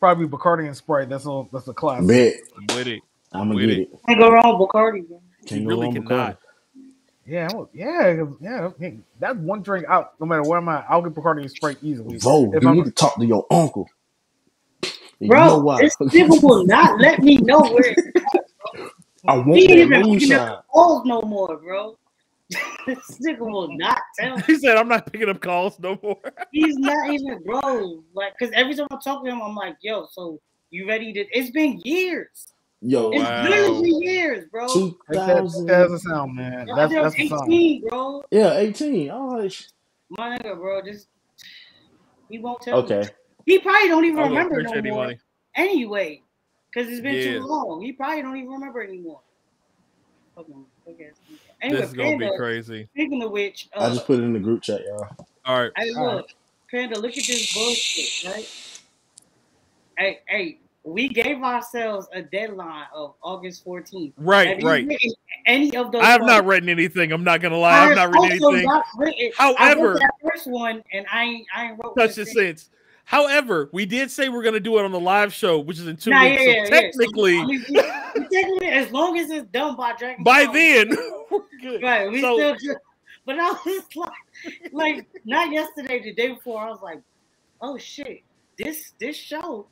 Probably Bacardi and Sprite. That's all. That's a classic. Bet I'm with it. I'm gonna With get it. it. Can't go wrong with Bacardi. bro. Can't You go really wrong with cannot. Yeah, I'm- yeah, 'cause- yeah. hey, That's one drink out. No matter where I'm at, I'll get Bacardi and Sprite easily. Vo, If you I'm- need to talk to your uncle. You Bro, know why? this nigga will not let me know where *laughs* I want he that ain't even picking up calls no more, bro. *laughs* this nigga will not tell me. He said, I'm not picking up calls no more. *laughs* He's not even, bro. Like, cause every time I talk to him, I'm like, yo, so you ready to? It's been years. Yo, It's Wow. literally years, bro. two Take that, take thousand. as a sound, man. Yo, That's think I that's the sound. 18, bro. Yeah, eighteen. Oh, like, My nigga, bro, just he won't tell me. Okay. He probably don't even I remember no appreciate it, more. money. Anyway, because it's been Yeah. too long. He probably don't even remember anymore. Hold on, okay. Anyway, This is gonna be Panda, crazy. speaking of which, I uh, just put it in the group chat, y'all. All right. Hey, All look, Panda, look at this bullshit, right? Hey, hey, we gave ourselves a deadline of August 14th. Right, Have right. any of those? I have not written anything. I'm not gonna lie. I've not written also anything. not written- I However- wrote that first one, and I I ain't wrote Touch the the thing. sense. However, we did say we're gonna do it on the live show, which is in two Nah, weeks. yeah, yeah, so yeah. technically, I mean, we- we technically, as long as it's done by Dragon by Ball, then, *laughs* we're good. right? We So- still, do- but I was *laughs* like, like not yesterday, the day before, I was like, oh shit, this this show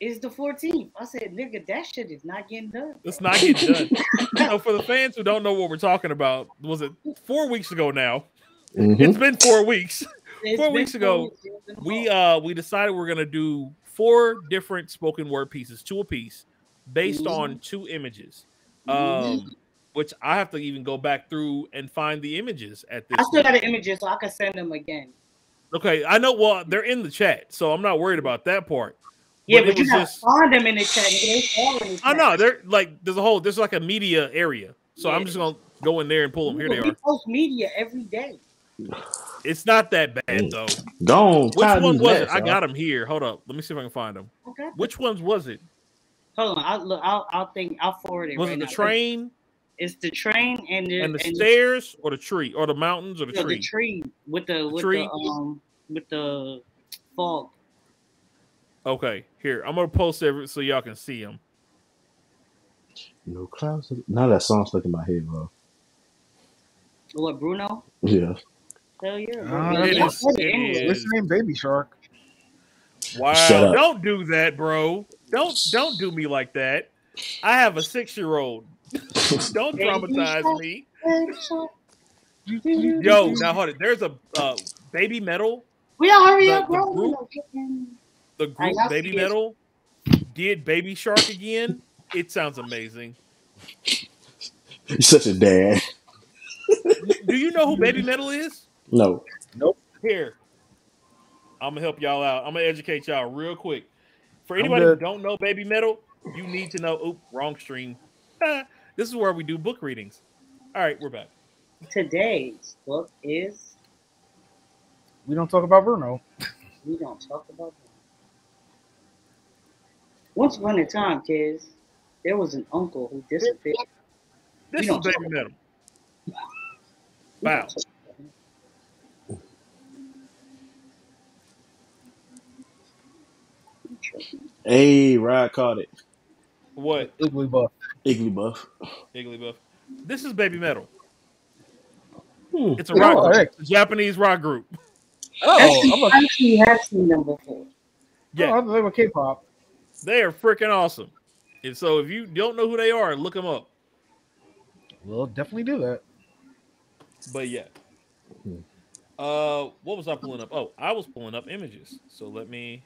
is the 14th. I said, nigga, that shit is not getting done. Let's not getting done. *laughs* so for the fans who don't know what we're talking about, was it four weeks ago now? Mhm. It's been four weeks. It's Four weeks ago, We uh we decided we're gonna do four different spoken word pieces, two a piece, based Mhm. on two images. Mhm. Um, which I have to even go back through and find the images at this. I still got the images, so I can send them again. Okay, I know. Well, they're in the chat, so I'm not worried about that part. Yeah, But but, you gotta just- find them in the chat. They all in the I know they're like there's a whole there's like a media area, so I'm just gonna go in there and pull them. Here they we are. post media every day. It's not that bad though. Gone. Which one these was it? laughs, I got them here. Hold up, let me see if I can find them. Okay. Which ones was it? Hold on. I'll look. I'll, I'll think. I'll forward it. Was right it the now. train It's the train and the and the and stairs or the tree or the mountains or the the, tree? the tree with the with tree? the um with the fog. Okay, here I'm gonna post every so y'all can see them. No clouds. Now that song stuck in my head, bro. What Bruno? Yeah. Hell yeah. bro. Yeah, it is- said it anyway. is. What's your name, Baby Shark? Wow! Don't do that, bro. Don't don't do me like that. I have a six year old. *laughs* Don't traumatize me. Yo, now hold it. There's a uh, baby metal. We all hurry The- up, the bro. group- The group Baby Metal did Baby Shark again. It sounds amazing. You're such a dad. Do you know who Baby *laughs* Metal is? No. Nope. Here, I'm gonna help y'all out. I'm gonna educate y'all real quick. For anybody who don't know Baby Metal, you need to know. Oop, wrong stream. *laughs* this is where we do book readings. All right, we're back. Today's book is We don't talk about Bruno. we don't talk about that. Once upon a time, kids, there was an uncle who disappeared. This We is Baby Metal. Wow. don't talk about him. Hey, Rod caught it. What? Iggly buff. Iggly buff. Igglybuff. This is Babymetal. Hmm. It's a Oh, rock group. hey. It's a Japanese rock group. Oh, Actually, I'm a, I actually have seen them before. Yeah, oh, they were K-pop. they are freaking awesome. And so if you don't know who they are, look them up. We'll definitely do that. But yeah. Hmm. Uh, what was I pulling up? Oh, I was pulling up images. So let me.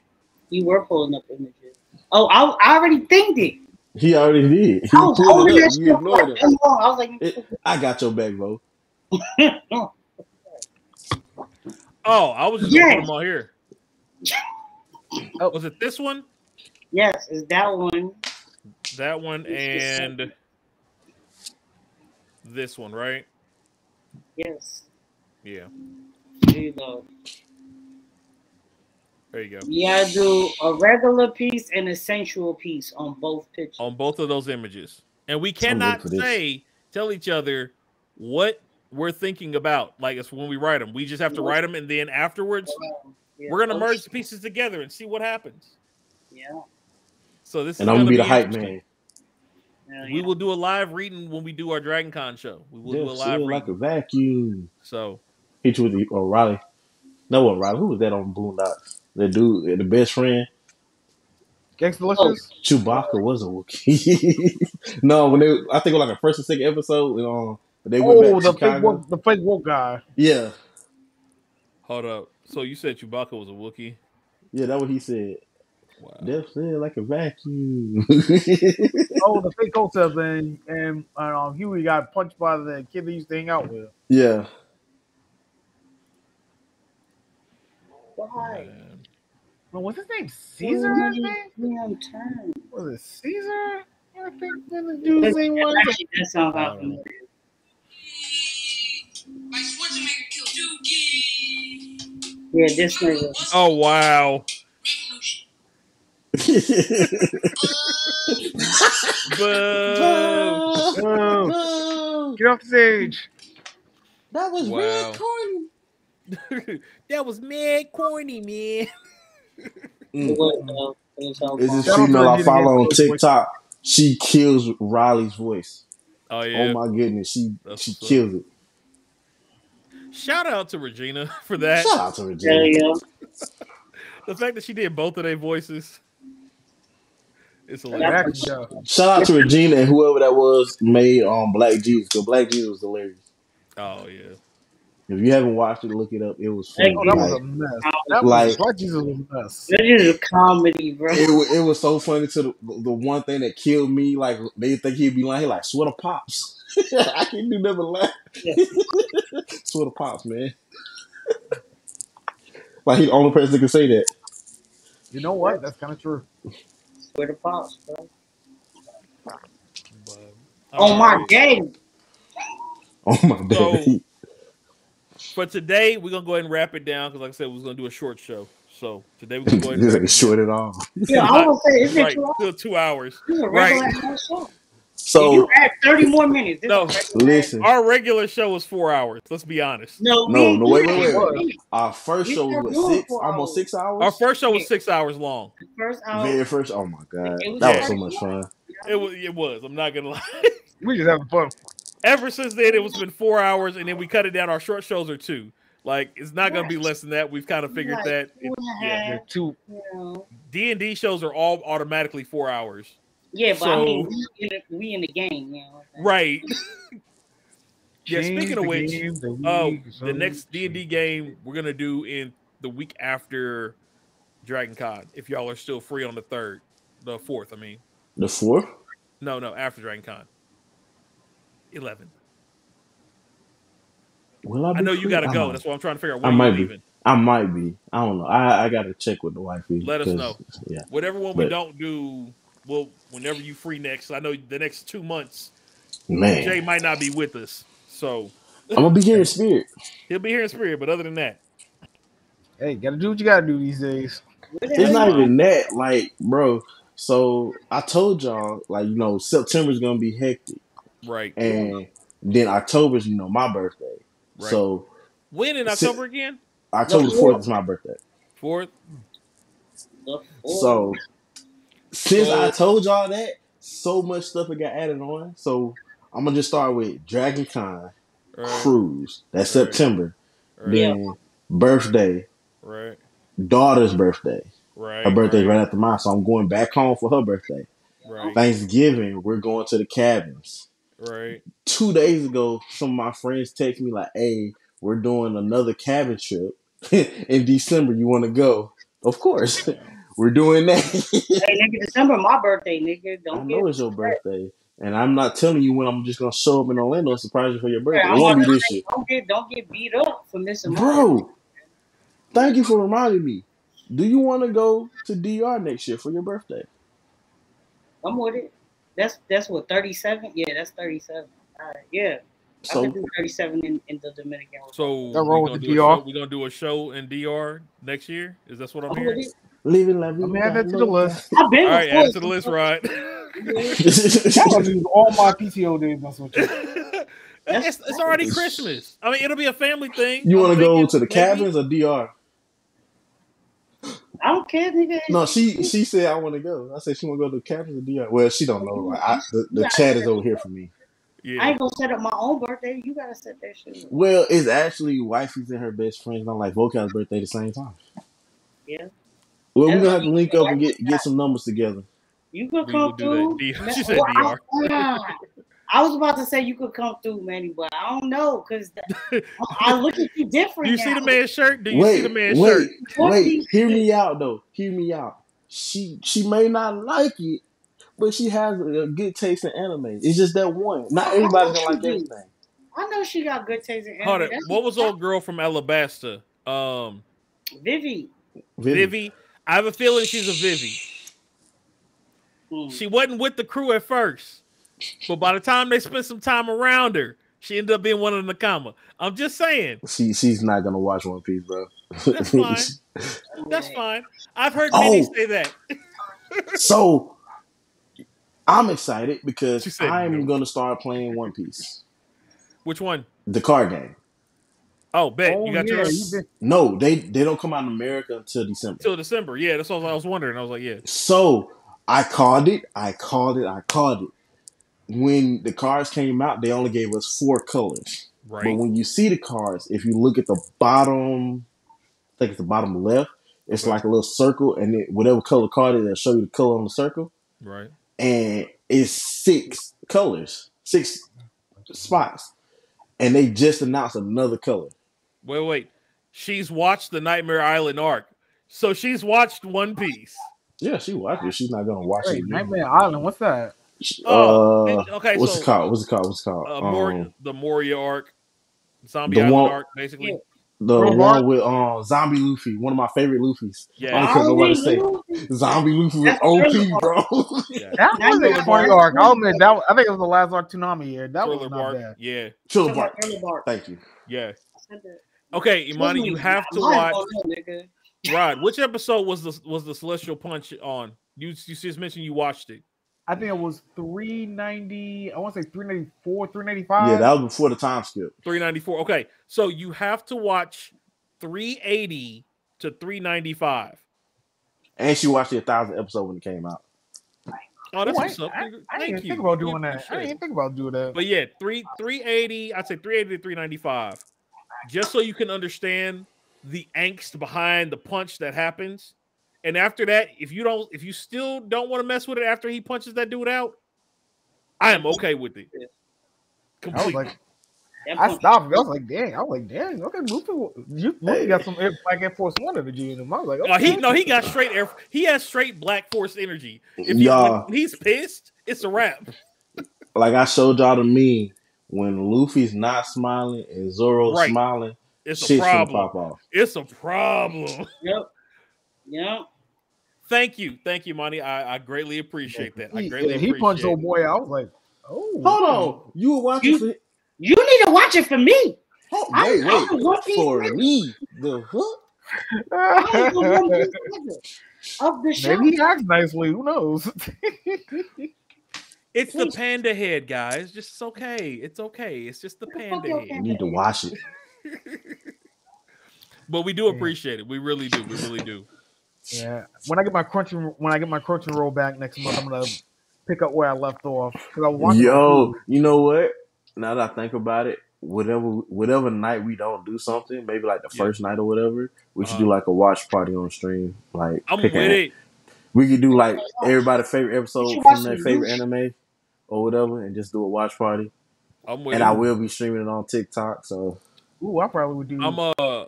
You were pulling up images. Oh, I, I already thinked it. He already did. He I was holding that shit for like it. I was like, It- I got your back, bro. *laughs* Oh, I was just gonna Yes. put them all here. *laughs* Oh. Was it this one, yes, is that one? that one, and this one, right? Yes. Yeah. There you go. There you go. You gotta do a regular piece and a sensual piece on both pictures. On both of those images, and we cannot ready this. say tell each other what we're thinking about. Like it's when we write them, we just have to write them, and then afterwards Yeah. we're gonna merge the pieces together and see what happens. Yeah. So this And is I'm gonna be the hype man. Yeah, We will do a live reading when we do our Dragon Con show. We will do a live reading. like a vacuum. So Hit you with the or Riley. No one Riley. Who was that on Boondocks? The dude, the best friend. Gangsta-licious? Chewbacca was a Wookiee. *laughs* no, when they, I think it was like the first or second episode. Um, they went Oh, back the to fake, Chicago. woke, the fake woke guy. Yeah, hold up. So you said Chewbacca was a Wookiee? yeah, that's what he said. Wow. Death feel like a vacuum. Oh, *laughs* the fake hotels and and um, Huey got punched by the kid they used to hang out with. yeah, Why? Man. Well, what's his name? Caesar, I think? Damn turn. Was it Caesar? I think the dude's name was. Actually, that sounds I like don't know. Like Schwarzenegger killed Doogie. Yeah, this nigga. Oh wow. Boo. *laughs* Oh, get off the stage. that was Wow. real corny. *laughs* that was mad corny, man. *laughs* It mm, was, mm. uh, it was all Is this Shout female I follow on George. TikTok? She kills Riley's voice. Oh, oh yeah. Oh my goodness, she That's she what's up. kills it. Shout out to Regina *laughs* for that. Shout out to Yeah, Regina. yeah. *laughs* The fact that she did both of their voices. It's hilarious. Exactly, yeah. Shout out to Regina and whoever that was made on Black Jesus. Because Black Jesus was hilarious. Oh yeah. If you haven't watched it, look it up. It was funny. Oh, that was Like, a mess. That was Like- Black Jesus was a mess. That is a comedy, bro. it, it was so funny to the, the one thing that killed me. Like they think he'd be lying. He like swear to pops. *laughs* I can't do never laugh. Yeah. *laughs* swear to pops, man. *laughs* like he's the only person that can say that. You know what? That's kind of true. Swear to pops, bro. But, Oh uh, my alright. game. Oh my bad. So- For today, we're gonna go ahead and wrap it down because, like I said, we was gonna do a short show. So today we're gonna go ahead and This *laughs* wrap ain't short at all. Yeah, I was gonna say, it's right, two hours. still two hours. This Right. regular ass show. So you add 30 more minutes. This No, is a listen, Our regular show was four hours. Let's be honest. No, No, we no, wait, wait, wait. our first We show was six, almost hours. six hours. Our first show was six hours long. First hour. Very first. Oh my god, was that was so much fun. It was. It was. I'm not gonna lie. We just having fun. Ever since then, it was been four hours, and then we cut it down. Our short shows are two. Like it's not gonna be less than that. We've kind of figured Like that. two and a yeah. half, They're too. you know. D and D shows are all automatically four hours. Yeah, but So- I mean, we in, the, we in the game, you know. what I'm saying? Right. *laughs* yeah. Change Speaking of which, game, the uh, league, so the next D and D game we're gonna do in the week after Dragon Con. If y'all are still free on the third, the fourth. I mean, The fourth? no, no, after Dragon Con. Eleven. Will I, I be know you gotta go. That's why I'm trying to figure out I when might you're be. leaving. I might be. I don't know. I, I gotta check with the wifey. Let us know. Yeah. Whatever one we don't do, well, whenever you free next. I know the next two months Man. Jay might not be with us, so I'm gonna be here in *laughs* spirit. he'll be here in spirit. But other than that, Hey, gotta do what you gotta do these days. It's not even that, like, bro. So I told y'all, like, you know, September's gonna be hectic, right? and then October's, you know, my birthday. Right. So When in Si- October again? October The fourth is my birthday. Fourth. So since So- I told y'all that, so much stuff it got added on. So I'm gonna just start with Dragon Con Right. Cruise. That's Right. September. Right. Then birthday, Right. daughter's birthday. Right. Her birthday's right. right after mine, so I'm going back home for her birthday. Right. Thanksgiving, we're going to the cabins. Right. Two days ago, some of my friends text me like, "Hey, we're doing another cabin trip *laughs* in December. You want to go?" Of course, *laughs* we're doing that. *laughs* Hey, nigga, December my birthday, nigga. I Don't know get it's your birthday, and I'm not telling you when I'm just gonna show up in Orlando and surprise you for your birthday. I'm It won't be this shit, Don't get don't get beat up for missing my birthday. bro. Thank you for reminding me. Do you want to go to DR next year for your birthday? I'm with it. That's that's what 37. Yeah, that's 37. All right, yeah. I So can do 37 in, in the Dominican. Republic. So That we roll gonna with the do a DR? show- we gonna do a show in DR next year. Is that what I'm I'm with hearing? it. living la Let me add that to the list. I've been All right, add it to the list, right? *laughs* I'm *laughs* gonna use all my PTO days messing with you. *laughs* it's, it's already Christmas. I mean, it'll be a family thing. You want to go to the maybe- cabins or DR? I don't care, nigga. No, she she said I want to go. I said she want to go to the cabins or DR. Well, she don't know. Like, I, the the chat is over here for me. Yeah. I ain't gonna set up my own birthday. You gotta set that shit up. Well, it's actually wifey's and her best friend. Not like Vocab's birthday the same time. Yeah. Well, we're gonna have to link up and get get some numbers together. You could We come will do that. through. She said DR. I, I was about to say you could come through, Manny, but I don't know because I *laughs* look at you different. Do you see the man's shirt? Do you wait, see the man's wait, shirt? wait. Hear me out though. Hear me out. She she may not like it, but she has a good taste in anime. It's just that one. Not everybody's gonna like everything. I know she got good taste in anime. on. That's What was old girl from Alabasta? Um, Vivi. Vivi. I have a feeling she's a Vivi. Hmm. She wasn't with the crew at first, but by the time they spent some time around her, she ended up being one of the Nakama. I'm just saying. She she's not gonna watch One Piece, bro. That's fine. *laughs* That's fine. I've heard Oh. many say that. *laughs* so I'm excited because said I'm no. gonna start playing One Piece, Which one? the card game. Oh, bet Oh, you got yeah, yours No, they they don't come out in America until December. till December. Yeah, that's what I was wondering. I was like, yeah, So I called it. I called it. I called it. When the cards came out, they only gave us four colors. Right. But when you see the cards, if you look at the bottom, I think it's the bottom left, it's Okay. like a little circle, and it, whatever color card it is, they'll show you the color on the circle, Right. and it's six colors, six spots, and they just announced another color. Wait, wait. She's watched the Nightmare Island arc, so she's watched One Piece. Yeah, she watched it. She's not gonna watch Wait, it. again. Nightmare Island. What's that? Oh, uh, okay. what's so it called? What's it called? What's it called? uh, Mor- Um, the Moria arc, Zombie the one- arc, basically. The Robot? one with um zombie Luffy, one of my favorite Luffy's. I Yeah. don't care what nobody say. Zombie Zombie Luffy was OP, bro. *laughs* yeah. That was a Island. funny arc. I'll admit that. Was, I think it was the last arc Toonami year. That Thriller was not bark. bad. Yeah. Chill Thriller bark. bark. Thank you. Yeah. I said that. Okay, Imani, you have to watch. on them, nigga. Rod, which episode was the was the Celestial Punch on? You you just mentioned you watched it. I think it was 390. I want to say 394, 395. Yeah, that was before the time skip. 394. Okay, so you have to watch 380 to 395. And she watched the thousand episode when it came out. Oh, that's Ooh, I, what's up. I, I, Thank didn't you. think about We doing that. I didn't think about doing that. But yeah, three 380, I'd say 380 to 395. Just so you can understand the angst behind the punch that happens. And after that, if you don't, if you still don't want to mess with it after he punches that dude out, I am okay with it. I was like, I stopped. I was like, dang. I was like, dang. Okay, Luffy, you Luffy got some Air, Black Air Force One energy in him. I was like, no, he no, he got straight air. He has straight Black Force energy. If Y'all. when he's pissed, it's a wrap. *laughs* Like I showed y'all the meme when Luffy's not smiling and Zoro's Right. smiling, It's a shit's gonna problem. pop off. It's a problem. *laughs* Yep. Yep. Thank you, thank you, Money. I, I greatly appreciate that. I He, greatly yeah, he appreciate. punched it. old boy. I was like, oh, Hold on, you were watching You- for You need to watch it for me. oh, I- wait, I'm a wait One for me. The hook. I am a One Piece nigga of the show. Maybe he acts nicely. Who knows? It's the panda head, guys. Just it's okay. It's okay. It's just the panda Okay, head. You need to watch it. *laughs* But we do appreciate it. We really do. We really do. Yeah. When I get my crunchy, when I get my Crunchyroll back next month, I'm gonna pick up where I left off. 'Cause I was watching Yo, you know what? Now that I think about it, whatever whatever night we don't do something, maybe like the Yeah. first night or whatever, we should Uh-huh. do like a watch party on stream. Like I'm pick with it. We could do like everybody's favorite episode from their favorite Lucy. anime or whatever, and just do a watch party. I'm with And it. I will be streaming it on TikTok. So Ooh, I probably would do. I'm uh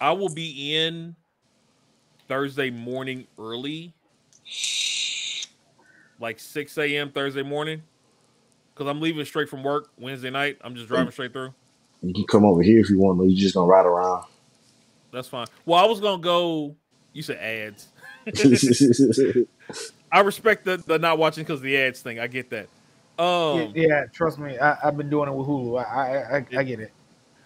I will be in Thursday morning early. Like 6 a.m. Thursday morning. Because I'm leaving straight from work Wednesday night. I'm just driving straight through. you can come over here if you want. Or you're just gonna ride around. That's fine. Well, I was gonna go. You said ads. *laughs* I respect the, the not watching because the ads thing. I get that. Um, yeah, yeah, trust me, I, I've been doing it with Hulu. I, I, I, I get it.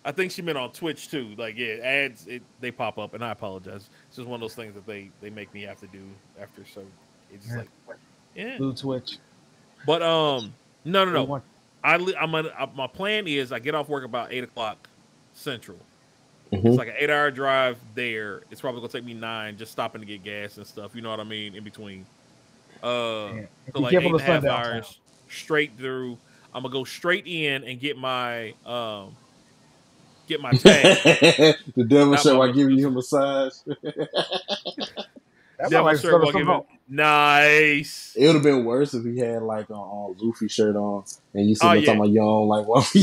I think she meant on Twitch too. Like, yeah, ads it, they pop up, and I apologize. It's just one of those things that they they make me have to do after. So it's just Yeah. like, yeah. Blue Twitch. But um, no, no, no. I I'm gonna, uh, my plan is I get off work about eight o'clock central. Mhm. It's like an eight hour drive there. It's probably gonna take me nine just stopping to get gas and stuff. You know what I mean? In between. Uh, Yeah. so like eight careful and a of half sundown hours straight through. I'm gonna go straight in and get my um get my tag. *laughs* the devil Not show my I give you a massage. *laughs* That Devil sounds like shirt sort of give it- Nice. It would have been worse if he had like a uh, Luffy shirt on and you see Oh, him yeah. talking about you on like one *laughs*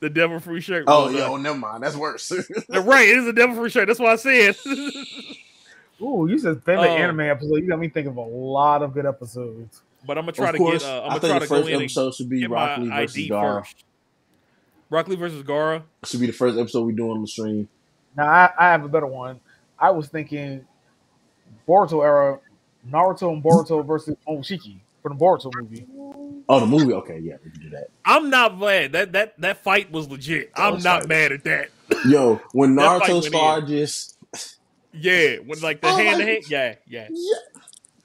the devil free shirt. oh, was, uh, yo, never mind. That's worse. right. It is a devil free shirt. That's what I said. Ooh, you said family Um, anime episode. You got me thinking of a lot of good episodes. but I'm gonna try of to get. Uh, I'm I gonna think try the to go first in episode should be get Rock Lee versus ID Gaara. first. Rock Lee versus Gaara. Should be the first episode we do on the stream. Now I, I have a better one. I was thinking Boruto era, Naruto and Boruto versus Momoshiki for the Boruto movie. Oh, the movie. Okay, yeah, we can do that. I'm not mad. That that that fight was legit. That I'm was not tight. mad at that. Yo, when Naruto went started just Yeah, when like the Oh, hand to hand. Yeah, yeah. yeah,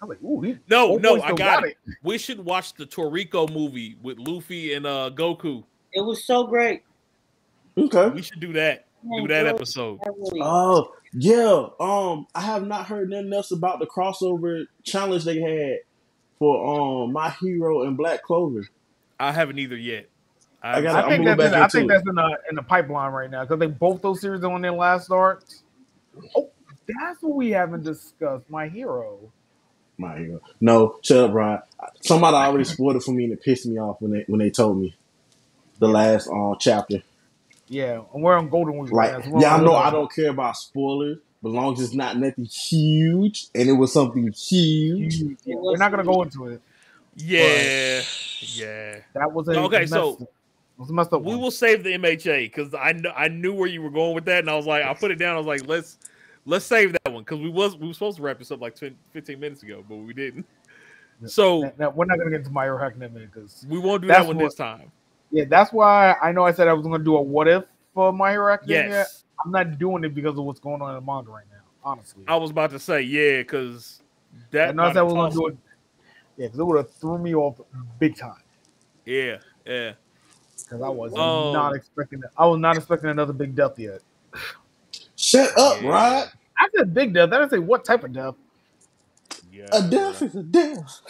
I'm like, ooh, he, No, no, I still got it. We should watch the Toriko movie with Luffy and uh Goku. It was so great. okay. We should do that. Do that episode. Oh yeah. Um, I have not heard nothing else about the crossover challenge they had for um My Hero and Black Clover. I haven't either yet. I I, gotta- I I'm think gonna that's in, I think that's in the in the pipeline right now because they both those series are on their last arcs. Oh, that's what we haven't discussed. My hero. My Hero. No, shut up, Brian. Somebody already spoiled it for me and it pissed me off when they when they told me the last um chapter. Yeah, and we're on Golden Week. Like, right now, yeah, I know I don't care about spoilers, but long as it's not nothing huge, and it was something huge. Week. Yeah, we're not gonna go into it. yeah, yeah. That was a Okay, messed, so- it was up. We one. will save the MHA because I kn- I knew where you were going with that, and I was like, I put it down. I was like, let's let's save that one because we was we were supposed to wrap this up like 10, 15 minutes ago, but we didn't. So Now- now, we're not gonna get into My Hero Academia because we won't do That's that one what- this time. Yeah, that's why I know I said I was gonna do a what if for My Hero Academia. Yes, I'm not doing it because of what's going on in the manga right now. Honestly, I was about to say yeah because that. I that know I said I was gonna do it. Yeah, because it would have threw me off big time. Yeah, yeah. Because I was Um, not expecting it. I was not expecting another big death yet. Shut up, Yeah. Rod. I said big death. I didn't say what type of death. Yeah, A death is a death.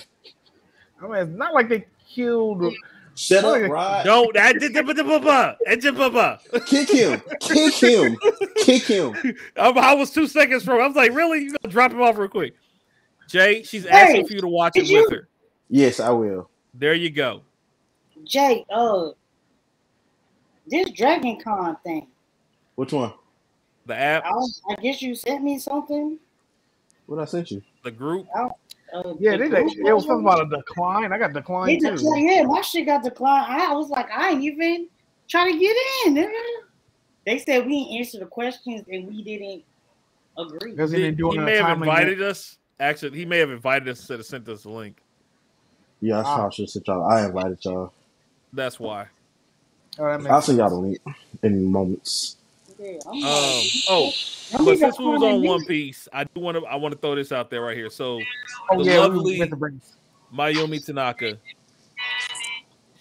I mean, it's not like they killed Shut up, Rod. Don't that did the papa. papa. Kick him. Kick him. Kick him. I was two seconds from. I was like, really? You gonna drop him off real quick? Jay, she's asking for you to watch it you- with her. Yes, I will. There you go. Jay, uh, this Dragon Con thing. Which one? The app, I, I guess you sent me something. What I sent you? the group. Uh, Yeah, the they, group it was something was- about a decline. I got They declined too. declined- yeah, my shit got declined. I was like, I ain't even trying to get in. They said we didn't answer the questions and we didn't agree. Because he He, didn't do he may have timely invited us. Actually, he may have invited us instead of sent us a link. Yeah, I Ah. saw shit sent y'all. I invited y'all. That's why. Oh, that I'll send y'all the link in moments. Yeah, Um. Oh, I'm but since we was on. One Piece, I do want to. I want to throw this out there right here. So, Oh the yeah, lovely- meant. Mayumi Tanaka.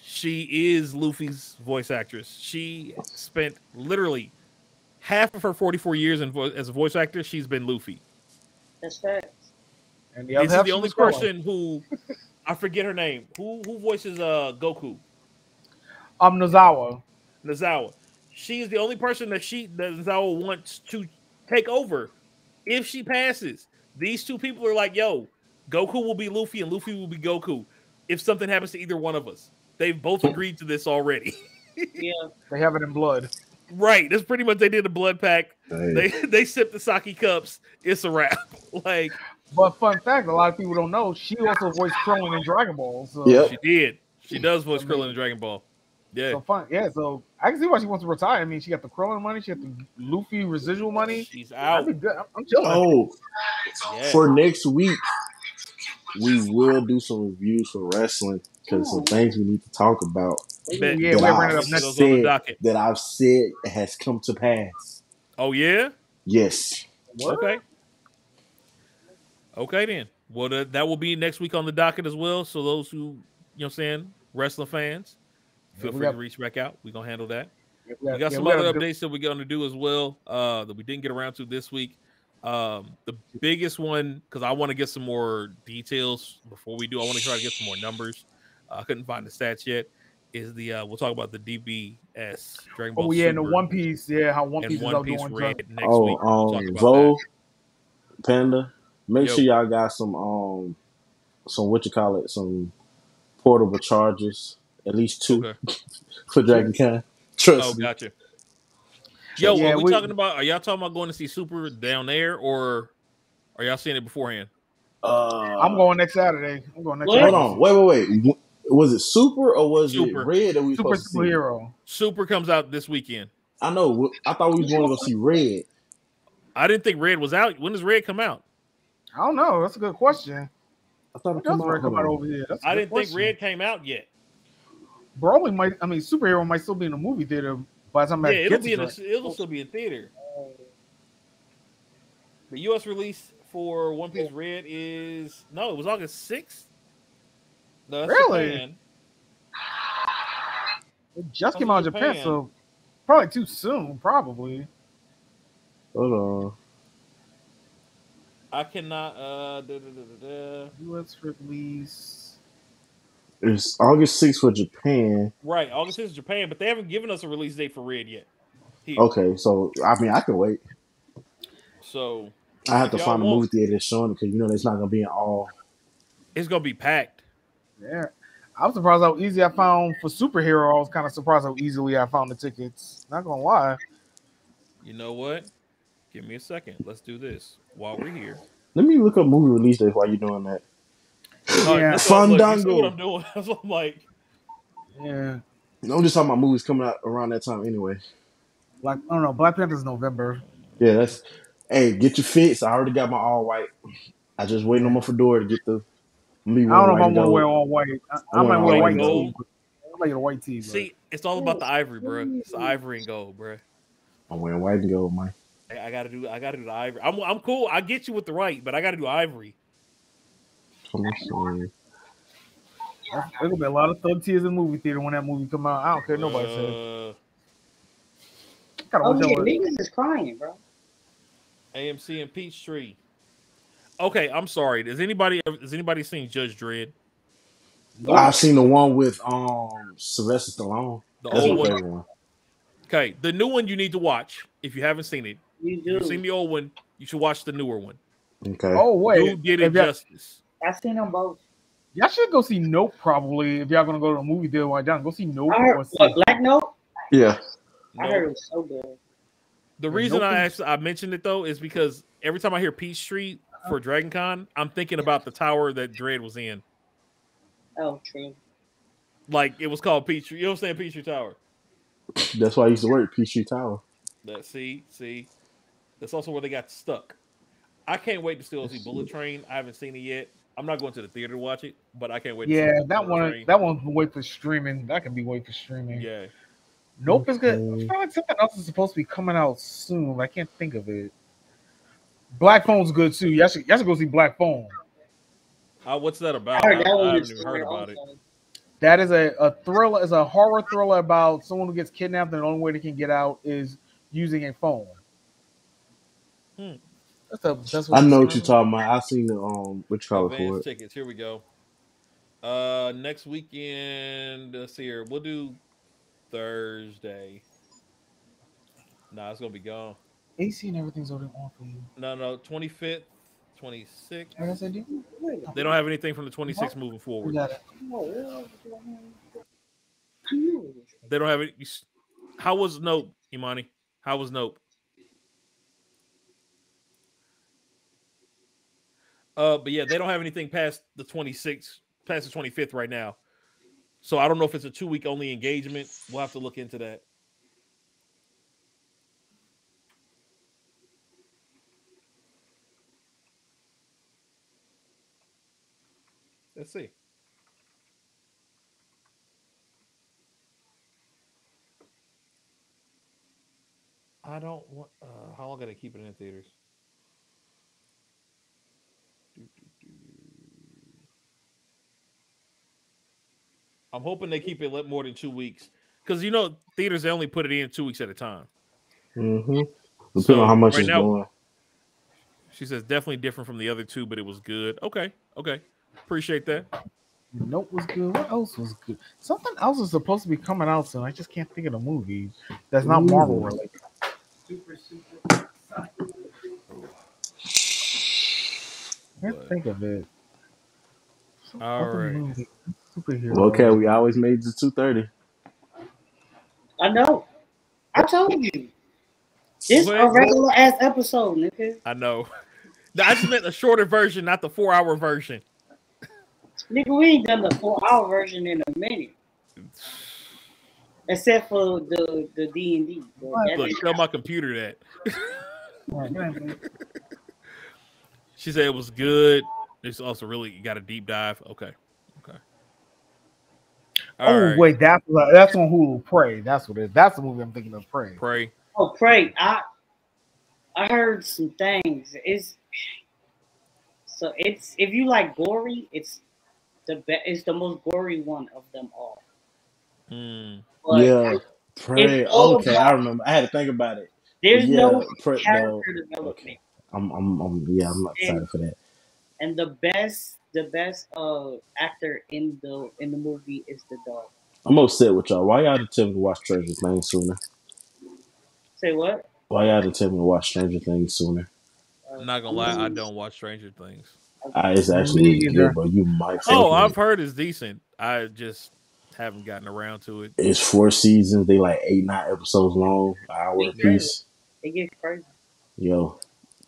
She is Luffy's voice actress. She spent literally half of her 44 years in vo- as a voice actor. She's been Luffy. That's facts. And the This other is half the only person who I forget her name. Who who voices uh Goku? Um, Nozawa. Nazawa. She is the only person that she that Nozawa wants to take over if she passes. These two people are like, yo, Goku will be Luffy and Luffy will be Goku if something happens to either one of us. They've both agreed to this already. *laughs* Yeah. They have it in blood. right. That's pretty much they did a blood pack. Hey. They *laughs* they sipped the sake cups. It's a wrap. *laughs* like But fun fact, a lot of people don't know, she also voiced Krillin in Dragon Ball. So, Yep. she did. She does voice Krillin in Dragon Ball. Yeah. so fun. Yeah, so I can see why she wants to retire. I mean, she got the Krillin money, she got the Luffy residual money. She's out. be good. I'm, I'm chilling. Oh, Yeah. for next week, we will do some reviews for wrestling because some things we need to talk about Bet. yeah, that we're I running up Those next. on the said docket. that I've said has come to pass. Oh yeah. Yes. What? Okay. Okay then. Well, that that will be next week on the docket as well. So those who, you know, what I'm saying, wrestling fans, feel free got- to reach back out. We're gonna handle that. We We got some we other gotta do- updates that we're gonna do as well uh, that we didn't get around to this week. Um, the biggest one because I want to get some more details before we do. I want to try to get some more numbers. Uh, I couldn't find the stats yet. Is the uh, we'll talk about the DBS Dragon Ball Oh yeah, and the One Piece. Yeah, how One Piece is One out Piece doing. Red next oh, week. We'll um, about Vo, that. Panda, make Yo. sure y'all got some um some what you call it, some portable chargers, at least two Okay. *laughs* for Dragon Con. Trust Oh, me. gotcha. Yo, Yeah, are we, we- talking about? Are y'all talking about going to see Super down there, or are y'all seeing it beforehand? Uh, I'm going next Saturday. I'm going next What? Hold Saturday. on, wait, wait, wait. Was it Super or was Super. it Red that we Super supposed to see? superhero. Super comes out this weekend. I know. I thought we was going to go see Red. I didn't think Red was out. When does Red come out? I don't know. That's a good question. I thought When it does come out. Red come out over here? That's a I didn't question. think Red came out yet. Broly might. I mean, superhero might still be in the movie theater by the time Yeah, that it'll gets be in to the, it'll still be in theater. The U.S. release for One Piece Red is no, it was August sixth. No, Really? Japan. It just Comes came out in Japan, Japan. so probably too soon. Probably. Hold on. I cannot. Uh, da, da, da, da, da. U.S. release. It's August 6th for Japan. Right, August is Japan, but they haven't given us a release date for Red yet. Here. Okay, so I mean, I can wait. So I have to find a won't- movie theater that's showing it because you know it's not gonna be in all. it's gonna be packed. Yeah. I'm surprised how easy I found for superhero. I was kind of surprised how easily I found the tickets. Not gonna lie. You know what? Give me a second. Let's do this while we're here. Let me look up movie release dates while you're doing that. *laughs* Yeah. that's what- look, you see Fandango. what I'm doing? *laughs* That's what I'm like. Yeah. I'm just talking about movies coming out around that time anyway. Like I don't know. Black Panther's November. Yeah, that's. Hey, get your fits. I already got my all white. I just waiting on my fedora to get the. I don't know if I'm gonna wear all white. I, I I'm might wearing wear white white and tee. gold. I might get a white tee. But See, it's all about the ivory, bro. It's the ivory and gold, bro. I'm wearing white and gold, man. I, I gotta do. I gotta do the ivory. I'm, I'm cool. I get you with the right, but I gotta do ivory. Come on, son. there's gonna be a lot of thug tears in the movie theater when that movie come out. I don't care. what Nobody uh, Kind Oh of yeah, wish I would. niggas is crying, bro. AMC and Peachtree. Okay, I'm sorry. Does anybody has anybody seen Judge Dredd? I've seen the one with um Sylvester Stallone. The That's old one. favorite one. Okay, the new one you need to watch if you haven't seen it. You If you've seen the old one, you should watch the newer one. Okay. Oh wait, who did it if justice. I seen them both. y'all should go see Nope probably if y'all gonna go to a movie theater while down. Go see Nope. I or heard see- what Black Note. Yeah. I No. heard it was so good. The reason Nope I actually I mentioned it though is because every time I hear Peach Street uh-huh. for Dragon Con, I'm thinking about the tower that Dredd was in. Oh, true. Like it was called Peach Street. You know what I'm saying? Peach Street Tower. That's why I used to work at Peachtree Tower. That see, see. That's also where they got stuck. I can't wait to still see Bullet Train. I haven't seen it yet. I'm not going to the theater to watch it, but I can't wait. to Yeah, that one. Train. That one can wait for streaming. That can be wait for streaming. Yeah, Nope is good. I feel like something else is supposed to be coming out soon. I can't think of it. Black Phone's good too. Y'all should, y'all should go see Black Phone. uh, what's that about? I, heard that I haven't even heard about it. That is a, a thriller, is a horror thriller about someone who gets kidnapped and the only way they can get out is using a phone. Hmm. That's a, that's I know what you're talking about. I seen the um what you call it for Advance it. tickets. Here we go. Uh, next weekend. Let's see here. We'll do Thursday. Nah, it's gonna be gone. AC and everything's already on for you. No, no, 25th, 26th. Like I said, you, They don't have anything from the 26th moving you forward. got it. They don't have it. you s- How was Nope, Imani? How was Nope? Uh, but yeah, they don't have anything past the 26th, past the 25th right now. So I don't know if it's a two week only engagement. We'll have to look into that. Let's see. I don't want. Uh, how long gotta keep it in theaters? Do, do, do. I'm hoping they keep it let more than two weeks, because you know theaters they only put it in two weeks at a time. Mm-hmm. Depending So, on how much right it's now- going. She says definitely different from the other two, but it was good. Okay, okay, appreciate that. Nope was good. What else was good? Something else is supposed to be coming out soon. I just can't think of the movie that's not Marvel related. Super, super. Can't think of it. Some All other right. movie, Superhero. Well, okay, we always made the two thirty. I know. I told you. This What? a regular ass episode, nigga. I know. No, *laughs* I just meant the shorter version, not the four hour version. Nigga, we ain't done the four hour version in a minute. Except for the the D and D. Look, tell my computer that. Alright, *laughs* go ahead. She said it was good. It's also really got a deep dive. Okay. Okay. All oh right. wait, that's that's on Hulu. Prey. That's what it is. That's the movie I'm thinking of. Prey. Pray. Oh, prey. I I heard some things. It's so it's if you like gory, it's the best. It's the most gory one of them all. Mm. Yeah, prey. Okay, about- I remember. I had to think about it. there's yeah, no prey, no. character development. Okay. I'm, I'm, I'm, yeah, I'm not excited for that. and the best the best uh actor in the in the movie is the dog. I'm upset with y'all. Why y'all didn't tell me to watch Stranger Things sooner? Say what? Why y'all didn't tell me to watch Stranger Things sooner? Uh, I'm not gonna lie, I don't watch Stranger Things. Ah, it's actually really good, bro. You might. fuck Oh, with I've it. heard it's decent. I just haven't gotten around to it. It's four seasons. They like eight, nine episodes long, an hour Yeah. piece. It gets crazy. Yo,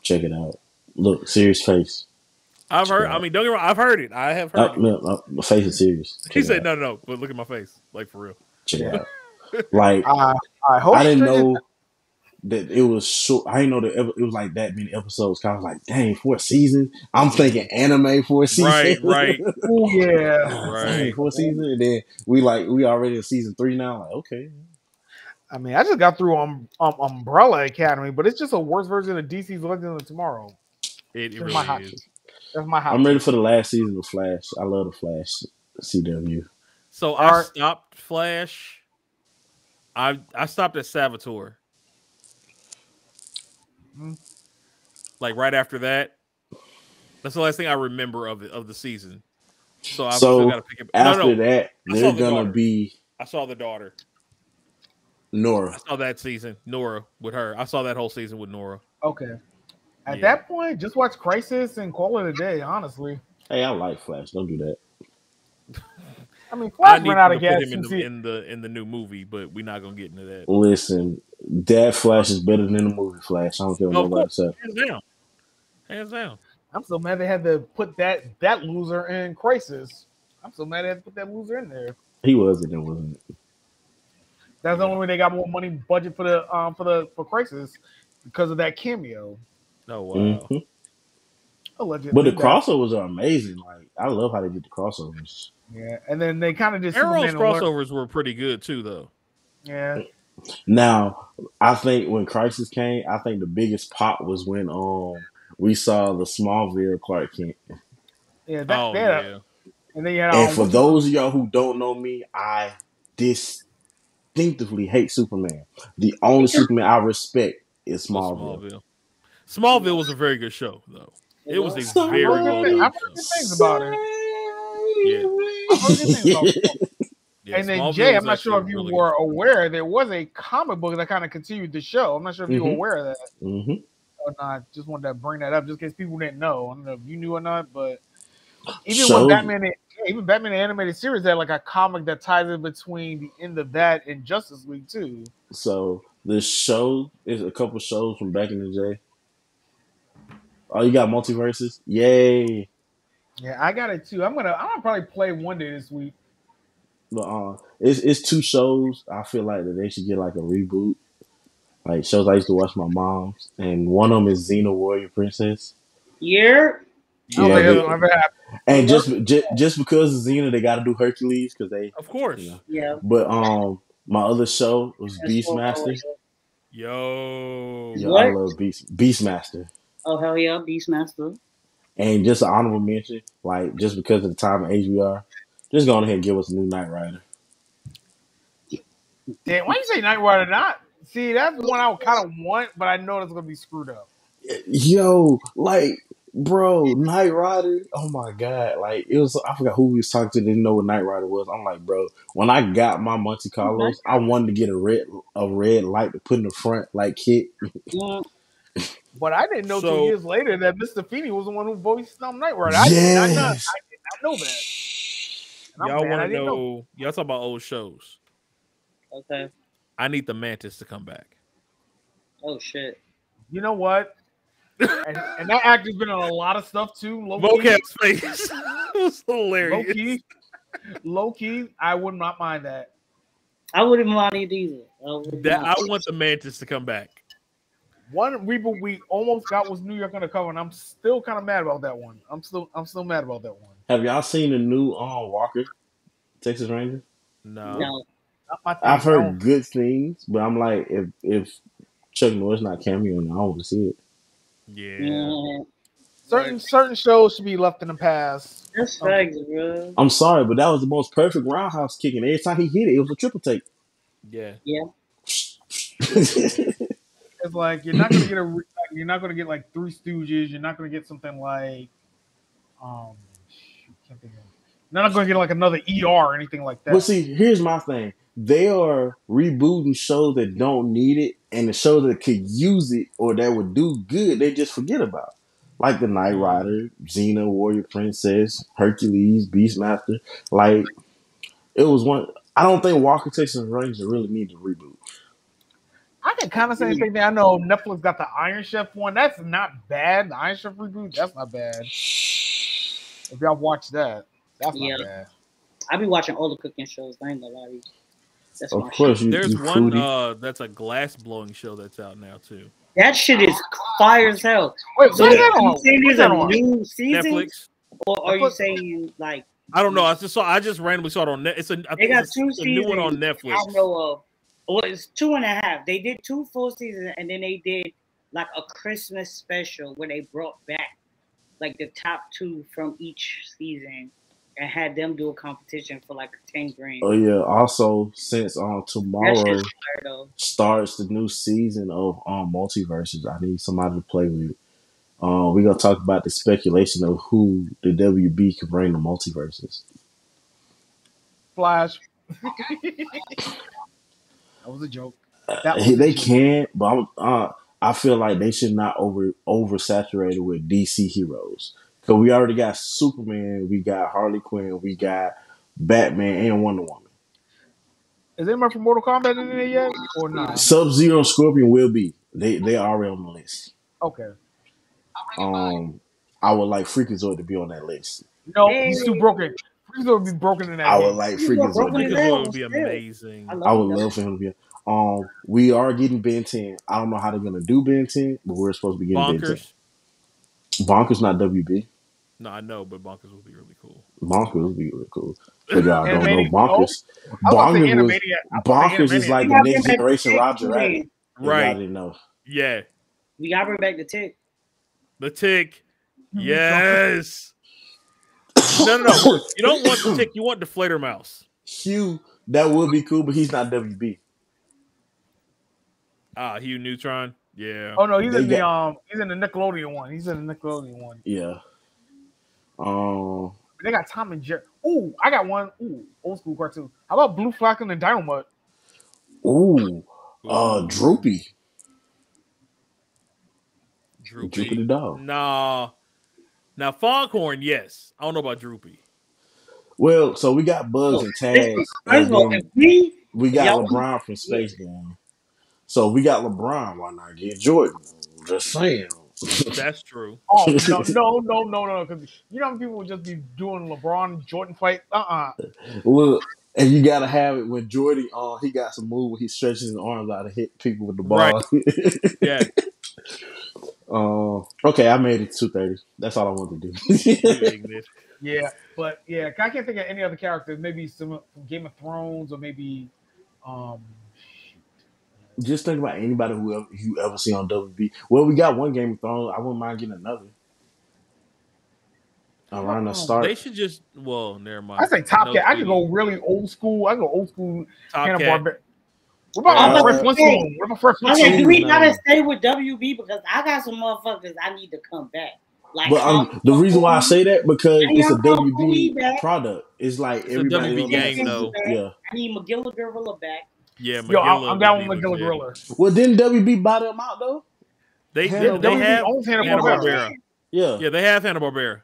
check it out. Look, serious face. I've heard. I mean, don't get me wrong. I've heard it. I have heard. it. no, no, the face is serious. *laughs* Check He said, out. "No, no, no." But look at my face, like for real. Check it out. *laughs* Like Uh, I hope I didn't know that it was short. I didn't know that it was like that many episodes. 'cause I was like, dang, four seasons. I'm thinking anime four seasons. Right, right. *laughs* Oh yeah. Dang, Right. four seasons, and then we like we already in season three now. Like, okay, I mean, I just got through um, um Umbrella Academy, but it's just a worse version of DC's Legends of Tomorrow. It, it That's my hot really is. That's my house. I'm ready for the last season of Flash. I love the Flash CW. So I stopped Flash. I I stopped at Savitar. Mm. Like right after that. That's the last thing I remember of it of the season. So I So, still gotta pick it. No, After no, that, I they're the gonna daughter. be I saw the daughter. Nora. I saw that season, Nora with her. I saw that whole season with Nora. Okay. At Yeah. that point, just watch Crisis and call it a day. Honestly, Hey, I like Flash. Don't do that. *laughs* I mean, I Flash need ran out to of gas him in since the, in the in the new movie, but we're not gonna get into that. Listen, that Flash is better than the movie Flash. I don't care what Of nobody course. says. Hands down, hands down. I'm so mad they had to put that that loser in Crisis. I'm so mad they had to put that loser in there. He wasn't. It wasn't. That's the only way they got more money budget for the um for the for Crisis because of that cameo. Oh wow. Mhm. Allegedly, But the that- crossovers are amazing. Like I love how they did the crossovers. yeah, and then they kind of just Arrow's Superman alert- crossovers were pretty good too, though. Yeah, Now, I think when Crisis came, I think the biggest pop was when um we saw the Smallville Clark Kent. yeah, that, oh yeah. yeah. And then you had And for what's- those of y'all who don't know me, I distinctively hate Superman. The only *laughs* Superman I respect is was Smallville. Smallville. Smallville was a very good show, though. It was a So very well good things- done I've heard good show. things about it. Yeah. I've heard good things about it. Yeah, and then Smallville Jay, was I'm not sure if you really were aware there was a comic book that kind of continued the show. I'm not sure if you were Mhm. aware of that hmm or not. Just wanted to bring that up just in case people didn't know. I don't know if you knew or not, but even So- when Batman, even Batman animated series had like a comic that ties in between the end of that and Justice League too. So the show is a couple shows from back in the day. Oh, you got MultiVersus? Yay! Yeah, I got it too. I'm gonna I'm gonna probably play one day this week. But uh, it's it's two shows. I feel like that they should get like a reboot. Like shows I used to watch my mom's, and one of them is Xena Warrior Princess. Yeah. Yeah, think they- ever happen. And just just, just because of Xena, they got to do Hercules because they. Of course. You know. Yeah. But um, my other show was That's what Beastmaster. always- Yo. Yeah, I love Beast Beastmaster. Oh hell yeah, Beastmaster. And just an honorable mention, like just because of the time and age we are, just go on ahead and give us a new Knight Rider. Damn, why you say Knight Rider not? See, that's the one I kind of want, but I know it's gonna be screwed up. Yo, like, bro, Knight Rider. Oh my god, like it was. I forgot who we was talking to. Didn't know what Knight Rider was. I'm like, bro, when I got my Monte Carlos, I wanted to get a red a red light to put in the front, like KITT. Mm. But I didn't know So- two years later that Mr. Feeny was the one who voiced um, Knight Rider. I did not know. I did not know that. Y'all want to didn't know, Y'all talk about old shows. okay. I need the Mantis to come back. Oh shit. You know what? and, and that actor's been on a lot of stuff too. Low key, Vocab's face *laughs* it was low hilarious. key, low key. I would not mind that. I wouldn't mind it either. I That I want the Mantis to come back. One reboot we almost got was New York Undercover, and I'm still kind of mad about that one. I'm still, I'm still mad about that one. Have y'all seen the new um Walker, Texas Ranger? No. No. Not my thing. I've heard don't- good things, but I'm like, if if Chuck Norris not cameoing, I don't want to see it. Yeah. Mm, certain certain shows should be left in the past. that's facts, bro. I'm sorry, but that was the most perfect roundhouse kick, and every time he hit it, it was a triple take. Yeah. Yeah. *laughs* *laughs* It's like you're not gonna get a, re- you're not gonna get like Three Stooges. You're not gonna get something like, um, can't think of. You're not gonna get like another ER or anything like that. Well, see, here's my thing. They are rebooting shows that don't need it, and the shows that could use it or that would do good, they just forget about. Like the Knight Rider, Xena, Warrior Princess, Hercules, Beastmaster. Like it was one. I don't think Walker Texas Ranger really need to reboot. I can kind of say the same thing. I know Netflix got the Iron Chef one. That's not bad. The Iron Chef reboot. That's not bad. If y'all watch that, that's Yeah. not bad. I be watching all the cooking shows. I ain't gonna lie. That's Of my course, you, There's you one uh that's a glass blowing show that's out now too. That shit is fire as hell. Wait, So what's you that on? saying What's there's that a on? new season, Netflix. or are you saying like I don't know. I just saw. I just randomly saw it on net. It's a. I they think got it's two a, a new one on? Netflix. I know of. Well, it's two and a half. They did two full seasons, and then they did like a Christmas special where they brought back like the top two from each season and had them do a competition for like ten grand. Oh yeah. Also, since um tomorrow shit's starts the new season of um MultiVersus, I need somebody to play with. Uh, we're gonna talk about the speculation of who the WB can bring the MultiVersus. Flash. *laughs* that was a joke. Was He- a they joke. can, but I'm, uh, I feel like they should not over oversaturated with DC heroes. Cause we already got Superman, we got Harley Quinn, we got Batman, and Wonder Woman. Is anyone from Mortal Kombat in there yet, or not? Sub Zero and Scorpion will be. They they are already on the list. Okay. Um, I would like Freakazoid to be on that list. No, he's too broken. He's gonna be broken in that I would game. like He's not Freakazoid. broken to in be- Freakazoid would be still. amazing. I I would that. love for him to be. Um, we are getting Ben 10. I don't know how they're gonna do Ben 10, but we're supposed to be getting Ben 10. Bonkers. Bonkers not WB. No, I know, but Bonkers would be really cool. Bonkers would be really cool. For y'all don't know, Bonkers. I was about to say Bonkers was Animaniac- I was about to say Bonkers is like the next generation Roger tick, Rabbit. man. If y'all Right. didn't know. Yeah. We gotta bring back the tick. The tick. *laughs* Yes. No, no, no. *laughs* You don't want the tick. You want the Fledermaus. Hugh, that would be cool, but he's not WB. Ah, Hugh Neutron. Yeah. Oh no, he's They in the um, he's in the Nickelodeon one. He's in the Nickelodeon one. Yeah. Um, They got Tom and Jerry. Ooh, I got one. Ooh, old school cartoon. How about Blue Falcon and Dynomutt? ooh, uh, Droopy. Droopy. Droopy the dog. Nah. Now Foghorn, yes. I don't know about Droopy. Well, so we got Bugs and Taz. First and of all, then if we we got y'all- LeBron from Space Jam. So we got LeBron. Why not get Jordan? Just saying. That's true. *laughs* Oh *laughs* no, no, no, no, no! Because you know how people would just be doing LeBron Jordan fight. Uh uh Look, and you gotta have it when Jordy uh he got some move where he stretches his arms out to hit people with the ball. *laughs* Yeah. Uh, okay, I made it two thirty. That's all I wanted to do. *laughs* Yeah, but yeah, I can't think of any other characters. Maybe some from Game of Thrones or maybe um. Just think about anybody who ever, you ever see on WB. Well, we got one Game of Thrones. I wouldn't mind getting another. Around the start. They should just well, never mind. I say Top No, Cat. I could please. go really old school. I go old school Top Hanna Cat. Barbera. What about Uh, Fred Flintstone? What about Fresh Okay, do we gotta now. stay with WB because I got some motherfuckers I need to come back. Like But um, the reason why I say that because it's a WB product. It's like It's a everybody WB on game, that- though. Yeah. I need Magilla Gorilla back. Yeah, Yo, I'm, I'm down with be Magilla. Gorilla. Well, didn't WB buy them out though? They Hanna- they, they have owns Hanna Hanna Barbera. Barbera. Yeah. Yeah, they have Hanna Barbera.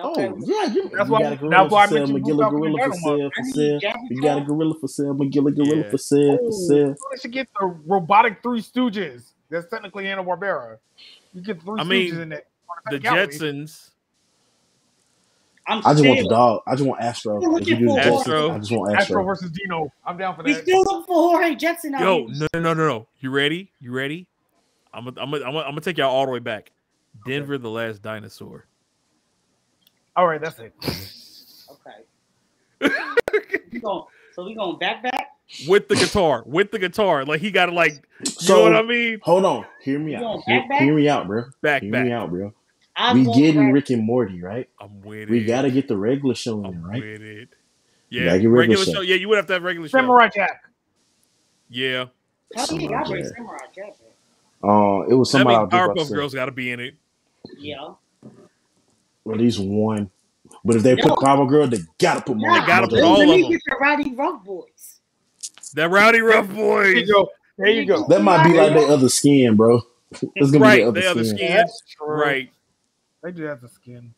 Oh yeah, you, That's you why- got a gorilla that's why I for sale, mentioned Blue Magilla Falcon gorilla for sale, for sale. You got a gorilla for sale, Magilla gorilla Yeah. for sale, for Oh, sale. You should get the robotic Three Stooges. That's technically Hanna Barbera. You get Three I mean, Stooges in that. The Jetsons. I'm I just want the dog. I just want Astro. Still If you do looking the for Jetsons, Astro. I just want Astro Astro. versus Dino. I'm down for we that. still look for George Jetson out Yo, no, no, no, no, no. You ready? You ready? I'm gonna, I'm gonna, I'm gonna, I'm gonna take y'all all the way back. Denver, the last dinosaur. All right, that's it. Okay. *laughs* we going so we going back back? with the guitar, with the guitar. Like he got to like, you So- know what I mean? Hold on, hear me You out. going Hear, back, back? hear me out, bro. Back, Hear back. me out, bro. I'm We getting back. Rick and Morty, right? I'm with We it. gotta get the regular show in, I'm right? with it. Yeah, get regular regular show. show. Yeah, you would have to have regular show. Samurai Jack. Yeah, Hell yeah, y'all bring Samurai Samurai Jack. back. Uh, it was that somebody I means was just about Powerpuff. Girls got to be in it. Yeah. Or at least one. But if they No. put Power Girl, they gotta put more. Nah, gotta put all let of me them. get the Rowdyruff Boys. That Rowdy Rough There you Boys. go. There you go. That might be like their other skin, bro. It's gonna Right, be they their other other skin. skin. That's true. Right. They do have the skin.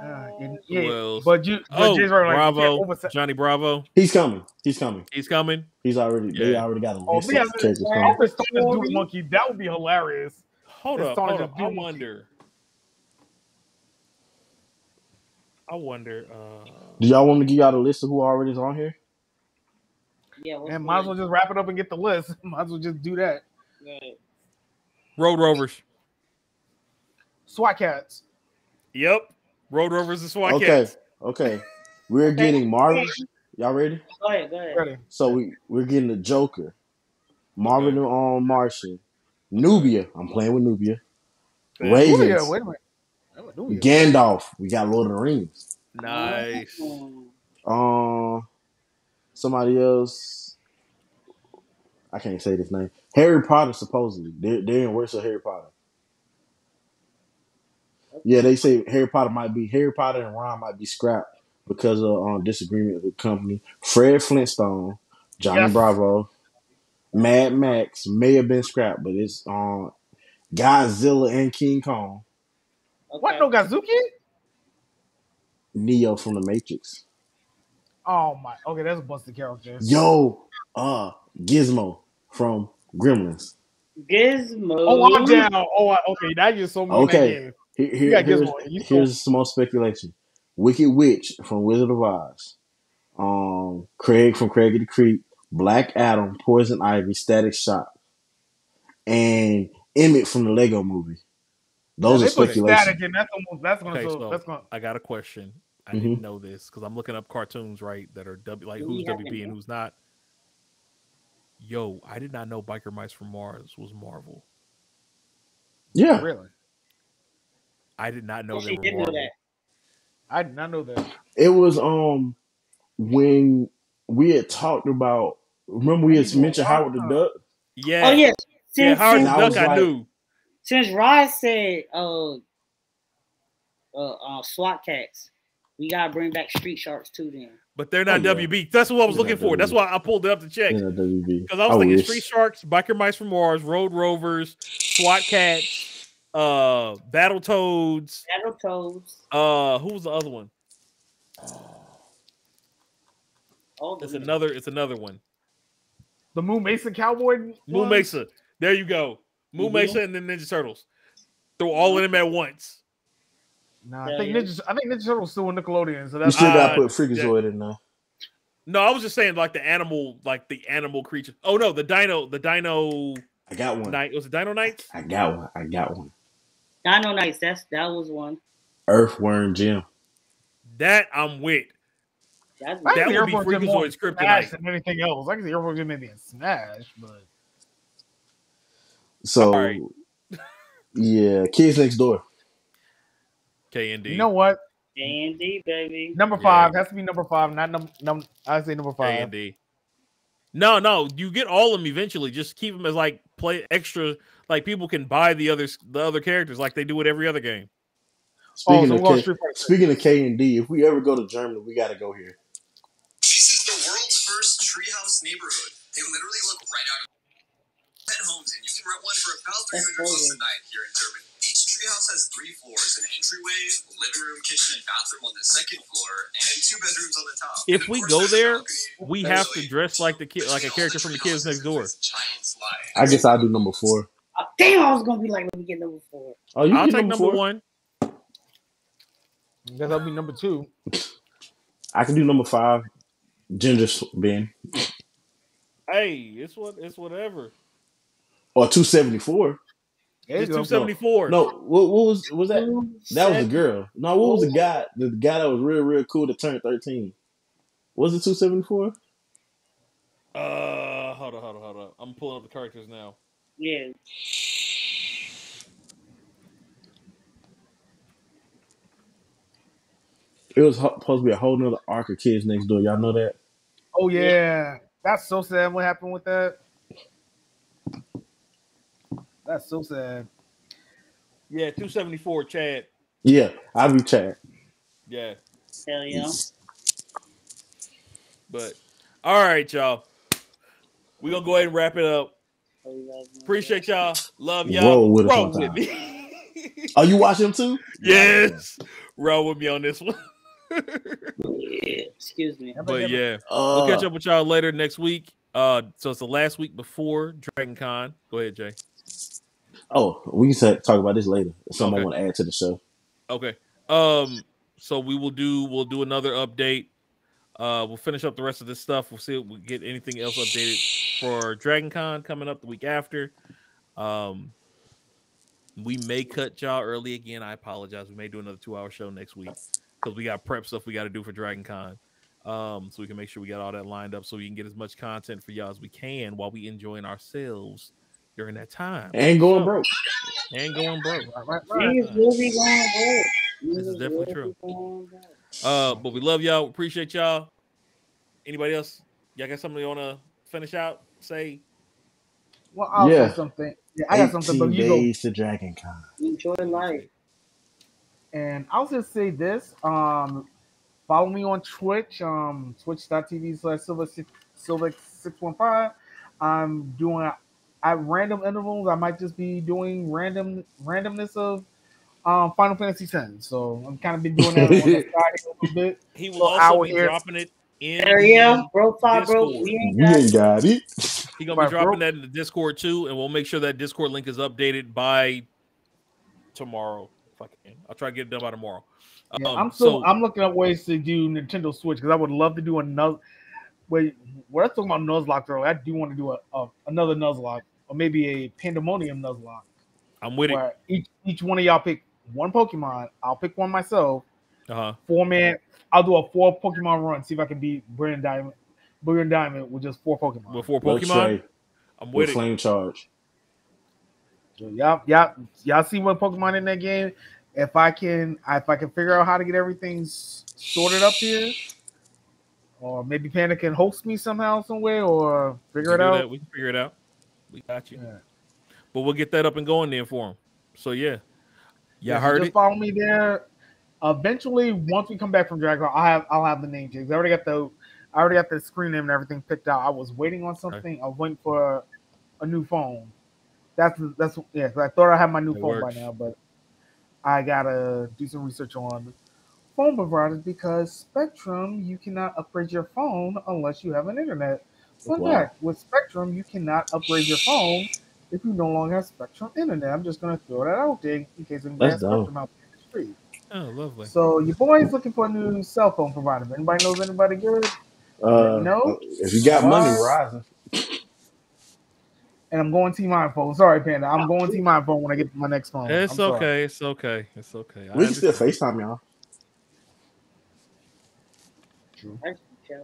Uh, Uh, and, yeah, else? but you, but Oh, Jay's right, like, Bravo, overset- Johnny Bravo. He's coming. He's coming. He's coming. He's already. They already got a Oh, list yeah, of characters yeah. coming. Stone as Dude Monkey. That would be hilarious. Hold It's up, hold up. do I monkey. wonder. I wonder. Uh, Do y'all want me to give y'all the list of who already is on here? yeah, And might as well just wrap it up and get the list. *laughs* might as well just do that. Yeah. Road Rovers. SWAT cats. Yep. Road Rovers and SWAT okay. Cats. Okay. We're getting Marvin. Y'all ready? Go ahead, go ahead. Ready. So we we're getting the Joker, Marvin on Martian, Nubia. I'm playing with Nubia. Okay. Ravens, Nubia, wait a minute. Gandalf. We got Lord of the Rings. Nice. Um, somebody else. I can't say this name. Harry Potter. Supposedly, they're they're in works of Harry Potter. Yeah, they say Harry Potter might be Harry Potter and Ron might be scrapped because of um, disagreement with the company. Fred Flintstone, Johnny Yes. Bravo, Mad Max may have been scrapped, but it's on Godzilla and King Kong, What Okay. no Gazuki? Neo from the Matrix. Oh my. Okay, that's a busted character. Yo, uh, Gizmo from Gremlins. Gizmo. Oh, I'm down. Oh, I, okay. Now you're so on that Okay. game. Here, here- got here's, Gizmo. You here's some more speculation. Wicked Witch from Wizard of Oz. Um, Craig from Craig of the Creek. Black Adam, Poison Ivy, Static Shock, and Emmett from the Lego Movie. Those they are put speculation. static in. That's almost. That's gonna. Okay, so, so that's gonna. I got a question. I Mhm. didn't know this because I'm looking up cartoons right that are W like who's we have WB any? and who's not. Yo, I did not know Biker Mice from Mars was Marvel. Yeah, Really. I did not know they she were did know that. I did not know that. it was um when we had talked about. Remember we had mentioned Howard the Duck. Yeah. Oh yes. Yeah, Howard the And I Duck I like- knew. Since Rod said uh, uh uh SWAT cats, we gotta bring back Street Sharks too. Then But they're not Oh, yeah. WB. That's what I was They're looking not for. That's why I pulled it up to check. Because I was thinking wish. Street Sharks, Biker Mice from Mars, Road Rovers, SWAT Cats, uh, Battle Toads. Battletoads, Uh, who was the other one? all It's another. It's another one. The Moon Mason Cowboy. Moon one? Mesa. There you go. Moon. Mesa and the Ninja Turtles. Throw all of them at once. Nah, I Yeah, think yeah. Ninja. I think Ninja Turtles still on Nickelodeon. So You that's still got Uh, to put Freakazoid in there. No, I was just saying like the animal, like the animal creature. Oh no, the Dino, the Dino I got one. Night. Was it Dino Knights? I got one. I got one. Dino Knights. That's that was one. Earthworm Jim. That I'm with. That's That would be Airport Jim more Freakazoid's kryptonite. Than anything else. I can see Airport Jim maybe in Smash, but So, All right. yeah, Kids Next Door. K and D. you know what? A and D baby. Number Yeah. five has to be number five, not number. Num- I say number K five. and D. No, no, you get all of them eventually. Just keep them as like play extra. Like people can buy the others, the other characters, like they do with every other game. Oh, Speaking so of we're K, Street speaking of K and D, if we ever go to Germany, we got to go here. This is the world's first treehouse neighborhood. They literally look right out of 10 homes, and you can one for about 300 bucks a night here in Germany. Each treehouse has three floors an entryway, living room, kitchen, and bathroom on the second floor, and two bedrooms on the top. If we go there, balcony. We have to dress like the kid, like a character from the kids next door. there's this Giant slide. I guess I'll do number four. Oh, damn, I was gonna be like, let me get number four. Oh, you I'll get take number, number one. I guess I'll be number two. I can do number five. Ginger Ben Hey, it's what it's whatever. Or two seventy four. It's two seventy four. No, what, what was was that? That was the seven- girl. No, what was the guy? The guy that was real, real cool that turned thirteen. Was it two seventy four? Uh, hold on, hold on, hold on. I'm pulling up the characters now. Yeah. It was supposed to be a whole nother arc of Kids Next Door. Y'all know that? Oh yeah, that's so sad. What happened with that? That's so sad. Yeah, two seventy four. Chad. Yeah, I'll be Chad. Yeah, Hell yeah. but all right, y'all. We gonna go ahead and wrap it up. You guys know Appreciate y'all. Love y'all. Roll with Roll with me. Oh, you watch him too? *laughs* yes. Roll with me on this one. Yeah. Excuse me. but yeah, Uh, we'll catch up with y'all later next week. Uh, so it's the last week before Dragon Con. Go ahead, Jay. Oh, we can talk about this later. Something Okay. I want to add to the show. Okay. Um. So we will do. We'll do another update. Uh, we'll finish up the rest of this stuff. We'll see if we get anything else updated for Dragon Con coming up the week after. Um, we may cut y'all early again. I apologize. We may do another two-hour show next week because we got prep stuff we got to do for Dragon Con. Um, so we can make sure we got all that lined up so we can get as much content for y'all as we can while we enjoying ourselves during that time And going So- broke. and going broke. Right, right, right. Niggas will going broke. This is definitely will true. be going broke. Uh, but we love y'all. Appreciate y'all. Anybody else? Y'all got something you want to finish out? Say Well, I'll Yeah. say something. Yeah, I got something, but 18 you go. days to Dragon Con. Enjoy life. And I'll just say this. Um, follow me on Twitch, um, twitch.tv slash silver silver six one five. I'm doing at random intervals. I might just be doing random randomness of um Final Fantasy X. So I'm kind of been doing that on the *laughs* side a little bit. He will So also be here. dropping it in There you go, bro. Five, bro. We ain't got it. He gonna be Right, bro. dropping that in the Discord too, and we'll make sure that Discord link is updated by tomorrow. If I can, I'll try to get it done by tomorrow. Yeah, Um, I'm still so I'm looking at ways to do Nintendo Switch because I would love to do another. Wait, we're talking about Nuzlocke earlier. I do want to do a, a another Nuzlocke or maybe a Pandemonium Nuzlocke I'm with it. each each one of y'all pick one Pokemon. I'll pick one myself. Uh huh. Four man. I'll do a four Pokemon run. See if I can beat Brilliant Diamond. Brilliant Diamond with just four Pokemon. Before Let's Pokemon, say I'm with with it. flame charge. So y'all, y'all, y'all see what Pokemon in that game. If I can, if I can figure out how to get everything sorted up here, or maybe Panda can host me somehow, somewhere, or figure it out. that. We can figure it out. We got you. Yeah. But we'll get that up and going then for him. So yeah, yeah, so heard just it. follow me there. Eventually, once we come back from Dragon, I'll have I'll have the name change. I already got the I already got the screen name and everything picked out. I was waiting on something. I went for a new phone. That's that's yeah. I thought I had my new It phone works. by now, but I gotta do some research on phone providers because Spectrum you cannot upgrade your phone unless you have an internet. Fun Wow. fact: with Spectrum you cannot upgrade your phone if you no longer have Spectrum internet. I'm just gonna throw that out there in case anybody That's has. Spectrum out there in the street. Oh, lovely. So your boy's looking for a new cell phone provider. If anybody knows anybody good, Uh, No. if you got money, What? Verizon. and I'm going Team iPhone. Sorry, Panda. I'm going Team iPhone when I get to my next phone. It's I'm sorry. okay. It's okay. It's okay. I We can still. FaceTime y'all. That's chilling.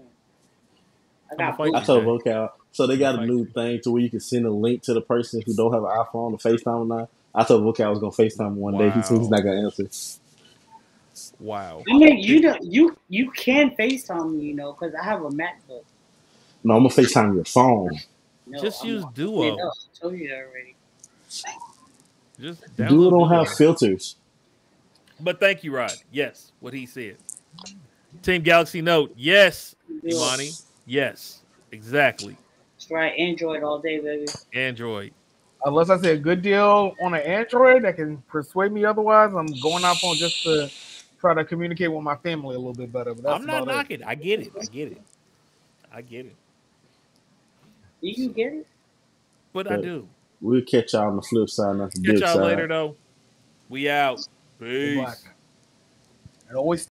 I I'm got a fight I boots. told Okay. Vocab. So they got a new thing to where you can send a link to the person who don't have an iPhone to FaceTime or not. I told Vocab I was gonna FaceTime one day. He said he's Wow. not gonna answer. Wow. I mean, you don't you you can FaceTime me, you know, because I have a MacBook. No, I'm gonna FaceTime your phone. No, Just I'm use not- Duo. Yeah, no, I told you that already. Just Dude download don't Duo. have filters. But thank you, Rod. Yes, what he said. Team Galaxy Note. Yes, Duo. Imani. Yes, exactly. That's right, Android all day, baby. Android. Unless I say a good deal on an Android that can persuade me otherwise, I'm going off on just to try to communicate with my family a little bit better. But that's I'm not about it. knocking. I get it. I get it. I get it. Did you get it? But I do. We'll catch y'all on the flip side, not the Catch y'all side. later, though. We out. Peace. luck. And always